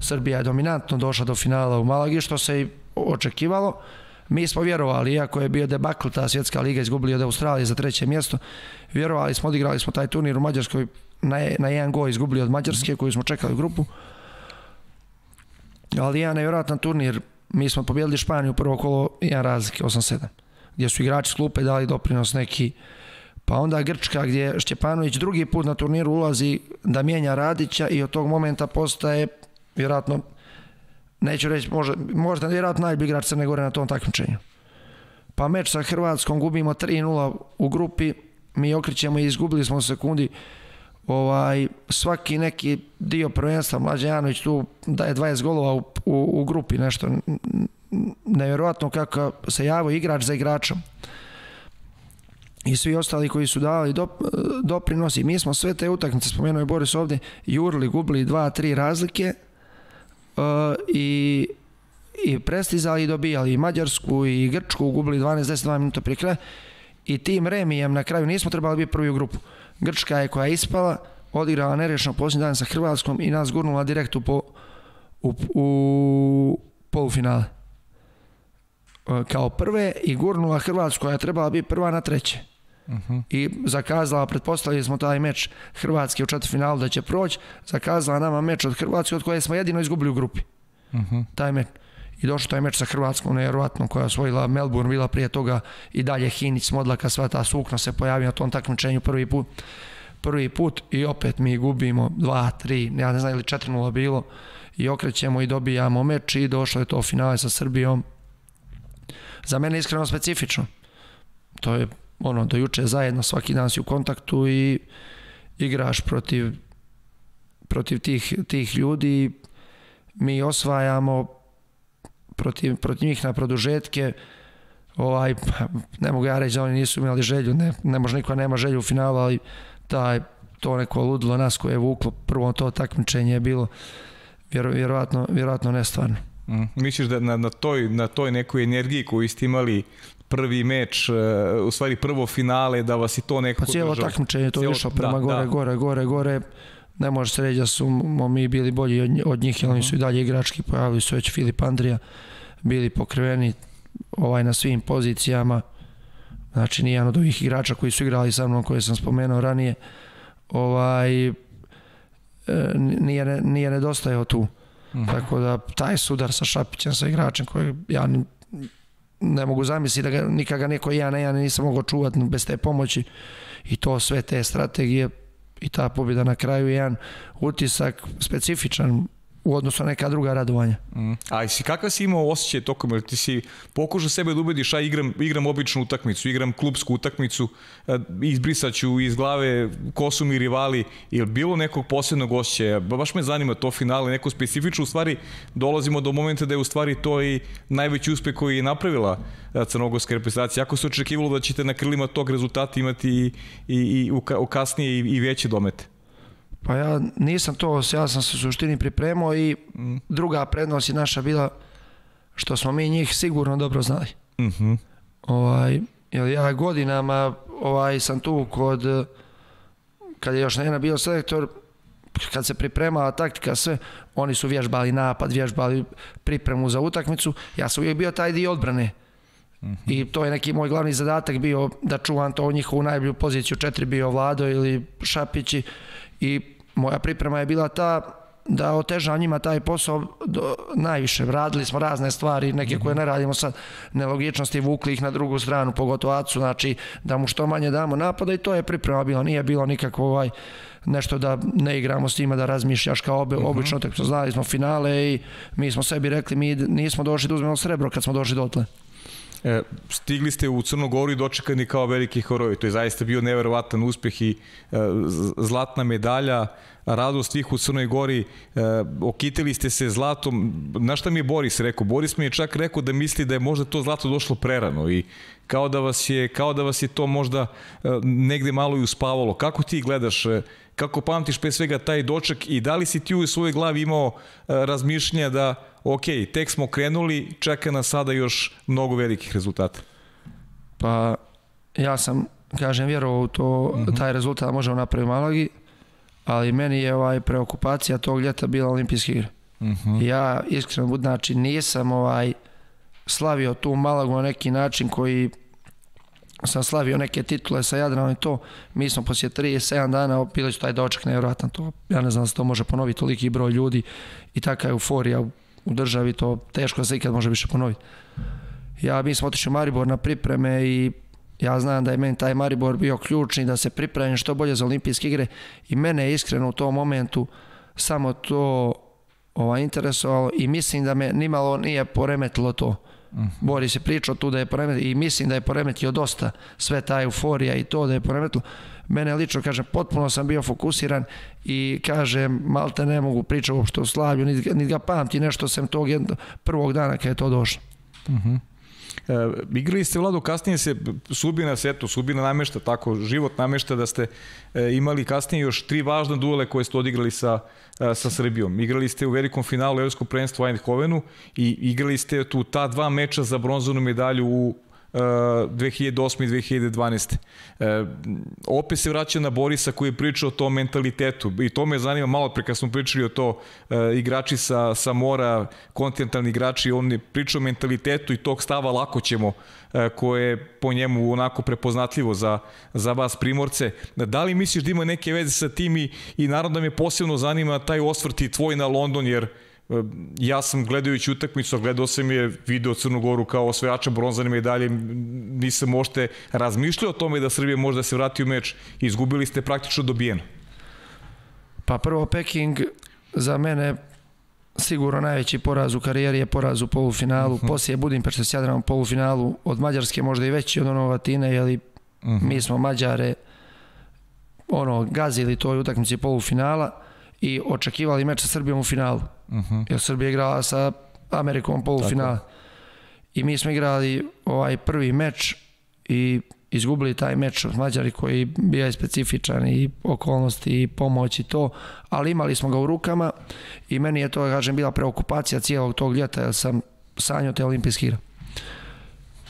Srbija je dominantno došla do finala u Malagi, što se i očekivalo. Mi smo vjerovali, iako je bio debakl ta svjetska liga, izgubili od Australije za treće mjesto, vjerovali smo, odigrali smo taj turnir u Mađarskoj na, na jedan go, izgubili od Mađarske koju smo čekali u grupu. Ali jedan nevjerojatan turnir, mi smo pobjedili Španiju prvo kolo, jedan razlike, 8-7, gdje su igrači sklupe dali doprinos neki, pa onda Grčka gdje Šćepanović drugi put na turniru ulazi da mijenja Radića i od tog momenta postaje vjerojatno neću reći, možda, možda vjerojatno najbolji igrač Crne Gore na tom takmičenju. Pa meč sa Hrvatskom gubimo 3-0 u grupi, mi okrićemo i izgubili smo sekundi ovaj, svaki neki dio prvenstva, Mlađe Janović tu daje 20 golova u, u, u grupi, nešto nevjerojatno kako se javio igrač za igračom i svi ostali koji su davali dop, doprinosi. Mi smo sve te utakmice, spomenuo je Boris ovde, jurili, gubili dva, tri razlike, i i prestizali i dobijali i Mađarsku i Grčku, gubili 12-10 minuta prije kraja i tim remijem na kraju nismo trebali biti prvi u grupu. Grčka je koja je ispala, odigrala nerešeno posljednji dan sa Hrvatskom i nas gurnula direkt u, po, u, u polufinale. Uh, kao prve i gurnula Hrvatsku koja je trebala biti prva na treće. Uh -huh. i zakazala, pretpostavili smo taj meč Hrvatske u četvrtfinalu da će proći, zakazala nama meč od Hrvatske od koje smo jedino izgubili u grupi. Uh -huh. Taj meč. I došao taj meč sa Hrvatskom, nevjerovatno, koja je osvojila Melbourne, bila prije toga i dalje Hinić, Smodlaka, sva ta sukno se pojavio na tom takmičenju prvi put. Prvi put i opet mi gubimo 2, 3, ja ne znam ili 4-0 bilo i okrećemo i dobijamo meč i došlo je to finale sa Srbijom. Za mene iskreno specifično. To je ono, do juče zajedno, svaki dan si u kontaktu i igraš protiv, protiv tih, tih ljudi, mi osvajamo protiv, protiv njih na produžetke, ovaj, ne mogu ja reći da oni nisu imali želju, ne, ne može niko nema želju u finalu, ali taj, to neko ludilo nas koje je vuklo, prvo to takmičenje je bilo vjero, vjerovatno, vjerovatno nestvarno. Mm. Misliš da na, na, toj, na toj nekoj energiji koju ste imali prvi meč, uh, u stvari prvo finale, da vas i to nekako... Pa cijelo takmičenje to cijelo, išlo prema da, gore, da. gore, gore, gore. Ne može se reći da su mi bili bolji od, od njih, jer oni su i dalje igrački, pojavili su već Filip Andrija, bili pokriveni ovaj, na svim pozicijama. Znači, nijedan od ovih igrača koji su igrali sa mnom, koje sam spomenuo ranije, ovaj, e, nije, nije nedostajao tu. -huh. Tako da taj sudar sa Šapićem, sa igračem koji ja ne mogu zamisliti da ga nikada neko ja ne ja nisam mogao čuvati bez te pomoći. I to sve te strategije i ta pobjeda na kraju je jedan utisak specifičan u odnosu na neka druga radovanja. Mm. A si kakav si imao osjećaj tokom, jer ti si pokušao sebe da ubediš, a igram, igram običnu utakmicu, igram klubsku utakmicu, izbrisaću iz glave ko su mi rivali, je bilo nekog posebnog osjećaja? Baš me zanima to finale, neko specifično, u stvari dolazimo do momenta da je u stvari to i najveći uspeh koji je napravila crnogorska reprezentacija. Ako se očekivalo da ćete na krilima tog rezultata imati i, i, i u kasnije i, i veće domete? Pa ja nisam to, ja sam se u suštini pripremao i mm. druga prednost je naša bila što smo mi njih sigurno dobro znali. Mm -hmm. ovaj, jer ja godinama ovaj, sam tu kod kad je još Nena bio selektor kad se pripremala taktika sve, oni su vježbali napad, vježbali pripremu za utakmicu, ja sam uvijek bio taj dio odbrane. Mm -hmm. I to je neki moj glavni zadatak bio da čuvam to njihovu najbolju poziciju, četiri bio Vlado ili Šapići i moja priprema je bila ta da oteža njima taj posao do, najviše. Radili smo razne stvari, neke koje ne radimo sad, nelogičnosti, vukli ih na drugu stranu, pogotovo Acu, znači da mu što manje damo napada i to je priprema bilo. Nije bilo nikakvo ovaj, nešto da ne igramo s njima, da razmišljaš kao obi, uh -huh. obično, tako znali smo finale i mi smo sebi rekli, mi nismo došli da uzmemo srebro kad smo došli dotle. E, stigli ste u Crnogoru i dočekani kao veliki heroji. To je zaista bio neverovatan uspeh i e, zlatna medalja, radost svih u Crnoj Gori, e, okitili ste se zlatom. Na šta mi je Boris rekao? Boris mi je čak rekao da misli da je možda to zlato došlo prerano i kao da vas je, kao da vas je to možda negde malo i uspavalo. Kako ti gledaš kako pamtiš pre svega taj doček i da li si ti u svojoj glavi imao razmišljenja da ok, tek smo krenuli, čeka nas sada još mnogo velikih rezultata? Pa ja sam, kažem, vjerovao u to, uh mhm. -huh. taj rezultat možemo napraviti u Malagi, ali meni je ovaj preokupacija tog ljeta bila olimpijski igre. Uh mhm. -huh. Ja iskreno, znači nisam ovaj slavio tu Malagu na neki način koji sam slavio neke titule sa Jadranom i to, mi smo poslije 37 dana su taj doček nevjerojatan to, ja ne znam da se to može ponoviti toliki broj ljudi i taka euforija u, u državi, to teško da se ikad može više ponoviti. Ja, mi smo otišli u Maribor na pripreme i ja znam da je meni taj Maribor bio ključni da se pripremim što bolje za olimpijske igre i mene je iskreno u tom momentu samo to ovaj, interesovalo i mislim da me nimalo nije poremetilo to Boris je pričao tu da je poremetio i mislim da je poremetio dosta sve ta euforija i to da je poremetilo. Mene lično, kažem, potpuno sam bio fokusiran i kažem, malte ne mogu pričati uopšte o Slaviju, niti, niti ga pamti nešto sem tog jednog, prvog dana kada je to došlo. Uh mhm. -huh. E, igrali ste Vlado, kasnije se sudbina se, eto, sudbina namešta, tako, život namešta da ste e, imali kasnije još tri važne duele koje ste odigrali sa, e, sa Srbijom. Igrali ste u velikom finalu Evropskog prvenstva u Eindhovenu i igrali ste tu ta dva meča za bronzanu medalju u 2008. i 2012. E, opet se vraća na Borisa koji je pričao o tom mentalitetu i to me zanima malo pre kad smo pričali o to e, igrači sa, sa mora, kontinentalni igrači, on je pričao o mentalitetu i tog stava lako ćemo e, koje je po njemu onako prepoznatljivo za, za vas primorce. Da li misliš da ima neke veze sa tim i, i naravno da me posebno zanima taj osvrt i tvoj na London jer ja sam gledajući utakmicu, gledao sam je video Crnu Goru kao osvajača bronzane medalje, nisam možete razmišljao o tome da Srbija možda se vrati u meč, izgubili ste praktično dobijeno. Pa prvo Peking za mene sigurno najveći poraz u karijeri je poraz u polufinalu, uh mhm. -huh. poslije Budimpešte s Jadranom polufinalu, od Mađarske možda i veći od onog Vatine, jeli uh mhm. -huh. mi smo Mađare ono, gazili toj utakmici polufinala i očekivali meč sa Srbijom u finalu. Uh mhm. -huh. Jer Srbija igrala sa Amerikom polufinala. I mi smo igrali ovaj prvi meč i izgubili taj meč od Mađari koji bio je specifičan i okolnosti i pomoć i to, ali imali smo ga u rukama i meni je to, kažem, bila preokupacija cijelog tog ljeta jer sam sanjao te olimpijske igre.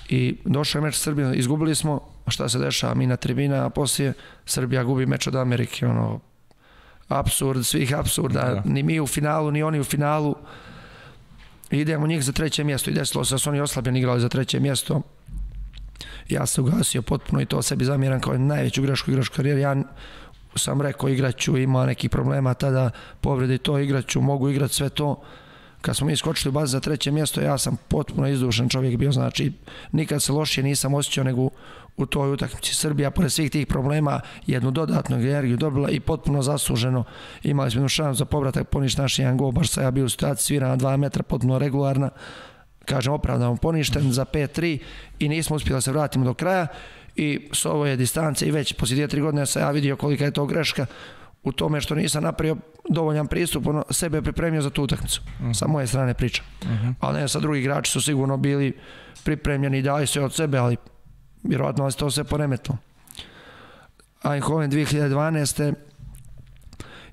I došao je meč Srbije, izgubili smo, šta se dešava, mi na tribina, a poslije Srbija gubi meč od Amerike, ono, absurd svih absurda, da. ni mi u finalu, ni oni u finalu. Idemo njih za treće mjesto i desilo se da su oni oslabljeni igrali za treće mjesto. Ja se ugasio potpuno i to sebi zamjeram kao najveću grešku igračku karijeru. Ja sam rekao igraću, ima neki problema tada, povredi to, igraću, mogu igrati sve to. Kad smo mi skočili u bazu za treće mjesto, ja sam potpuno izdušen čovjek bio, znači nikad se lošije nisam osjećao nego u toj utakmici. Srbija, pored svih tih problema, jednu dodatnu energiju dobila i potpuno zasluženo. Imali smo jednu šansu za povratak, poništen naš jedan gol, baš sa ja bio u situaciji, svira na 2 metra, potpuno regularna, kažem opravdano poništen za 5-3 i nismo uspjeli da se vratimo do kraja i s ovo je distance i već poslije 2-3 godine sam ja vidio kolika je to greška u tome što nisam napravio dovoljan pristup, ono, sebe pripremio za tu utakmicu. Uh -huh. Sa moje strane priča. Uh -huh. Ali ne, sa drugi igrači su sigurno bili pripremljeni i dali sve od sebe, ali vjerovatno se to sve poremetilo. Eindhoven 2012.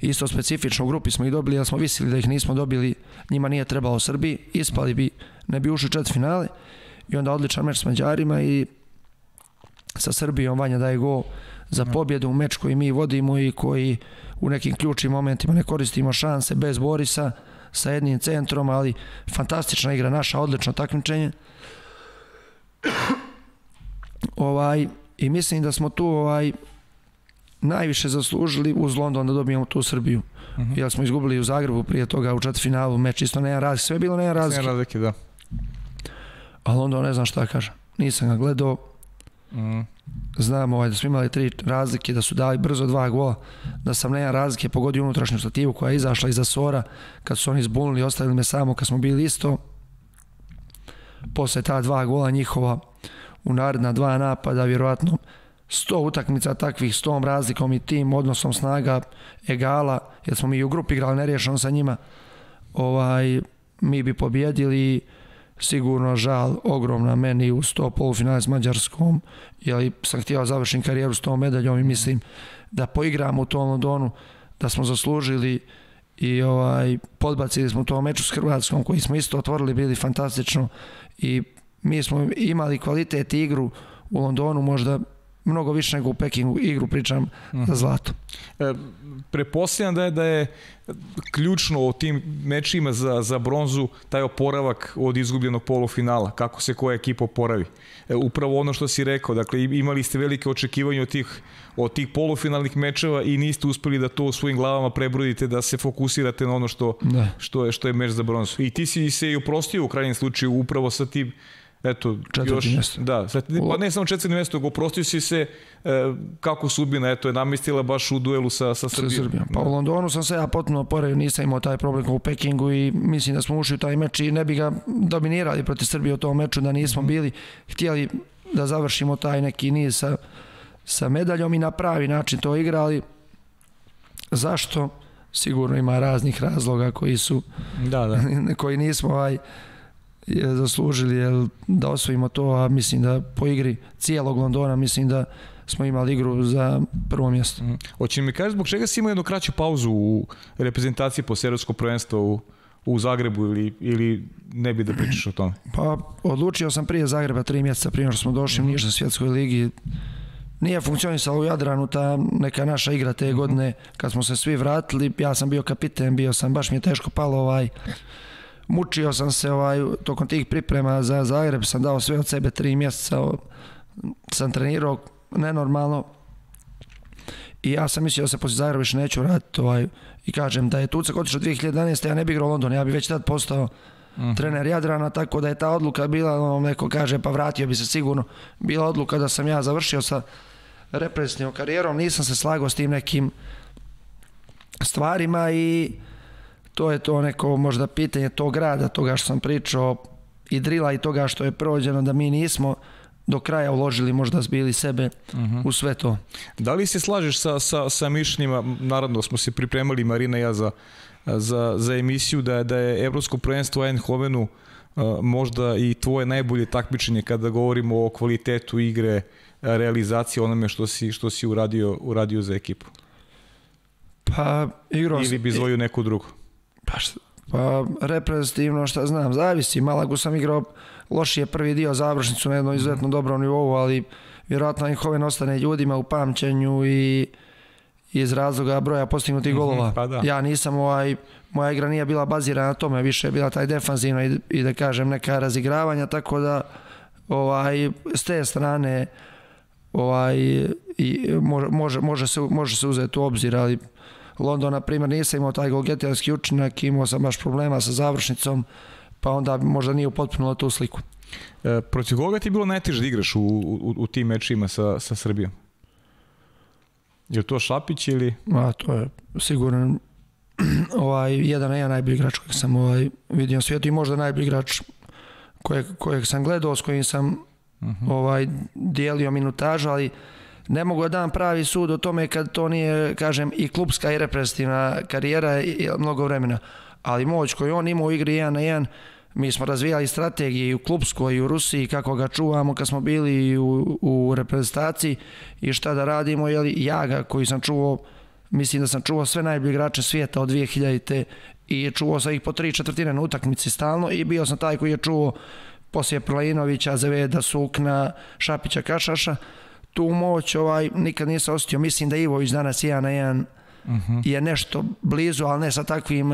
isto specifično u grupi smo ih dobili, jer smo visili da ih nismo dobili, njima nije trebalo Srbiji, ispali bi, ne bi ušli četiri finale i onda odličan meč s Mađarima i sa Srbijom Vanja daje gol za pobjedu u meč koji mi vodimo i koji u nekim ključnim momentima ne koristimo šanse bez Borisa sa jednim centrom, ali fantastična igra naša, odlično takmičenje. Ovaj, I mislim da smo tu ovaj, najviše zaslužili uz London da dobijemo tu Srbiju. Uh -huh. Jer smo izgubili u Zagrebu prije toga u četvrtfinalu meč isto nema razlike. Sve je bilo nema razlike. Nema razlike, da. Ali onda ne znam šta kaže. Nisam ga gledao. Mm. Znam ovaj, da smo imali tri razlike, da su dali brzo dva gola, da sam nema razlike pogodio unutrašnju stativu koja je izašla iza Sora, kad su oni zbunili, ostavili me samo kad smo bili isto. Posle ta dva gola njihova u naredna dva napada, vjerovatno 100 utakmica takvih, s tom razlikom i tim odnosom snaga egala, jer smo mi u grupi igrali nerješeno sa njima, ovaj, mi bi pobjedili sigurno žal ogromna meni u 100 polufinale s Mađarskom, jer sam htio završim karijeru s tom medaljom i mislim da poigramo u tom Londonu, da smo zaslužili i ovaj podbacili smo to meču s Hrvatskom koji smo isto otvorili, bili fantastično i mi smo imali kvalitet igru u Londonu možda mnogo više nego u Pekingu igru pričam za mhm. zlato. E, prepostavljam da je, da je ključno u tim mečima za, za bronzu taj oporavak od izgubljenog polufinala, kako se koja ekipa oporavi. E, upravo ono što si rekao, dakle imali ste velike očekivanje od tih, od tih polufinalnih mečeva i niste uspeli da to u svojim glavama prebrodite, da se fokusirate na ono što, da. što, je, što je meč za bronzu. I ti si se i uprostio u krajnjem slučaju upravo sa tim eto, četvrti još, mjesto. Da, sad, pa ne samo četvrti mjesto, go prostio si se e, kako sudbina, eto, je namistila baš u duelu sa, sa Srbijom. Sa Srbijom. Pa u Londonu sam se ja potpuno oporavio, nisam imao taj problem u Pekingu i mislim da smo ušli u taj meč i ne bi ga dominirali protiv Srbije u tom meču da nismo mm -hmm. bili htjeli da završimo taj neki niz sa, sa medaljom i na pravi način to igrali. Zašto? Sigurno ima raznih razloga koji su da, da. (laughs) koji nismo ovaj, zaslužili jel, da osvojimo to, a mislim da po igri cijelog Londona mislim da smo imali igru za prvo mjesto. Mm. Hoće mi kaži zbog čega si imao jednu kraću pauzu u reprezentaciji po serijsko prvenstvo u, u Zagrebu ili, ili ne bi da pričaš o tome? Pa odlučio sam prije Zagreba tri mjeseca prije što smo došli mm. ništa svjetskoj ligi nije funkcionisala u Jadranu ta neka naša igra te -hmm. godine kad smo se svi vratili ja sam bio kapiten bio sam baš mi je teško palo ovaj mučio sam se ovaj, tokom tih priprema za Zagreb, sam dao sve od sebe tri mjeseca, sam trenirao nenormalno i ja sam mislio da se poslije Zagreba više neću raditi ovaj, i kažem da je Tucak otišao 2011. ja ne bih igrao London, ja bih već tad postao. -huh. trener Jadrana, tako da je ta odluka bila, ono, neko kaže pa vratio bi se sigurno, bila odluka da sam ja završio sa represivnom karijerom, nisam se slagao s tim nekim stvarima i to je to neko možda pitanje tog grada, toga što sam pričao i drila i toga što je prođeno da mi nismo do kraja uložili možda zbili sebe uh mhm. -huh. u sve to. Da li se slažeš sa, sa, sa mišljenjima, naravno smo se pripremali Marina i ja za, za, za emisiju da je, da je Evropsko prvenstvo u Eindhovenu možda i tvoje najbolje takmičenje kada govorimo o kvalitetu igre, realizacije onome što si, što si uradio, uradio za ekipu. Pa igrao Ili bi zvoju neku drugu. Pa, šta, pa reprezentativno šta znam, zavisi. Malagu sam igrao lošije prvi dio završnicu na jednom izuzetno dobrom nivou, ali vjerojatno Eindhoven ostane ljudima u pamćenju i iz razloga broja postignutih mhm, golova. Pa da. Ja nisam ovaj, moja igra nije bila bazirana na tome, više je bila taj defanzivna i, i da kažem neka razigravanja, tako da ovaj, s te strane ovaj, i može, može, može, se, može se uzeti u obzir, ali London, na primjer, nisam imao taj golgeterski učinak, imao sam baš problema sa završnicom, pa onda možda nije upotpunilo tu sliku. E, protiv koga ti je bilo najteže da igraš u, u, u tim mečima sa, sa Srbijom? Je to Šapić ili? A, to je sigurno (clears throat) ovaj, jedan na jedan najbolji igrač kojeg sam ovaj, vidio na svijetu i možda najbolji igrač kojeg, kojeg sam gledao, s kojim sam uh mhm. -huh. ovaj, dijelio minutažu, ali ne mogu da dam pravi sud o tome kad to nije, kažem, i klubska i reprezentativna karijera i mnogo vremena. Ali moć koju on ima u igri 1 na 1, mi smo razvijali strategije i u klubskoj i u Rusiji kako ga čuvamo kad smo bili u, u reprezentaciji i šta da radimo, jeli, ja ga koji sam čuvao, mislim da sam čuvao sve najbolje igrače svijeta od 2000-te i čuvao sam ih po tri četvrtine na utakmici stalno i bio sam taj koji je čuvao poslije Prlinovića, Azeveda, Sukna, Šapića, Kašaša, tu moć ovaj, nikad nisam osjetio. Mislim da Ivović danas jedan na jedan uh -huh. je nešto blizu, ali ne sa takvim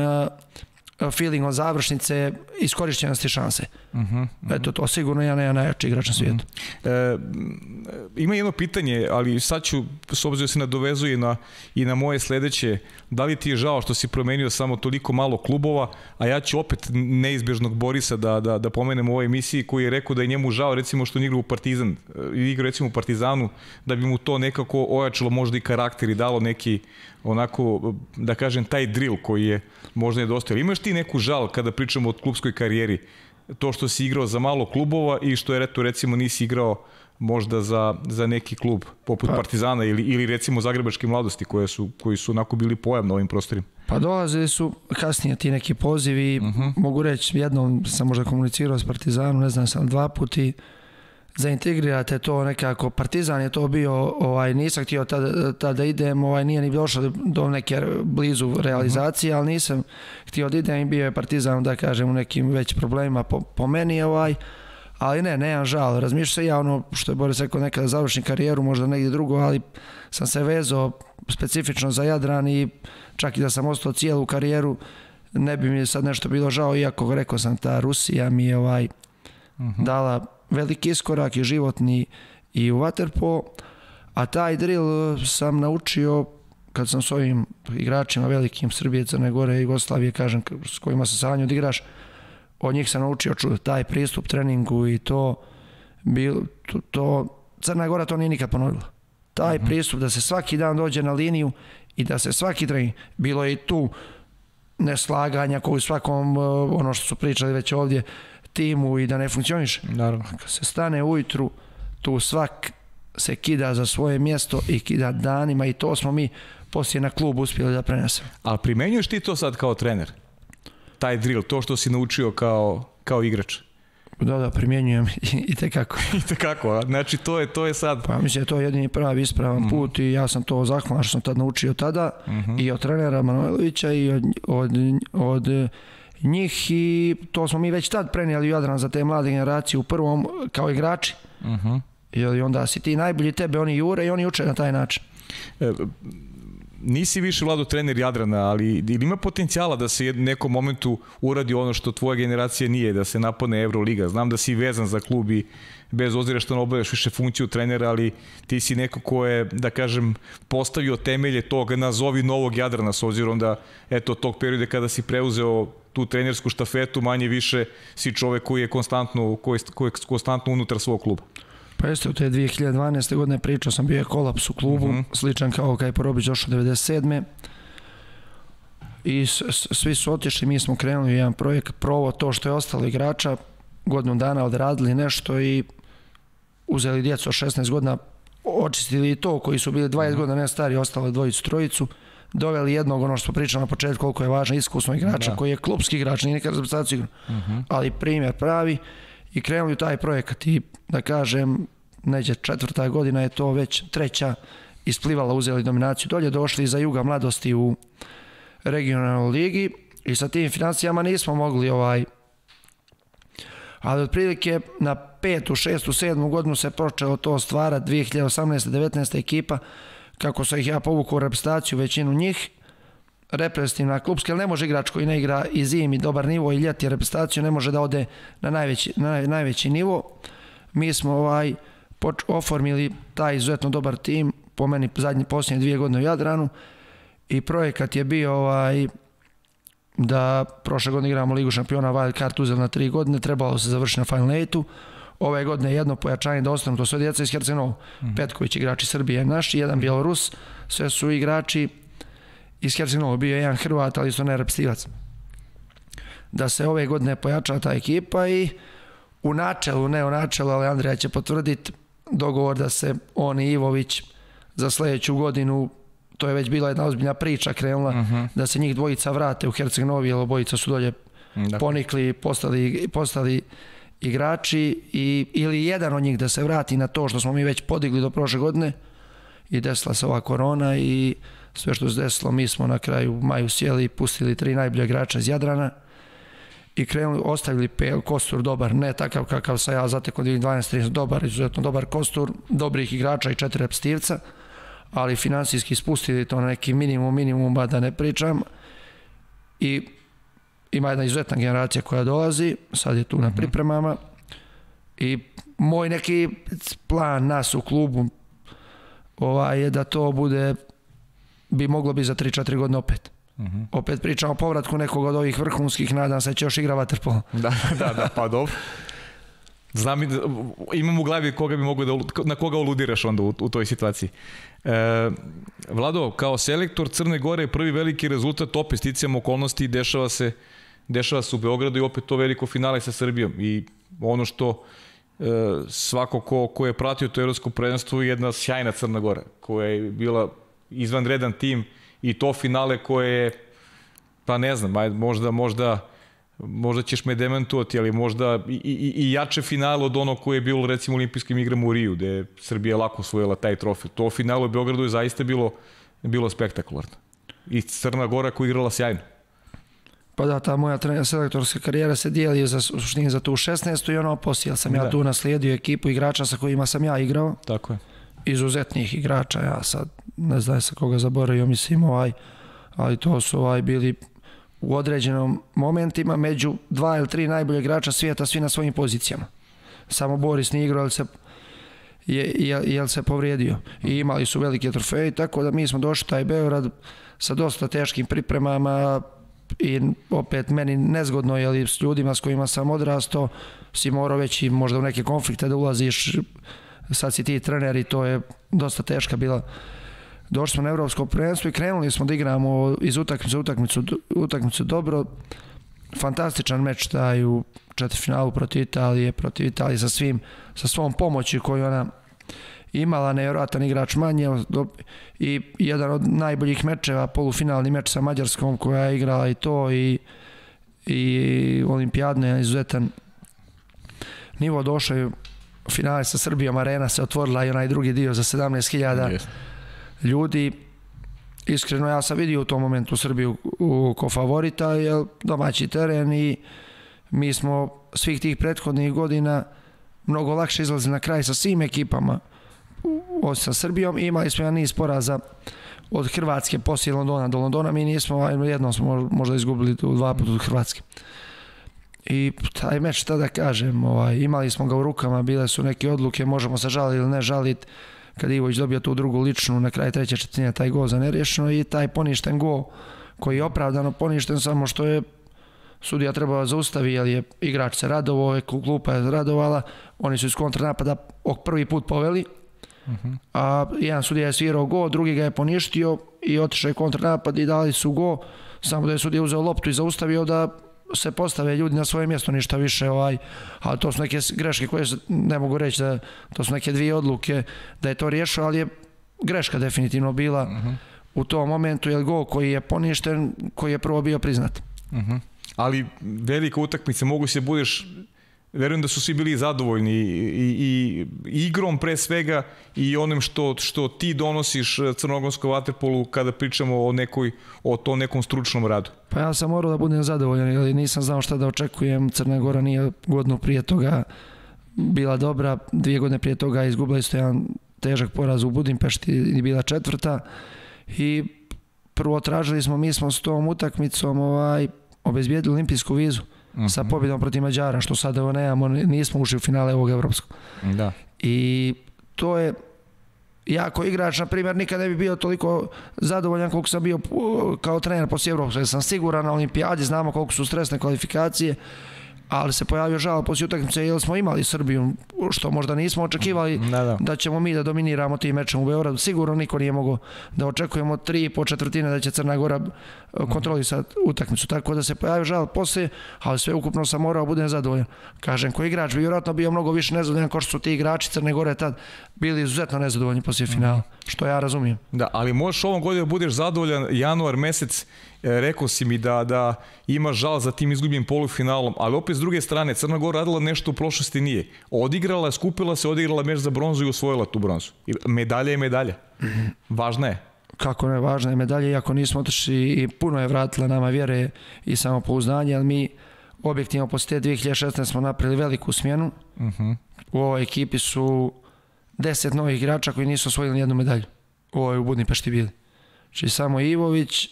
uh, feelingom završnice iskorišćenosti šanse. Uh -huh, uh -huh. Eto, to sigurno je jedan najjači igrač na svijetu. Uh -huh. e, ima jedno pitanje, ali sad ću, s obzirom da se nadovezuje na, i na moje sledeće, da li ti je žao što si promenio samo toliko malo klubova, a ja ću opet neizbežnog Borisa da, da, da pomenem u ovoj emisiji koji je rekao da je njemu žao recimo što on igra u Partizan, igra recimo u Partizanu, da bi mu to nekako ojačalo možda i karakter i dalo neki onako, da kažem, taj drill koji je možda nedostajao. Imaš ti neku žal kada pričamo o klubskoj karijeri, to što si igrao za malo klubova i što je reto, recimo nisi igrao možda za, za neki klub poput pa, Partizana ili, ili recimo Zagrebačke mladosti koje su, koji su onako bili pojam na ovim prostorima? Pa dolazili su kasnije ti neki pozivi, uh mhm. -huh. mogu reći jednom sam možda komunicirao s Partizanom, ne znam sam dva puti, zaintegrirate to nekako. Partizan je to bio, ovaj, nisam htio tada, tada idem, ovaj, nije ni došao do neke blizu realizacije, ali nisam htio da idem i bio je Partizan, da kažem, u nekim već problemima po, po meni, ovaj, ali ne, nemam žal. Razmišljam se ja ono što je Boris rekao, nekada završim karijeru, možda negdje drugo, ali sam se vezao specifično za Jadran i čak i da sam ostao cijelu karijeru, ne bi mi sad nešto bilo žao, iako rekao sam ta Rusija mi je ovaj, uh mhm. -huh. dala veliki iskorak i životni i u Waterpo, a taj drill sam naučio kad sam s ovim igračima velikim Srbije, Crne Gore i Jugoslavije, kažem, s kojima se sanju da igraš, od njih sam naučio taj pristup treningu i to, bil, to, to Crna Gora to nije nikad ponovila. Taj mhm. -huh. pristup da se svaki dan dođe na liniju i da se svaki trening, bilo je i tu neslaganja koji svakom, ono što su pričali već ovdje, timu i da ne funkcioniš. Naravno. Kad se stane ujutru, tu svak se kida za svoje mjesto i kida danima i to smo mi poslije na klub uspjeli da prenesemo. Ali primenjuješ ti to sad kao trener? Taj drill, to što si naučio kao, kao igrač? Da, da, primjenjujem (laughs) i, tekako. (laughs) I tekako, a? znači to je, to je sad... Pa mislim, to je jedini pravi ispravan mm. put i ja sam to zahvalan što sam tad naučio tada mm -hmm. i od trenera Manojlovića i od, od, od njih i to smo mi već tad prenijeli u Jadran za te mlade generacije u prvom kao igrači. Uh mhm. -huh. I onda si ti najbolji tebe, oni jure i oni uče na taj način. E, nisi više vlado trener Jadrana, ali ili ima potencijala da se u nekom momentu uradi ono što tvoja generacija nije, da se napone Euroliga? Znam da si vezan za klub i bez ozira što ne obavljaš više funkciju trenera, ali ti si neko ko je, da kažem, postavio temelje tog nazovi novog Jadrana s obzirom da, eto, tog perioda kada si preuzeo tu trenersku štafetu, manje više si čovek koji je konstantno, koji, koji je konstantno unutar svog kluba. Pa jeste, u te 2012. godine pričao sam, bio je kolaps u klubu, mhm. -huh. sličan kao kaj je Porobić došao 97. I s, s, svi su otišli, mi smo krenuli jedan projekt, provo to što je ostalo igrača, godinu dana odradili nešto i uzeli djecu od 16 godina, očistili i to koji su bili 20 uh -huh. godina ne stari, ostalo dvojicu, trojicu, doveli jednog, ono što smo pričali na početku, koliko je važno iskusno igrača, da. koji je klubski igrač, nije nekada reprezentaciju igra, uh mhm. -huh. ali primjer pravi i krenuli u taj projekat i da kažem, neđe četvrta godina je to već treća isplivala, uzeli dominaciju dolje, došli za Juga mladosti u regionalnoj ligi i sa tim financijama nismo mogli ovaj ali otprilike na petu, šestu, sedmu godinu se počelo to stvara 2018. 19. ekipa kako sam ih ja povukao u reprezentaciju većinu njih reprezentativna klubska, ne može igrač koji ne igra i zim i dobar nivo i ljeti reprezentaciju, ne može da ode na najveći, na najveći nivo. Mi smo ovaj poč, oformili taj izuzetno dobar tim, po meni zadnje posljednje dvije godine u Jadranu i projekat je bio ovaj da prošle godine igramo Ligu šampiona Wild Card uzel na tri godine, trebalo se završiti na Final Eightu. Ove godine jedno pojačanje da ostanu, to sve djeca iz Hercegovine, mm. Petković igrači Srbije naš, jedan Bjelorus, sve su igrači iz Hercegovine, bio je jedan Hrvat, ali isto ne repstivac. Da se ove godine pojača ta ekipa i u načelu, ne u načelu, ali Andrija će potvrditi dogovor da se on i Ivović za sledeću godinu to je već bila jedna ozbiljna priča krenula uh mhm. -huh. da se njih dvojica vrate u Herceg-Novi, jer obojica su dolje dakle. ponikli, postali, postali igrači i, ili jedan od njih da se vrati na to što smo mi već podigli do prošle godine i desila se ova korona i sve što se desilo mi smo na kraju u maju sjeli i pustili tri najbolje igrača iz Jadrana i krenuli, ostavili Pel, Kostur dobar, ne takav kakav sam ja zatekao 2012 dobar, izuzetno dobar Kostur, dobrih igrača i četiri repstivca, ali finansijski spustili to na neki minimum, minimum, ba da ne pričam. I ima jedna izuzetna generacija koja dolazi, sad je tu na pripremama i moj neki plan nas u klubu ovaj, je da to bude bi moglo bi za 3-4 godine opet. Uh -huh. Opet pričamo o povratku nekog od ovih vrhunskih, nadam se da će još igra vaterpolo. (laughs) Da, da, da, pa dobro. Znam, imam u glavi koga bi mogu da, na koga oludiraš onda u, u toj situaciji. E, Vlado, kao selektor Crne Gore prvi veliki rezultat opet sticajem okolnosti dešava se dešava se u Beogradu i opet to veliko finale sa Srbijom i ono što e, svako ko, ko je pratio to evropsko prvenstvo je jedna sjajna Crna Gora koja je bila izvanredan tim i to finale koje je pa ne znam, možda možda možda ćeš me demantovati, ali možda i, i, i jače finale od onog koje je bilo recimo olimpijskim igrama u Riju, gde je Srbija lako osvojila taj trofej. To finale u Beogradu je zaista bilo, bilo spektakularno. I Crna Gora koja je igrala sjajno. Pa da, ta moja trener selektorska karijera se dijeli za, suštini za tu 16. i ono poslije, sam ja da. tu naslijedio ekipu igrača sa kojima sam ja igrao. Tako je. Izuzetnih igrača, ja sad ne znam sa koga zaboravio, mislim ovaj, ali to su ovaj bili u određenom momentima među dva ili tri najbolje igrača svijeta, svi na svojim pozicijama. Samo Boris nije igrao, ali se je, je, je se povrijedio i imali su velike trofeje, tako da mi smo došli taj Beograd sa dosta teškim pripremama i opet meni nezgodno je s ljudima s kojima sam odrastao si morao već i možda u neke konflikte da ulaziš sad si ti trener i to je dosta teška bila došli smo na evropsko prvenstvo i krenuli smo da igramo iz utakmice utakmicu, utakmicu dobro. Fantastičan meč taj u četvrfinalu protiv Italije, protiv Italije sa svim, sa svom pomoći koju ona imala nevjerojatan igrač manje i jedan od najboljih mečeva, polufinalni meč sa Mađarskom koja je igrala i to i, i olimpijadno je izuzetan nivo došao je finale sa Srbijom, arena se otvorila i onaj drugi dio za 17.000 yes ljudi. Iskreno ja sam vidio u tom momentu Srbiju u, ko favorita jer domaći teren i mi smo svih tih prethodnih godina mnogo lakše izlazili na kraj sa svim ekipama sa Srbijom i imali smo jedan niz poraza od Hrvatske poslije Londona do Londona. Mi nismo, jednom smo možda izgubili dva puta od Hrvatske. I taj meč šta da kažem ovaj, imali smo ga u rukama bile su neke odluke možemo se žaliti ili ne žaliti kad Ivović dobio tu drugu ličnu na kraju treće četvrtine taj gol za nerješeno i taj poništen gol koji je opravdano poništen samo što je sudija trebao da zaustavi jer je igrač se radovao, klupa je radovala, oni su iz kontranapada prvi put poveli, -huh. a jedan sudija je svirao go, drugi ga je poništio i otišao je kontranapad i dali su go, samo da je sudija uzeo loptu i zaustavio da se postave ljudi na svoje mjesto, ništa više, ovaj, ali to su neke greške koje ne mogu reći da to su neke dvije odluke da je to riješio, ali je greška definitivno bila uh. -huh. u tom momentu, jer gol koji je poništen, koji je prvo bio priznat. Uh mhm. -huh. Ali velika utakmica, mogu se budeš verujem da su svi bili zadovoljni i, i, i igrom pre svega i onim što, što ti donosiš crnogonskoj vaterpolu kada pričamo o nekoj o to nekom stručnom radu. Pa ja sam morao da budem zadovoljan jer nisam znao šta da očekujem. Crna Gora nije godinu prije toga bila dobra, dvije godine prije toga izgubila isto jedan težak poraz u Budimpešti i bila četvrta i prvo tražili smo, mi smo s tom utakmicom ovaj, obezbijedili olimpijsku vizu. -huh. sa pobjedom protiv Mađara, što sada evo nemamo, nismo ušli u finale ovog evropskog. Da. I to je ja kao igrač, na primjer, nikad ne bi bio toliko zadovoljan koliko sam bio kao trener poslije Evropske. Sam siguran na olimpijadi, znamo koliko su stresne kvalifikacije ali se pojavio žal poslije utakmice jer smo imali Srbiju, što možda nismo očekivali da, da. da ćemo mi da dominiramo tim mečem u Beogradu. Sigurno niko nije mogao da očekujemo tri po četvrtine da će Crna Gora e, kontrolisati utakmicu. Tako da se pojavio žal poslije, ali sve ukupno sam morao budem zadovoljan. Kažem, ko igrač bi vjerojatno bio mnogo više nezadovoljan kao što su ti igrači Crne Gore tad bili izuzetno nezadovoljni poslije finala, što ja razumijem. Da, ali možeš ovom godinu da budeš zadovoljan januar mesec rekao si mi da, da ima žal za tim izgubljenim polufinalom, ali opet s druge strane, Crna Gora radila nešto u prošlosti nije. Odigrala, skupila se, odigrala meč za bronzu i osvojila tu bronzu. I medalja je medalja. Važna je. Kako ne, važna je medalja, iako nismo otišli i puno je vratila nama vjere i samopouzdanje, ali mi objektivno posle te 2016 smo napravili veliku smjenu. Uh -huh. U ovoj ekipi su 10 novih igrača koji nisu osvojili jednu medalju. U ovoj u Budimpešti bili. Znači samo Ivović,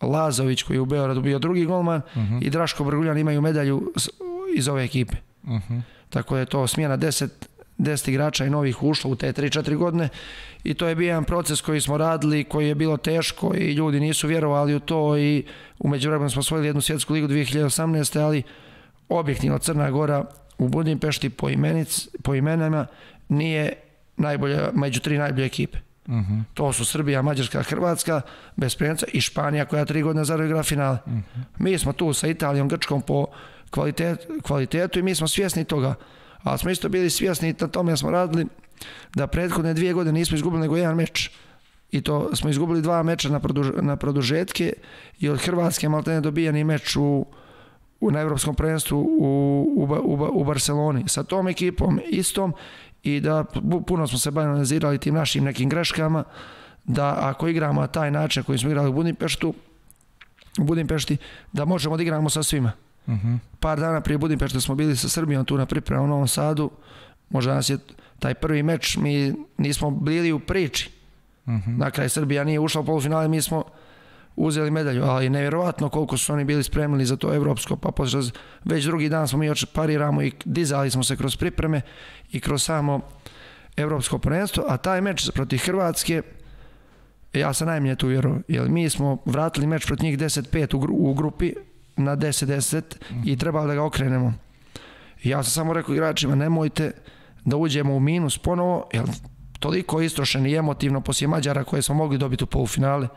Lazović koji je u Beogradu bio drugi golman uh -huh. i Draško Brguljan imaju medalju iz ove ekipe. Uh -huh. Tako je to smjena 10 10 igrača i novih ušlo u te 3-4 godine i to je bio jedan proces koji smo radili, koji je bilo teško i ljudi nisu vjerovali u to i umeđu vremenu smo osvojili jednu svjetsku ligu 2018. ali objektivno Crna Gora u Budimpešti po, imenic, po imenama nije najbolja, među tri najbolje ekipe. Uh mhm. -huh. To su Srbija, Mađarska, Hrvatska, bez premca i Španija koja tri godine zaradi igra finale. Uh mhm. -huh. Mi smo tu sa Italijom, Grčkom po kvalitet, kvalitetu i mi smo svjesni toga ali smo isto bili svjesni na tome smo radili da prethodne dvije godine nismo izgubili nego jedan meč i to smo izgubili dva meča na, produž, na produžetke i od Hrvatske maltene dobijani meč u, u, na Evropskom prvenstvu u, u, u, u Barceloni sa tom ekipom istom i da puno smo se analizirali tim našim nekim greškama da ako igramo na taj način koji smo igrali u Budimpeštu u Budimpešti da možemo da igramo sa svima Uh -huh. Par dana prije Budimpešta smo bili sa Srbijom tu na pripremu u Novom Sadu. Možda nas je taj prvi meč, mi nismo bili u priči. Uh -huh. Na kraj Srbija nije ušla u polufinale, mi smo uzeli medalju, ali nevjerovatno koliko su oni bili spremni za to evropsko, pa posle, već drugi dan smo mi pariramo i dizali smo se kroz pripreme i kroz samo evropsko prvenstvo, a taj meč protiv Hrvatske ja sam najmanje tu vjerovao, jer mi smo vratili meč protiv njih 10-5 u, gru, u grupi, na 10-10 i trebalo da ga okrenemo. Ja sam samo rekao igračima, nemojte da uđemo u minus ponovo, jer toliko istrošen i emotivno poslije Mađara koje smo mogli dobiti u polufinale,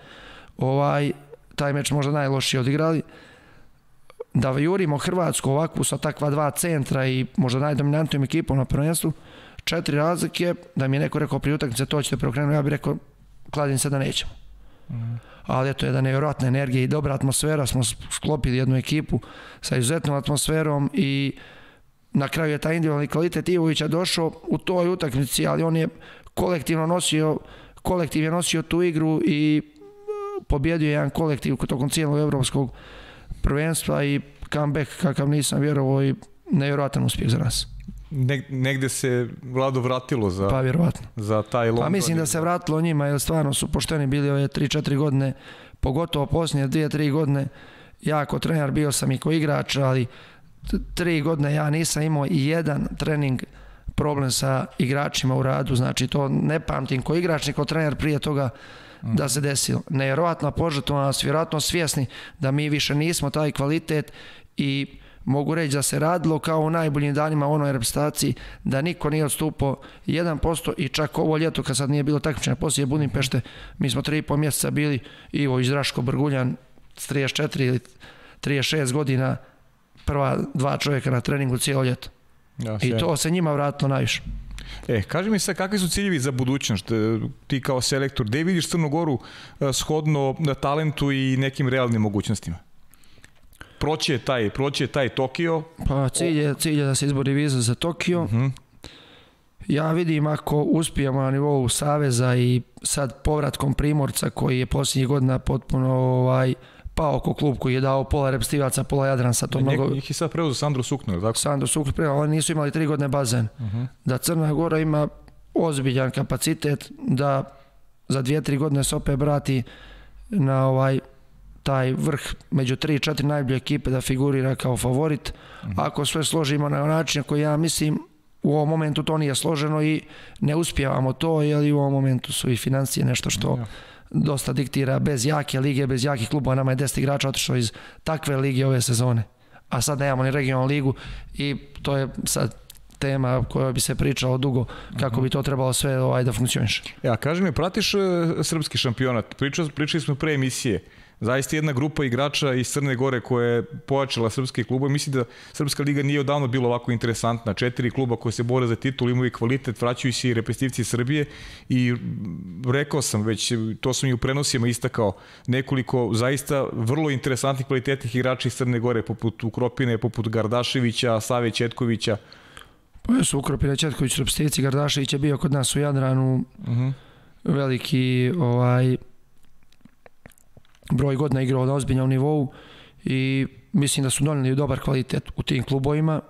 ovaj, taj meč možda najlošiji odigrali, da jurimo Hrvatsku ovakvu sa takva dva centra i možda najdominantnijom ekipom na prvenstvu, četiri razlike, da mi je neko rekao prije utakmice to ćete preokrenuti, ja bih rekao kladim se da nećemo. Mm ali eto jedna nevjerojatna energija i dobra atmosfera, smo sklopili jednu ekipu sa izuzetnom atmosferom i na kraju je taj individualni kvalitet Ivovića došao u toj utakmici, ali on je kolektivno nosio, kolektiv je nosio tu igru i pobjedio je jedan kolektiv tokom cijelog evropskog prvenstva i comeback kakav nisam vjerovao i nevjerojatan uspjeh za nas. Ne, negde se Vlado vratilo za, pa, vjerovatno. za taj London. Pa mislim da se vratilo njima, jer stvarno su pošteni bili ove 3-4 godine, pogotovo posljednje 2-3 godine. Ja kao trener bio sam i kao igrač, ali 3 godine ja nisam imao i jedan trening problem sa igračima u radu, znači to ne pamtim ko igrač, ni ko trener prije toga da se desilo. Nevjerovatna požrtovanost, vjerojatno svjesni da mi više nismo taj kvalitet i mogu reći da se radilo kao u najboljim danima u onoj reprezentaciji, da niko nije odstupao 1% i čak ovo ljeto kad sad nije bilo takmičenja poslije Budimpešte, mi smo 3,5 mjeseca bili Ivo iz Draško Brguljan 34 ili 36 godina prva dva čovjeka na treningu cijelo ljeto. Ja, I to se njima vratilo najviše. E, kaži mi sad, kakvi su ciljevi za budućnost? E, ti kao selektor, gde vidiš Crnogoru e, shodno na talentu i nekim realnim mogućnostima? proći je taj, proći je taj Tokio. Pa cilj je, cilj je da se izbori viza za Tokio. Uh mhm. -huh. Ja vidim ako uspijemo na nivou Saveza i sad povratkom Primorca koji je posljednjih godina potpuno ovaj, pao oko klub koji je dao pola repstivaca, pola Jadransa. To Njeg, mnogo... Njih je sad preuzeo Sandro Sukno, tako? Sandro Sukno preuzeo, oni nisu imali tri godine bazen. Uh mhm. -huh. Da Crna Gora ima ozbiljan kapacitet da za dvije, tri godine se opet vrati na ovaj taj vrh među 3-4 najbolje ekipe da figurira kao favorit. Mhm. Ako sve složimo na način koji ja mislim u ovom momentu to nije složeno i ne uspjevamo to, jer u ovom momentu su i financije nešto što dosta diktira bez jake lige, bez jakih klubova. Nama je 10 igrača otišlo iz takve lige ove sezone. A sad nemamo ni regionalnu ligu i to je sad tema koja bi se pričalo dugo kako bi to trebalo sve ovaj da funkcioniše. Ja, kaži mi, pratiš uh, srpski šampionat? Pričali, pričali smo pre emisije zaista jedna grupa igrača iz Crne Gore koja je pojačala srpske klube. Mislim da Srpska liga nije odavno bilo ovako interesantna. Četiri kluba koje se bore za titul, imaju kvalitet, vraćaju se i reprezentativci Srbije i rekao sam već, to sam i u prenosima istakao, nekoliko zaista vrlo interesantnih kvalitetnih igrača iz Crne Gore, poput Ukropine, poput Gardaševića, Save Četkovića. Pa su Ukropine, Četković, reprezentativci Gardašević je bio kod nas u Jadranu uh mhm. -huh. veliki ovaj broj godina igrao na ozbiljnom nivou i mislim da su doneli dobar kvalitet u tim klubovima.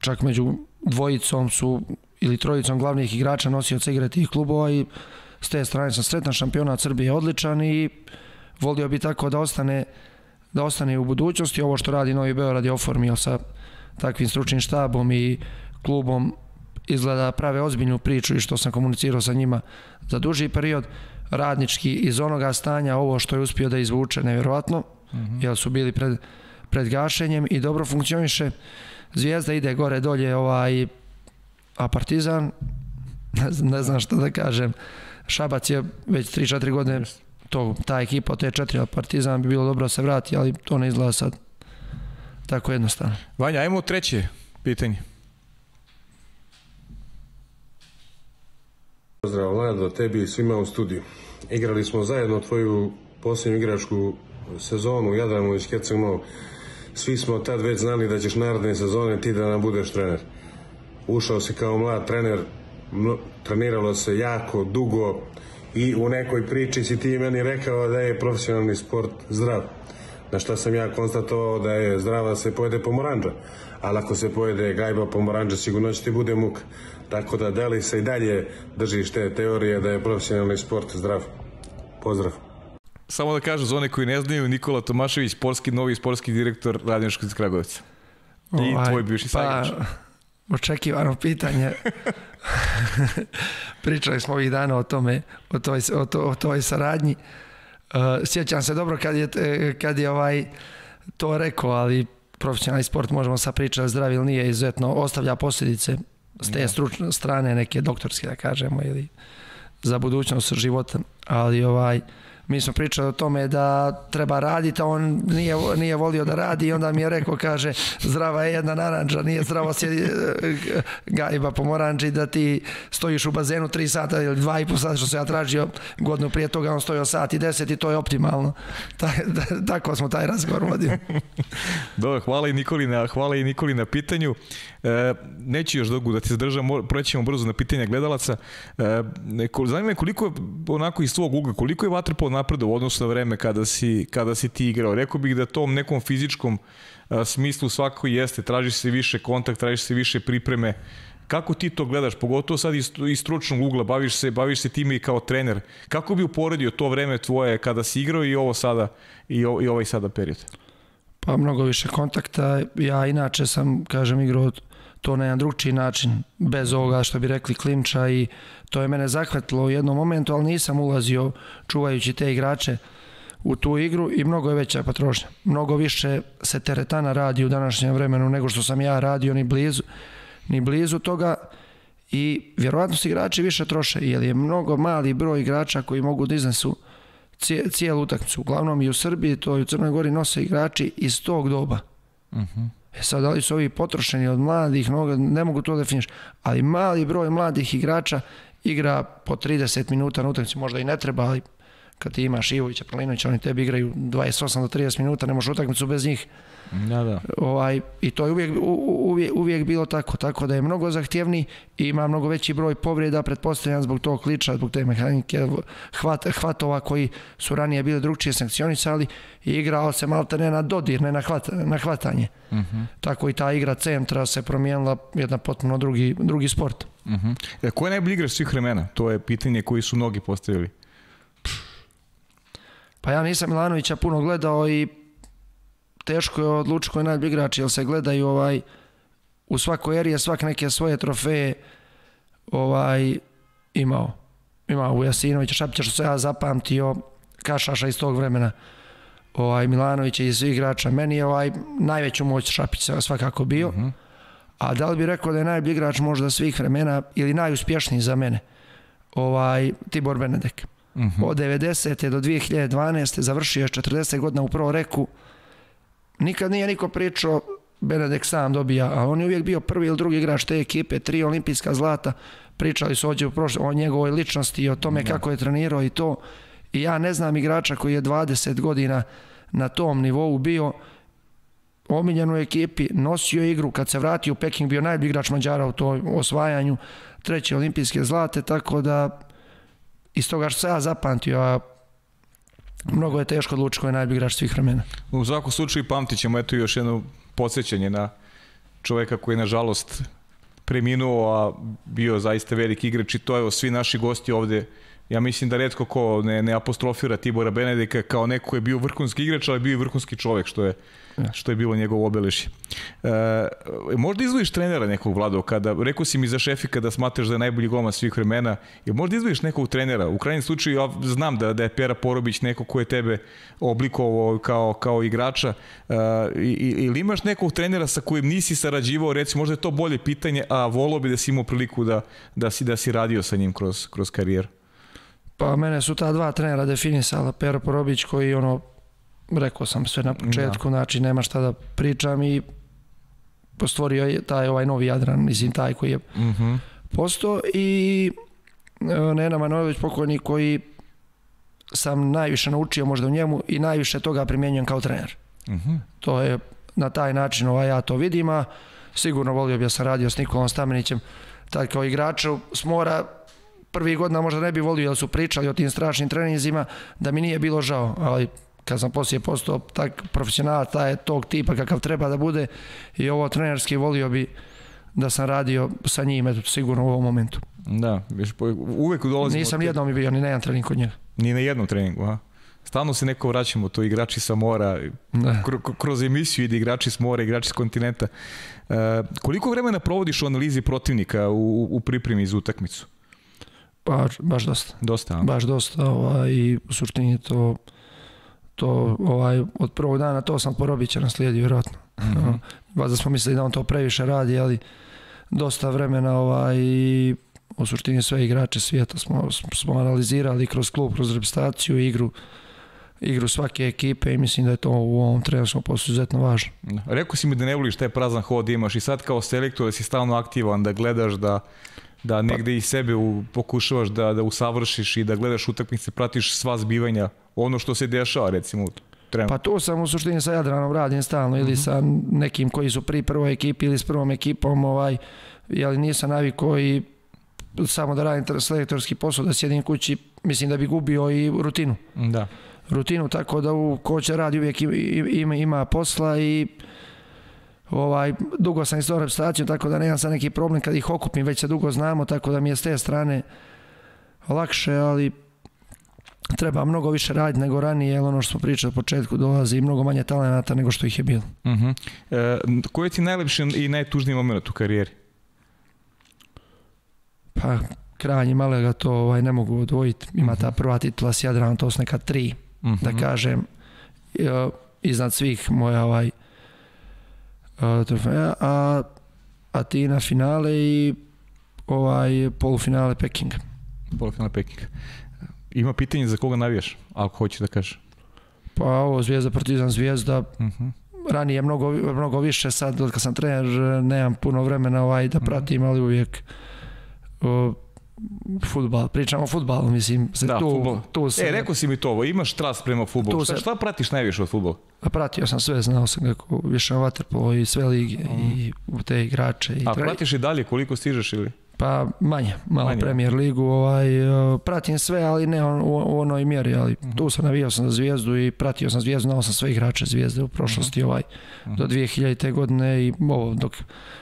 Čak među dvojicom su ili trojicom glavnih igrača nosioca igre tih klubova i s te strane sam sretan, šampionat Srbije je odličan i volio bi tako da ostane da ostane u budućnosti. Ovo što radi Novi Beograd je oformio sa takvim stručnim štabom i klubom izgleda prave ozbiljnu priču i što sam komunicirao sa njima za duži period radnički iz onoga stanja ovo što je uspio da izvuče nevjerovatno mm -hmm. jer su bili pred, pred gašenjem i dobro funkcioniše Zvijezda ide gore dolje ovaj a Partizan ne, znam, šta da kažem Šabac je već 3-4 godine to, ta ekipa od te četiri, Partizan bi bilo dobro da se vrati, ali to ne izgleda sad tako jednostavno. Vanja, ajmo treće pitanje. Pozdrav Lado, tebi i svima u studiju. Igrali smo zajedno tvoju posljednju igračku sezonu u Jadranu iz Herceg Svi smo tad već znali da ćeš naredne sezone ti da nam budeš trener. Ušao si kao mlad trener, treniralo se jako dugo i u nekoj priči si ti meni rekao da je profesionalni sport zdrav. Na šta sam ja konstatovao da je zdrava da se pojede pomoranđa, ali ako se pojede gajba pomoranđa sigurno će ti bude muk. Tako da da li se i dalje držiš te teorije da je profesionalni sport zdrav. Pozdrav. Samo da kažem, za one koji ne znaju, Nikola Tomašević, sportski, novi sportski direktor Radničkog iz Kragovica. I ovaj, tvoj bivši pa, Očekivano pitanje. (laughs) Pričali smo ovih dana o tome, o toj, o, to, o toj saradnji. Uh, sjećam se dobro kad je, kad je ovaj to rekao, ali profesionalni sport možemo sa pričati zdravi ili nije izuzetno ostavlja posljedice s te stručne strane neke doktorske da kažemo ili za budućnost života ali ovaj mi smo pričali o tome da treba raditi, a on nije, nije volio da radi i onda mi je rekao, kaže, zdrava je jedna naranđa, nije zdravo sjedi eh, gajba po moranđi da ti stojiš u bazenu 3 sata ili 2 i po sata što se ja tražio godinu prije toga, on stojio sat i 10 i to je optimalno. Ta, da, tako smo taj razgovor vodili. (laughs) Dobro, hvala i Nikoli na, hvala i Nikoli na pitanju. E, neću još dugo da ti zadržam, proćemo brzo na pitanja gledalaca. E, zanima me koliko, onako iz svog ugla, koliko je Vatrpol napredo u odnosu na vreme kada si, kada si ti igrao? Rekao bih da tom nekom fizičkom a, smislu svakako jeste, traži se više kontakt, traži se više pripreme. Kako ti to gledaš, pogotovo sad iz, iz stručnog ugla, baviš se, baviš se time i kao trener. Kako bi uporedio to vreme tvoje kada si igrao i ovo sada i, o, i ovaj sada period? Pa mnogo više kontakta. Ja inače sam, kažem, igrao to na jedan drugčiji način, bez ovoga što bi rekli klinča i to je mene zahvatilo u jednom momentu, ali nisam ulazio čuvajući te igrače u tu igru i mnogo je veća potrošnja. Mnogo više se teretana radi u današnjem vremenu nego što sam ja radio ni blizu, ni blizu toga i vjerovatno se igrači više troše jer je mnogo mali broj igrača koji mogu da iznesu cijelu utakmicu. Uglavnom i u Srbiji, to i u Crnoj Gori nose igrači iz tog doba. Uh mhm. -huh. E sad, da li su ovi potrošeni od mladih, mnogo, ne mogu to da definiš, ali mali broj mladih igrača igra po 30 minuta na utakmici, možda i ne treba, ali kad ti imaš Ivovića, Pralinovića, oni tebi igraju 28 do 30 minuta, ne možeš utakmicu bez njih. Da, da. Ovaj, I to je uvijek, uvijek, uvijek bilo tako, tako da je mnogo zahtjevni i ima mnogo veći broj povreda, pretpostavljam zbog tog kliča, zbog te mehanike hvat, hvatova koji su ranije bili drugčije sankcionisali i igrao se malte ne na dodir, ne na, hvat, na hvatanje. Uh mhm. -huh. Tako i ta igra centra se promijenila jedna potpuno drugi, drugi sport. Uh -huh. e, ko je najbolji igrač svih vremena? To je pitanje koji su mnogi postavili. Pa ja nisam Milanovića puno gledao i teško je odlučiti ko je najbolji igrač, jer se gledaju ovaj, u svakoj eri je svak neke svoje trofeje ovaj, imao. Imao u Jasinovića, Šapića što se ja zapamtio, Kašaša iz tog vremena, ovaj, Milanovića i svih igrača. Meni je ovaj, najveću moć Šapić svakako bio. Uh mhm. -huh. A da li bi rekao da je najbolji igrač možda svih vremena ili najuspješniji za mene? Ovaj, Tibor Benedek. Uh. -huh. Od 90. do 2012. završio je 40 godina u prvo reku Nikad nije niko pričao Benedek sam dobija, a on je uvijek bio prvi ili drugi igrač te ekipe, tri olimpijska zlata, pričali su ovdje u prošle, o njegovoj ličnosti i o tome da. kako je trenirao i to. I ja ne znam igrača koji je 20 godina na tom nivou bio omiljen u ekipi, nosio igru, kad se vratio u Peking bio najbolji igrač Mađara u toj osvajanju treće olimpijske zlate, tako da iz toga što se ja zapamtio, a mnogo je teško odlučiti ko je najbolji igrač svih vremena. U svakom slučaju pamtit ćemo eto još jedno podsjećanje na čoveka koji je nažalost preminuo, a bio zaista veliki igrač i to evo svi naši gosti ovde ja mislim da redko ko ne, ne apostrofira Tibora Benedika kao neko je bio vrhunski igrač, ali bio i vrhunski čovek, što je, što je bilo njegovo obeležje. E, možda izvojiš trenera nekog Vlado, kada, rekao si mi za Šefika da smatraš da je najbolji golman svih vremena, je možda izvojiš nekog trenera? U krajnjem slučaju ja znam da, da je Pera Porobić neko ko je tebe oblikovao kao, kao igrača, e, ili imaš nekog trenera sa kojim nisi sarađivao, recimo možda je to bolje pitanje, a volao bi da si imao priliku da, da, si, da si radio sa njim kroz, kroz karijeru? Pa mene su ta dva trenera definisala, Pero Porobić koji ono, rekao sam sve na početku, da. znači nema šta da pričam i postvorio je taj ovaj novi Jadran, mislim taj koji je uh mhm. -huh. postao i e, Nena Manojlović pokojni koji sam najviše naučio možda u njemu i najviše toga primjenjujem kao trener. Uh mhm. -huh. To je na taj način ovaj, ja to vidim, a sigurno volio bi ja sam radio s Nikolom Stamenićem tad kao igrača s mora prvih godina možda ne bi volio, jer su pričali o tim strašnim treninzima, da mi nije bilo žao, ali kad sam poslije postao tak profesionalac, taj tog tipa kakav treba da bude i ovo trenerski volio bi da sam radio sa njim, eto, sigurno u ovom momentu. Da, viš, uvek dolazimo... Nisam nijednom mi bio, ni na jedan trening kod njega. Ni na jednom treningu, a? Stalno se neko vraćamo, to igrači sa mora, da. kroz emisiju ide igrači s mora, igrači s kontinenta. E, koliko vremena provodiš u analizi protivnika u, u pripremi za utakmicu? Baš, baš dosta. Dosta, a? Baš dosta ovaj, i u suštini to to ovaj od prvog dana to sam Porobića naslijedio vjerojatno. Mm -hmm. Valjda smo mislili da on to previše radi, ali dosta vremena ovaj i u suštini sve igrače svijeta smo, smo analizirali kroz klub, kroz reprezentaciju, igru igru svake ekipe i mislim da je to u ovom trenerskom poslu izuzetno važno. Da. Rekao si mi da ne voliš taj prazan hod imaš i sad kao selektor da si stalno aktivan, da gledaš da da negde i sebe u, pokušavaš da, da usavršiš i da gledaš utakmice, pratiš sva zbivanja, ono što se dešava recimo trenutno. Pa to sam u suštini sa Jadranom radim stalno ili mm -hmm. sa nekim koji su pri prvoj ekipi ili s prvom ekipom, ovaj, jeli nisam naviko i samo da radim selektorski posao, da sjedim kući, mislim da bi gubio i rutinu. Da. Rutinu, tako da u ko će radi uvijek ima, ima posla i ovaj, dugo sam isto reprezentaciju, tako da nemam sa neki problem kad ih okupim, već se dugo znamo, tako da mi je s te strane lakše, ali treba mnogo više raditi nego ranije, jer ono što smo pričali u početku dolazi i mnogo manje talenata nego što ih je bilo. Uh -huh. e, koji je ti najlepši i najtužniji moment u karijeri? Pa, krajnji Malega to ovaj, ne mogu odvojiti. Ima ta prva titula s Jadranom, to su neka tri, uh -huh. da mhm. kažem, iznad svih moja ovaj, trofeja, a, a ti na finale i ovaj polufinale Pekinga. Polufinale Pekinga. Ima pitanje za koga navijaš, ako hoćeš da kažeš? Pa ovo Zvijezda, Partizan, Zvijezda. Uh mhm. -huh. Ranije mnogo, mnogo više, sad od kad sam trener nemam puno vremena ovaj, da mhm. pratim, ali uvijek o, futbal, pričamo o futbalu, mislim, se da, tu, futbol. tu se... E, rekao si mi to, imaš strast prema futbolu. Šta, šta pratiš najviše od futbola? A pratio sam sve, znao sam kako više na vaterpolo i sve lige mm. i u te igrače. I A pratiš i dalje, koliko stižeš ili? Pa manje, malo manje. Premier ligu, ovaj, e, pratim sve, ali ne u, u onoj mjeri, ali uh mhm. -huh. tu sam navijao sam za zvijezdu i pratio sam zvijezdu, znao sam sve igrače zvijezde u prošlosti, uh mhm. -huh. ovaj, uh -huh. do 2000. godine i ovo, dok,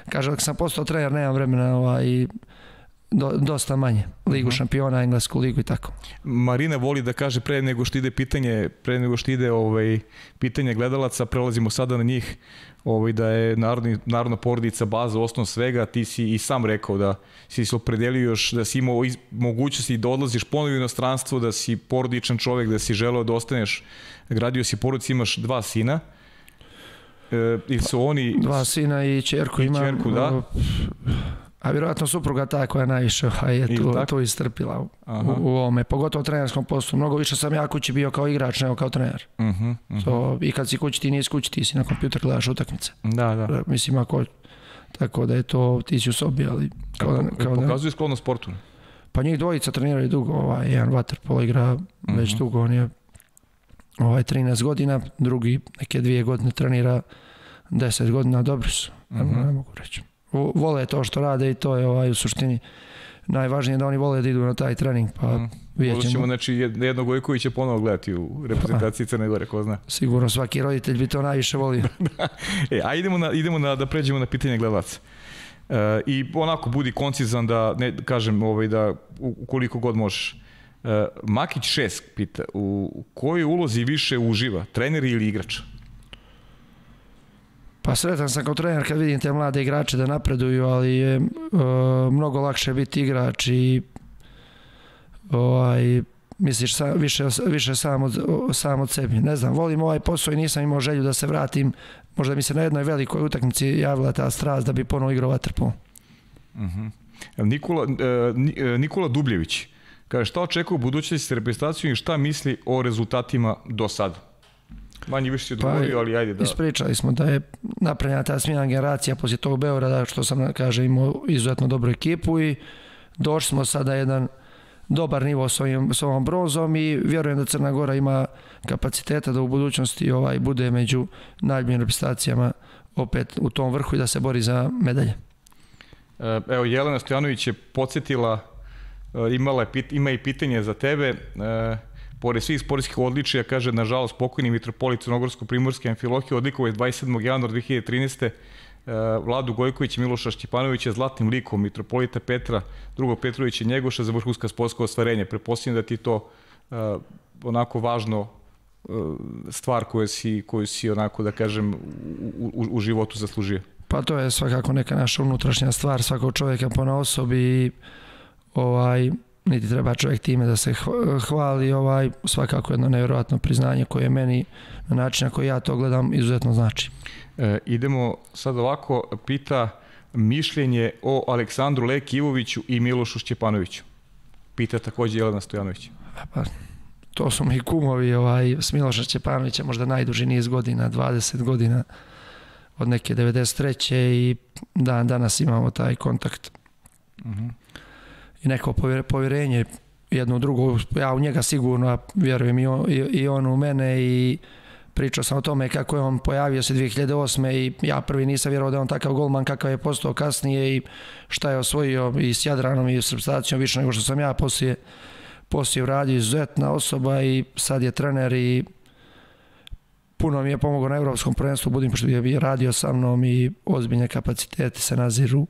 kaže, dok sam postao trener, nemam vremena, ovaj, do, dosta manje. Ligu uh -huh. šampiona, englesku ligu i tako. Marina voli da kaže pre nego što ide pitanje, pre nego što ide ovaj pitanje gledalaca, prelazimo sada na njih. Ovaj da je narodni narodna porodica baza osnov svega, ti si i sam rekao da si se opredelio još da si imao iz, mogućnosti da odlaziš ponovo u inostranstvo, da si porodičan čovek, da si želeo da ostaneš, gradio si porodicu, imaš dva sina. E, ili su oni... Dva sina i čerku imam. I čerku, da. A vjerojatno supruga ta koja najviše je tu, tu istrpila u, u, ovome, pogotovo u trenerskom poslu. Mnogo više sam ja kući bio kao igrač nego kao trener. Uh -huh, uh -huh. So, I kad si kući ti nisi kući, ti si na kompjuter gledaš utakmice. Da, da. Mislim, ako, tako da je to, ti si u sobi, ali... Kao da, kao da, pokazuje sklono sportu? Pa njih dvojica treniraju dugo, ovaj, jedan waterpolo igra uh -huh. već dugo, on je ovaj, 13 godina, drugi neke dvije godine trenira 10 godina, dobro su, uh -huh. ne mogu reći vole to što rade i to je ovaj u suštini najvažnije je da oni vole da idu na taj trening, pa mm. vidjet ćemo. ćemo znači, jednog Gojkovića ponovo gledati u reprezentaciji Crne Gore, ko zna. Sigurno svaki roditelj bi to najviše volio. (laughs) e, a idemo, na, idemo na, da pređemo na pitanje gledalaca. E, I onako budi koncizan da, ne kažem, ovaj, da ukoliko god možeš. E, Makić 6 pita, u kojoj ulozi više uživa, trener ili igrač? Pa sretan sam kao trener kad vidim te mlade igrače da napreduju, ali je uh, mnogo lakše biti igrač i ovaj, misliš sa, više, više sam, od, sam od sebi. Ne znam, volim ovaj posao i nisam imao želju da se vratim. Možda mi se na jednoj velikoj utakmici javila ta strast da bi ponovo igrao vaterpolo. Uh mhm. -huh. Nikola, e, Nikola Dubljević kaže šta očekuje u budućnosti reprezentaciju i šta misli o rezultatima do sada? Manje više si odgovorio, pa, ali ajde da... Ispričali smo da je napravljena ta smjena generacija poslije tog Beograda, što sam, kaže, imao izuzetno dobru ekipu i došli smo sada jedan dobar nivo s, ovim, s ovom bronzom i vjerujem da Crna Gora ima kapaciteta da u budućnosti ovaj bude među najboljim reprezentacijama opet u tom vrhu i da se bori za medalje. E, evo, Jelena Stojanović je podsjetila, e, imala, ima i pitanje za tebe, e, Pored svih sportskih odličija, kaže, nažalost, pokojni mitropolit Crnogorsko-Primorske Amfilohije odlikovao je 27. januar 2013. Vladu Gojković i Miloša Šćepanovića zlatnim likom mitropolita Petra, drugog Petrovića Njegoša za vrhunska sportska ostvarenja. Prepostavljam da ti to uh, onako važno uh, stvar koju si, koju si onako, da kažem, u, u, u životu zaslužio. Pa to je svakako neka naša unutrašnja stvar svakog čovjeka po na osobi i ovaj, niti treba čovjek time da se hvali, ovaj, svakako jedno nevjerojatno priznanje koje meni na način na koji ja to gledam izuzetno znači. E, idemo sad ovako, pita mišljenje o Aleksandru Lekivoviću i Milošu Šćepanoviću. Pita takođe Jelena Stojanović. Pa, to su mi kumovi ovaj, s Miloša Šćepanovića, možda najduži niz godina, 20 godina od neke 93. i dan danas imamo taj kontakt. Uh mhm. -huh i neko povjerenje jedno drugo, ja u njega sigurno vjerujem i on, i, on u mene i pričao sam o tome kako je on pojavio se 2008. i ja prvi nisam vjerovao da je on takav golman kakav je postao kasnije i šta je osvojio i s Jadranom i s reprezentacijom više nego što sam ja poslije poslije uradio izuzetna osoba i sad je trener i puno mi je pomogao na evropskom prvenstvu Budimpeštu gdje je radio sa mnom i ozbiljne kapacitete se naziru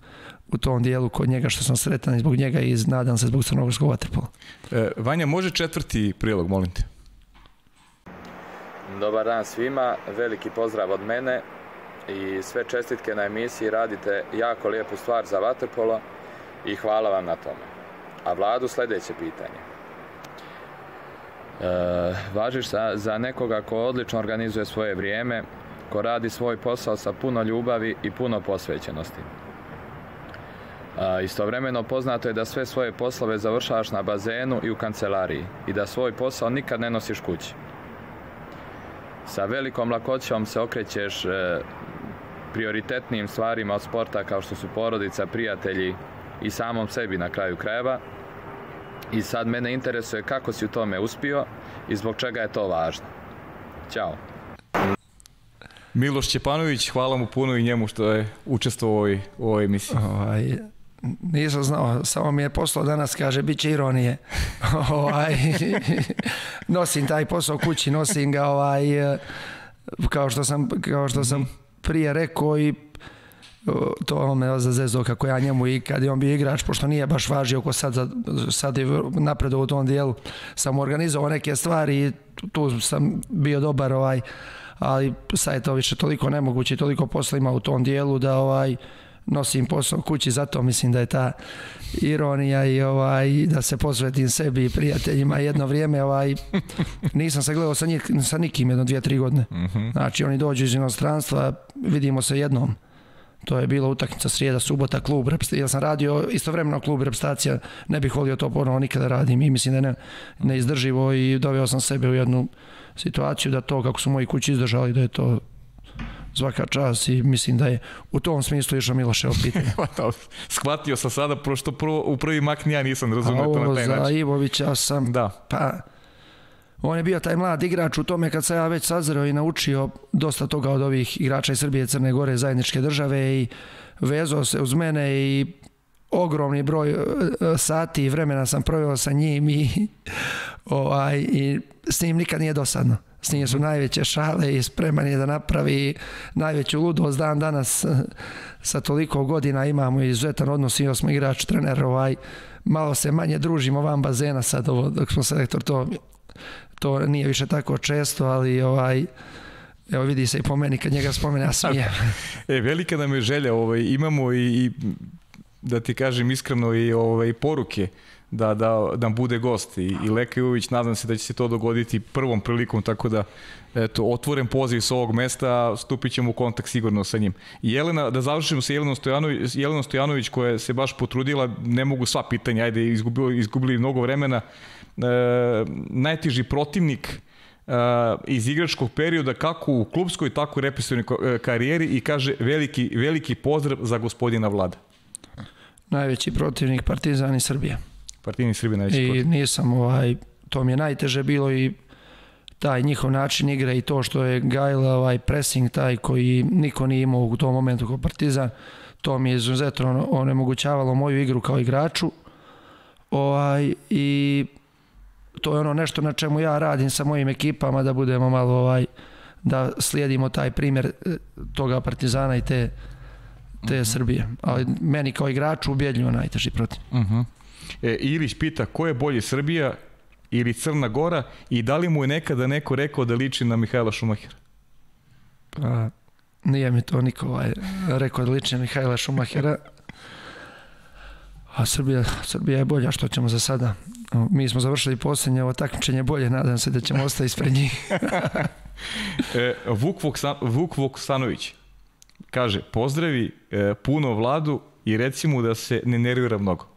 u tom dijelu kod njega što sam sretan i zbog njega i nadam se zbog crnogorskog vaterpola. E, Vanja, može četvrti prilog, molim te. Dobar dan svima, veliki pozdrav od mene i sve čestitke na emisiji, radite jako lijepu stvar za vaterpolo i hvala vam na tome. A Vladu sljedeće pitanje. E, važiš za, za nekoga ko odlično organizuje svoje vrijeme, ko radi svoj posao sa puno ljubavi i puno posvećenosti. Istovremeno poznato je da sve svoje poslove završavaš na bazenu i u kancelariji i da svoj posao nikad ne nosiš kući. Sa velikom lakoćom se okrećeš e, prioritetnim stvarima od sporta kao što su porodica, prijatelji i samom sebi na kraju krajeva. I sad mene interesuje kako si u tome uspio i zbog čega je to važno. Ćao. Miloš Čepanović, hvala mu puno i njemu što je učestvovao u ovoj, u ovoj emisiji. Ovaj, nisam znao, samo mi je poslao danas, kaže, bit će ironije. (laughs) ovaj, nosim taj posao kući, nosim ga ovaj, kao što sam, kao što sam prije rekao i to on me zazezo kako ja njemu i kad je on bio igrač, pošto nije baš važio ko sad, sad je napredo u tom dijelu, sam organizovao neke stvari i tu sam bio dobar ovaj, ali sad je to više toliko nemoguće toliko posla ima u tom dijelu da ovaj, nosim posao kući, zato mislim da je ta ironija i ovaj, da se posvetim sebi i prijateljima jedno vrijeme ovaj, nisam se gledao sa, njih, sa nikim jedno dvije, tri godine. Mhm. Znači oni dođu iz inostranstva, vidimo se jednom. To je bila utakmica srijeda, subota, klub, ja sam radio istovremeno klub repstacija, ne bih volio to ponovo nikada radim i mislim da je ne, neizdrživo i doveo sam sebe u jednu situaciju da to kako su moji kući izdržali da je to svaka čas i mislim da je u tom smislu išao Miloševo pitanje. (laughs) Shvatio sam sada, pošto prvo, u prvi mak ja nisam razumio to na taj način. za Ivovića sam, da. pa on je bio taj mlad igrač u tome kad sam ja već sazreo i naučio dosta toga od ovih igrača iz Srbije, Crne Gore, zajedničke države i vezao se uz mene i ogromni broj e, sati i vremena sam proveo sa njim i, (laughs) ovaj, i s njim nikad nije dosadno. S njim su najveće šale i spreman je da napravi najveću ludost dan danas sa toliko godina imamo izuzetan odnos i smo igrač, trener, ovaj, malo se manje družimo van bazena sad ovo, dok smo selektor, to, to nije više tako često, ali ovaj, Evo vidi se i po meni kad njega spomene, (laughs) ja smijem. e, velika nam je želja, ovaj, imamo i, i da ti kažem iskreno i ovaj, poruke da, da, da bude gost i, i Leka Jović, nadam se da će se to dogoditi prvom prilikom, tako da eto, otvoren poziv s ovog mesta, stupit ćemo u kontakt sigurno sa njim. Jelena, da završimo sa Jelenom Stojanović, Jelenom Stojanović koja se baš potrudila, ne mogu sva pitanja, ajde, izgubili, izgubili mnogo vremena, e, najteži protivnik uh, iz igračkog perioda kako u klubskoj, tako u represivnoj e, karijeri i kaže veliki, veliki pozdrav za gospodina Vlada. Najveći protivnik Partizan i Srbija. Partizan i Srbija najveći I protivnik. nisam, ovaj, to mi je najteže bilo i taj njihov način igre i to što je Gajla ovaj pressing taj koji niko nije imao u tom momentu kao Partizan, to mi je izuzetno onemogućavalo moju igru kao igraču. Ovaj, I to je ono nešto na čemu ja radim sa mojim ekipama da budemo malo ovaj da slijedimo taj primjer e, toga Partizana i te te mhm. -huh. Srbije. Ali meni kao igraču ubjedljivo najteži protiv. Mhm. -huh. E, Ilić pita ko je bolje Srbija ili Crna Gora i da li mu je nekada neko rekao da liči na Mihajla Šumahira? Pa, nije mi to niko ovaj, rekao da liči na Mihajla Šumahira. A Srbija, Srbija je bolja, što ćemo za sada? Mi smo završili posljednje ovo takmičenje bolje, nadam se da ćemo ostati ispred njih. (laughs) e, Vuk, Voksan, Vuk Voksanović kaže, pozdravi e, puno vladu i reci mu da se ne nervira mnogo.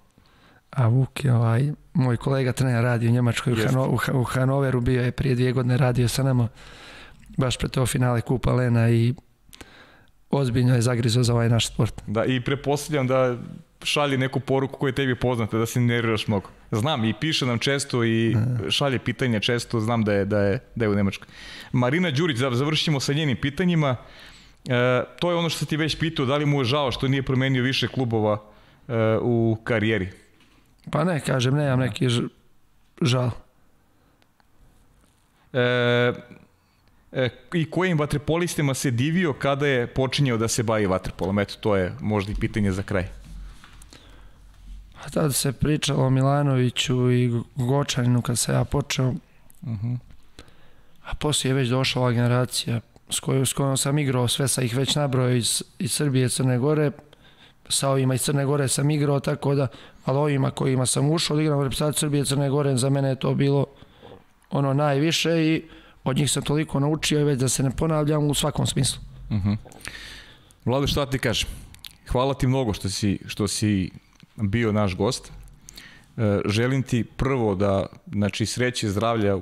A Vuk je ovaj, moj kolega trener radi u Njemačkoj, u, Hano, u, u Hanoveru bio je prije dvije godine radio sa nama, baš pre to finale Kupa Lena i ozbiljno je zagrizo za ovaj naš sport. Da, i prepostavljam da šalje neku poruku koja je tebi poznata, da se nerviraš mnogo. Znam i piše nam često i šalje pitanja često, znam da je, da je, da je u Nemačkoj. Marina Đurić, završit ćemo sa njenim pitanjima. E, to je ono što ti već pitao, da li mu je žao što nije promenio više klubova e, u karijeri? Pa ne, kažem, nemam neki žal. E, e, I kojim vatrepolistima se divio kada je počinjao da se bavi vatrepolom? Eto, to je možda i pitanje za kraj. A tada se pričalo o Milanoviću i Gočaninu kad se ja počeo. Uh Mhm. -huh. A poslije je već došla ova generacija s kojom, s kojom sam igrao, sve sa ih već nabrojao iz, iz Srbije i Crne Gore. Sa ovima iz Crne Gore sam igrao, tako da, ali ovima kojima sam ušao da igram reprezentaciju Srbije Crne Gore, za mene je to bilo ono najviše i od njih sam toliko naučio i već da se ne ponavljam u svakom smislu. Uh -huh. Vlado, šta ti kažem? Hvala ti mnogo što si, što si bio naš gost. E, želim ti prvo da znači, sreće zdravlja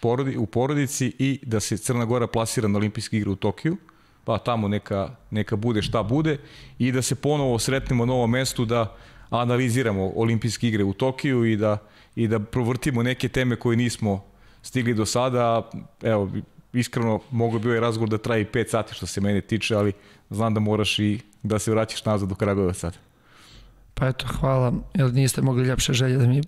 porodi, u porodici i da se Crna Gora plasira na olimpijske igre u Tokiju, pa tamo neka, neka bude šta bude i da se ponovo sretnemo na ovom mestu da analiziramo olimpijske igre u Tokiju i da, i da provrtimo neke teme koje nismo stigli do sada. Evo, iskreno, mogo bio je razgovor da traje i 5 sati što se mene tiče, ali znam da moraš i da se vraćaš nazad do Kragujevac sada. Pa eto, hvala, jer niste mogli ljepše želje da mi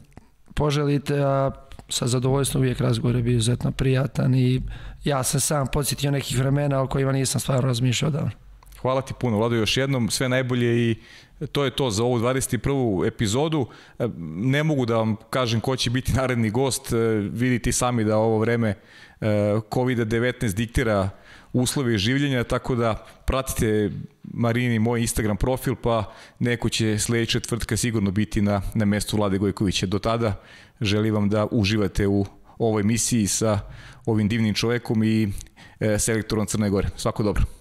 poželite, a sa zadovoljstvom uvijek razgovor je bio izuzetno prijatan i ja sam sam podsjetio nekih vremena o kojima nisam stvarno razmišljao davno. Hvala ti puno, Vlado, još jednom, sve najbolje i to je to za ovu 21. epizodu. Ne mogu da vam kažem ko će biti naredni gost, vidite sami da ovo vreme COVID-19 diktira uslovi življenja, tako da pratite Marini moj Instagram profil, pa neko će sledeća četvrtka sigurno biti na, na mestu Vlade Gojkovića. Do tada želim vam da uživate u ovoj misiji sa ovim divnim čovekom i e, selektorom Crne Gore. Svako dobro.